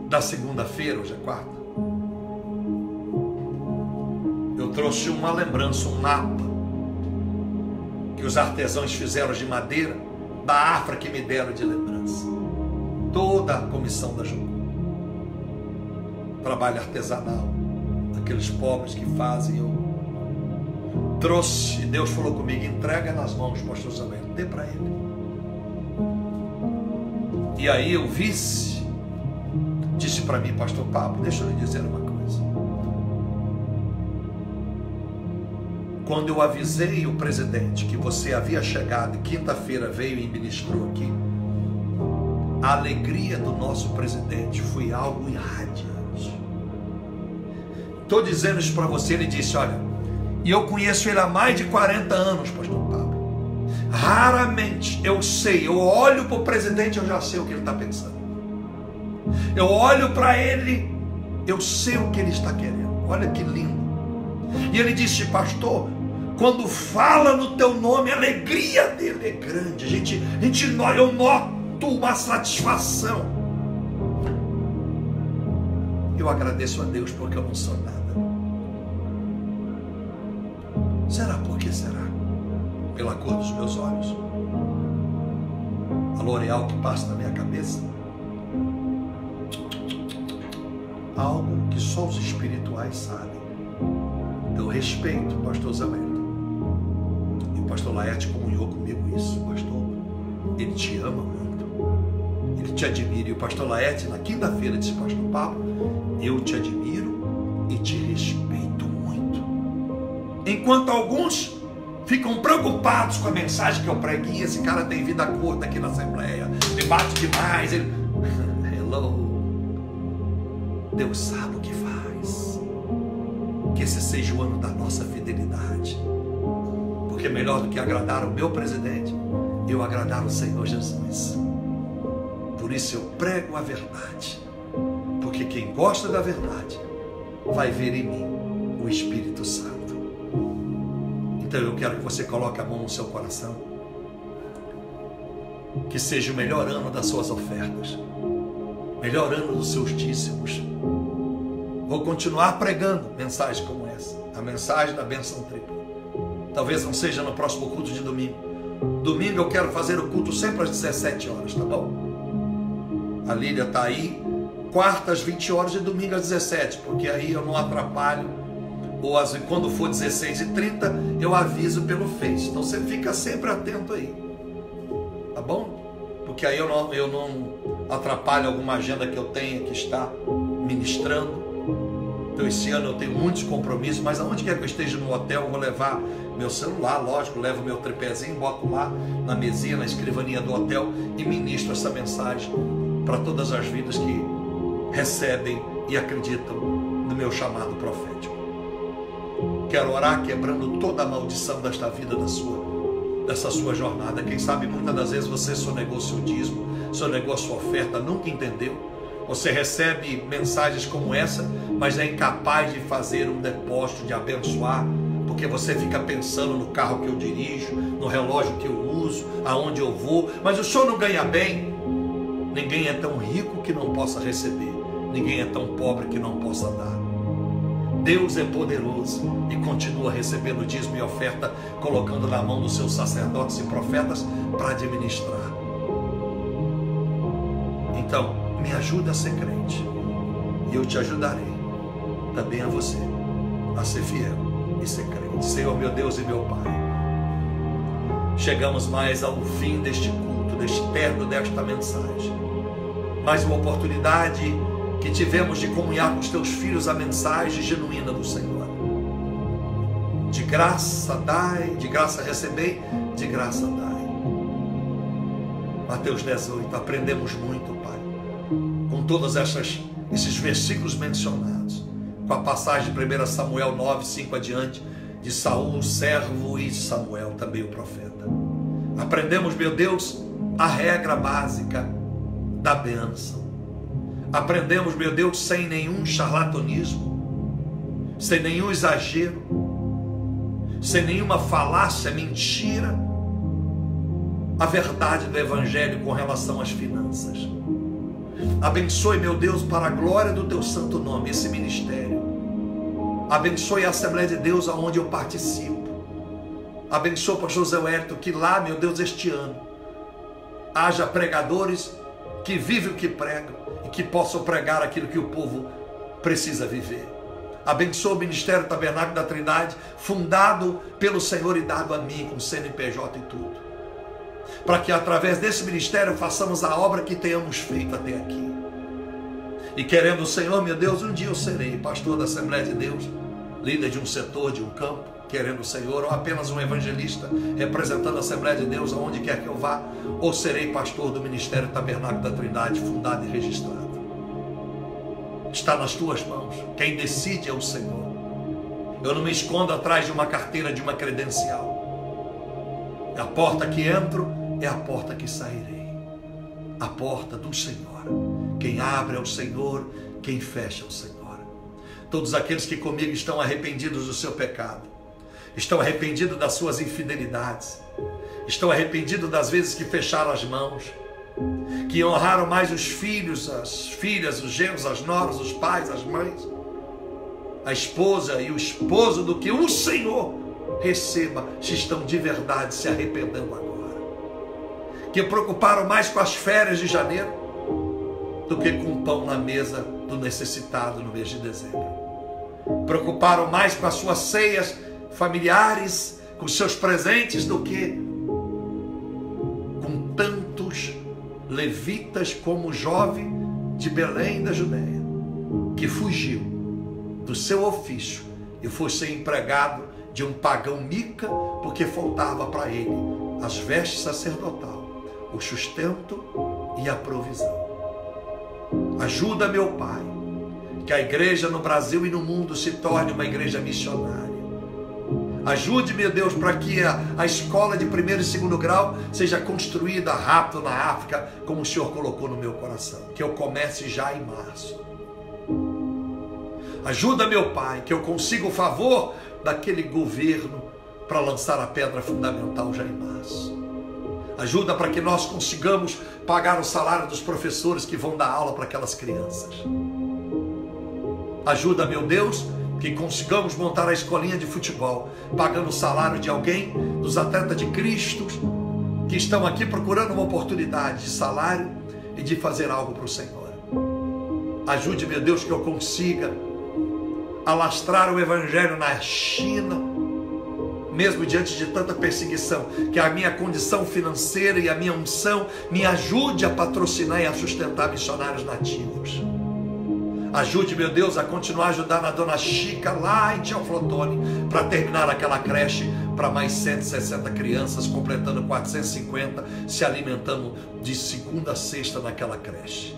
A: da segunda-feira, hoje é quarta, eu trouxe uma lembrança, um mapa que os artesãos fizeram de madeira da Afra que me deram de lembrança. Toda a comissão da Jucu. Trabalho artesanal, aqueles pobres que fazem. Eu trouxe, Deus falou comigo: entrega nas mãos, pastor Samuel, dê para ele. E aí o vice disse para mim, pastor Pablo, deixa eu lhe dizer uma coisa. Quando eu avisei o presidente que você havia chegado quinta-feira veio e ministrou aqui, a alegria do nosso presidente foi algo irradiante. Estou dizendo isso para você, ele disse, olha, e eu conheço ele há mais de 40 anos, pastor Pablo. Raramente eu sei, eu olho para o presidente, eu já sei o que ele está pensando. Eu olho para ele, eu sei o que ele está querendo. Olha que lindo. E ele disse, pastor, quando fala no teu nome, a alegria dele é grande. A gente, a gente eu noto uma satisfação. Eu agradeço a Deus porque eu não sou nada. Será por que será? pela cor dos meus olhos, a L'Oreal que passa na minha cabeça, algo que só os espirituais sabem. Eu respeito o pastor Zamento. E o pastor Laerte comunhou comigo isso, pastor. Ele te ama muito. Ele te admira. E o pastor Laerte, na quinta-feira, disse, pastor Pablo, eu te admiro e te respeito muito. Enquanto alguns ficam preocupados com a mensagem que eu preguei. Esse cara tem vida curta aqui na Assembleia, debate demais. Ele... *laughs* Hello. Deus sabe o que faz. Que esse seja o ano da nossa fidelidade. Porque melhor do que agradar o meu presidente, eu agradar o Senhor Jesus. Por isso eu prego a verdade. Porque quem gosta da verdade vai ver em mim o Espírito Santo. Então eu quero que você coloque a mão no seu coração. Que seja o melhor ano das suas ofertas, melhor ano dos seus dízimos. Vou continuar pregando mensagens como essa, a mensagem da benção tripla. Talvez não seja no próximo culto de domingo. Domingo eu quero fazer o culto sempre às 17 horas, tá bom? A Lília está aí, quartas 20 horas e domingo às 17, porque aí eu não atrapalho ou as, quando for 16 e 30 eu aviso pelo Face. Então você fica sempre atento aí. Tá bom? Porque aí eu não, eu não atrapalho alguma agenda que eu tenha que está ministrando. Então esse ano eu tenho muitos compromissos, mas aonde quer que eu esteja no hotel, eu vou levar meu celular, lógico, levo meu tripézinho, boto lá na mesinha, na escrivaninha do hotel e ministro essa mensagem para todas as vidas que recebem e acreditam no meu chamado profético. Quero orar quebrando toda a maldição desta vida da sua, dessa sua jornada. Quem sabe muitas das vezes você sonegou seu dízimo, a sua oferta, nunca entendeu. Você recebe mensagens como essa, mas é incapaz de fazer um depósito, de abençoar, porque você fica pensando no carro que eu dirijo, no relógio que eu uso, aonde eu vou, mas o senhor não ganha bem. Ninguém é tão rico que não possa receber, ninguém é tão pobre que não possa dar. Deus é poderoso e continua recebendo dízimo e oferta, colocando na mão dos seus sacerdotes e profetas para administrar. Então, me ajuda a ser crente e eu te ajudarei também a você a ser fiel e ser crente. Senhor, meu Deus e meu Pai, chegamos mais ao fim deste culto, deste terno desta mensagem. Mais uma oportunidade que tivemos de comunhar com os teus filhos a mensagem genuína do Senhor. De graça dai, de graça recebei, de graça dai. Mateus 18, aprendemos muito, Pai, com todos esses versículos mencionados, com a passagem de 1 Samuel 9, 5 adiante, de Saul, servo, e Samuel, também o profeta. Aprendemos, meu Deus, a regra básica da bênção. Aprendemos, meu Deus, sem nenhum charlatanismo, sem nenhum exagero, sem nenhuma falácia, mentira, a verdade do Evangelho com relação às finanças. Abençoe, meu Deus, para a glória do teu santo nome, esse ministério. Abençoe a Assembleia de Deus aonde eu participo. Abençoe para José Wellington que lá, meu Deus, este ano haja pregadores que vivem o que pregam e que possam pregar aquilo que o povo precisa viver. Abençoa o Ministério Tabernáculo da Trindade, fundado pelo Senhor e dado a mim com CNPJ e tudo. Para que através desse ministério façamos a obra que tenhamos feito até aqui. E querendo o Senhor, meu Deus, um dia eu serei pastor da Assembleia de Deus, líder de um setor, de um campo, querendo o Senhor, ou apenas um evangelista representando a Assembleia de Deus aonde quer que eu vá, ou serei pastor do Ministério Tabernáculo da Trindade, fundado e registrado. Está nas tuas mãos. Quem decide é o Senhor. Eu não me escondo atrás de uma carteira, de uma credencial. A porta que entro é a porta que sairei. A porta do Senhor. Quem abre é o Senhor, quem fecha é o Senhor. Todos aqueles que comigo estão arrependidos do seu pecado estão arrependidos das suas infidelidades, estão arrependidos das vezes que fecharam as mãos, que honraram mais os filhos, as filhas, os genros, as noras, os pais, as mães, a esposa e o esposo do que o Senhor receba se estão de verdade se arrependendo agora. Que preocuparam mais com as férias de janeiro do que com o pão na mesa do necessitado no mês de dezembro. Preocuparam mais com as suas ceias familiares, com seus presentes, do que com tantos levitas como o jovem de Belém da Judéia, que fugiu do seu ofício e foi ser empregado de um pagão mica, porque faltava para ele as vestes sacerdotal, o sustento e a provisão. Ajuda, meu Pai, que a igreja no Brasil e no mundo se torne uma igreja missionária Ajude-me, Deus, para que a, a escola de primeiro e segundo grau seja construída rápido na África, como o Senhor colocou no meu coração. Que eu comece já em março. Ajuda, meu Pai, que eu consiga o favor daquele governo para lançar a pedra fundamental já em março. Ajuda para que nós consigamos pagar o salário dos professores que vão dar aula para aquelas crianças. Ajuda, meu Deus, que consigamos montar a escolinha de futebol, pagando o salário de alguém, dos atletas de Cristo, que estão aqui procurando uma oportunidade de salário e de fazer algo para o Senhor. Ajude, meu Deus, que eu consiga alastrar o Evangelho na China, mesmo diante de tanta perseguição, que a minha condição financeira e a minha unção me ajude a patrocinar e a sustentar missionários nativos. Ajude, meu Deus, a continuar ajudando a dona Chica lá em Teoflotone para terminar aquela creche para mais 160 crianças, completando 450, se alimentando de segunda a sexta naquela creche.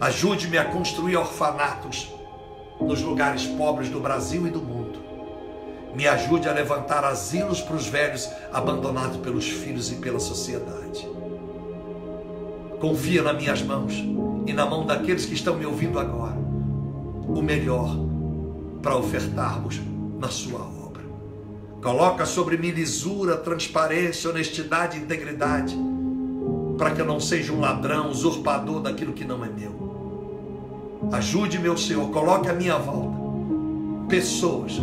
A: Ajude-me a construir orfanatos nos lugares pobres do Brasil e do mundo. Me ajude a levantar asilos para os velhos abandonados pelos filhos e pela sociedade. Confia nas minhas mãos e na mão daqueles que estão me ouvindo agora o melhor para ofertarmos na sua obra. Coloca sobre mim lisura, transparência, honestidade e integridade, para que eu não seja um ladrão, usurpador daquilo que não é meu. Ajude, meu Senhor, coloque à minha volta pessoas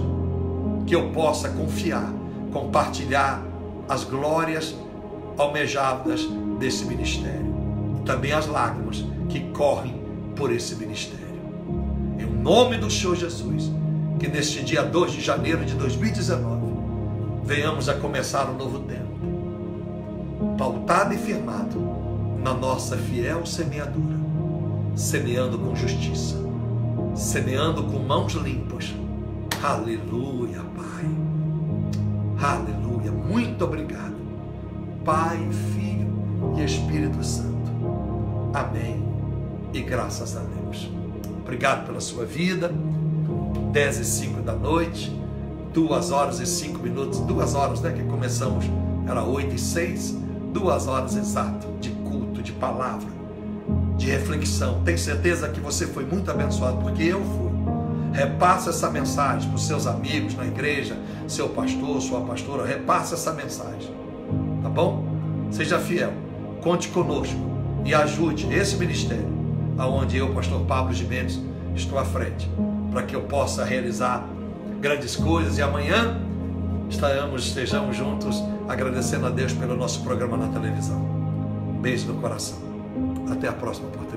A: que eu possa confiar, compartilhar as glórias almejadas desse ministério também as lágrimas que correm por esse ministério. Em nome do Senhor Jesus, que neste dia 2 de janeiro de 2019 venhamos a começar um novo tempo, pautado e firmado na nossa fiel semeadura, semeando com justiça, semeando com mãos limpas. Aleluia, Pai. Aleluia. Muito obrigado. Pai, Filho e Espírito Santo. Amém. E graças a Deus. Obrigado pela sua vida. 10 e 5 da noite, 2 horas e 5 minutos, 2 horas, né? Que começamos, era 8 e 6, 2 horas exato de culto, de palavra, de reflexão. Tenho certeza que você foi muito abençoado, porque eu fui. Repassa essa mensagem para os seus amigos na igreja, seu pastor, sua pastora, repassa essa mensagem. Tá bom? Seja fiel, conte conosco e ajude esse ministério, aonde eu, pastor Pablo Gimenez, estou à frente para que eu possa realizar grandes coisas e amanhã estaremos, estejamos juntos agradecendo a Deus pelo nosso programa na televisão. Beijo no coração. Até a próxima oportunidade.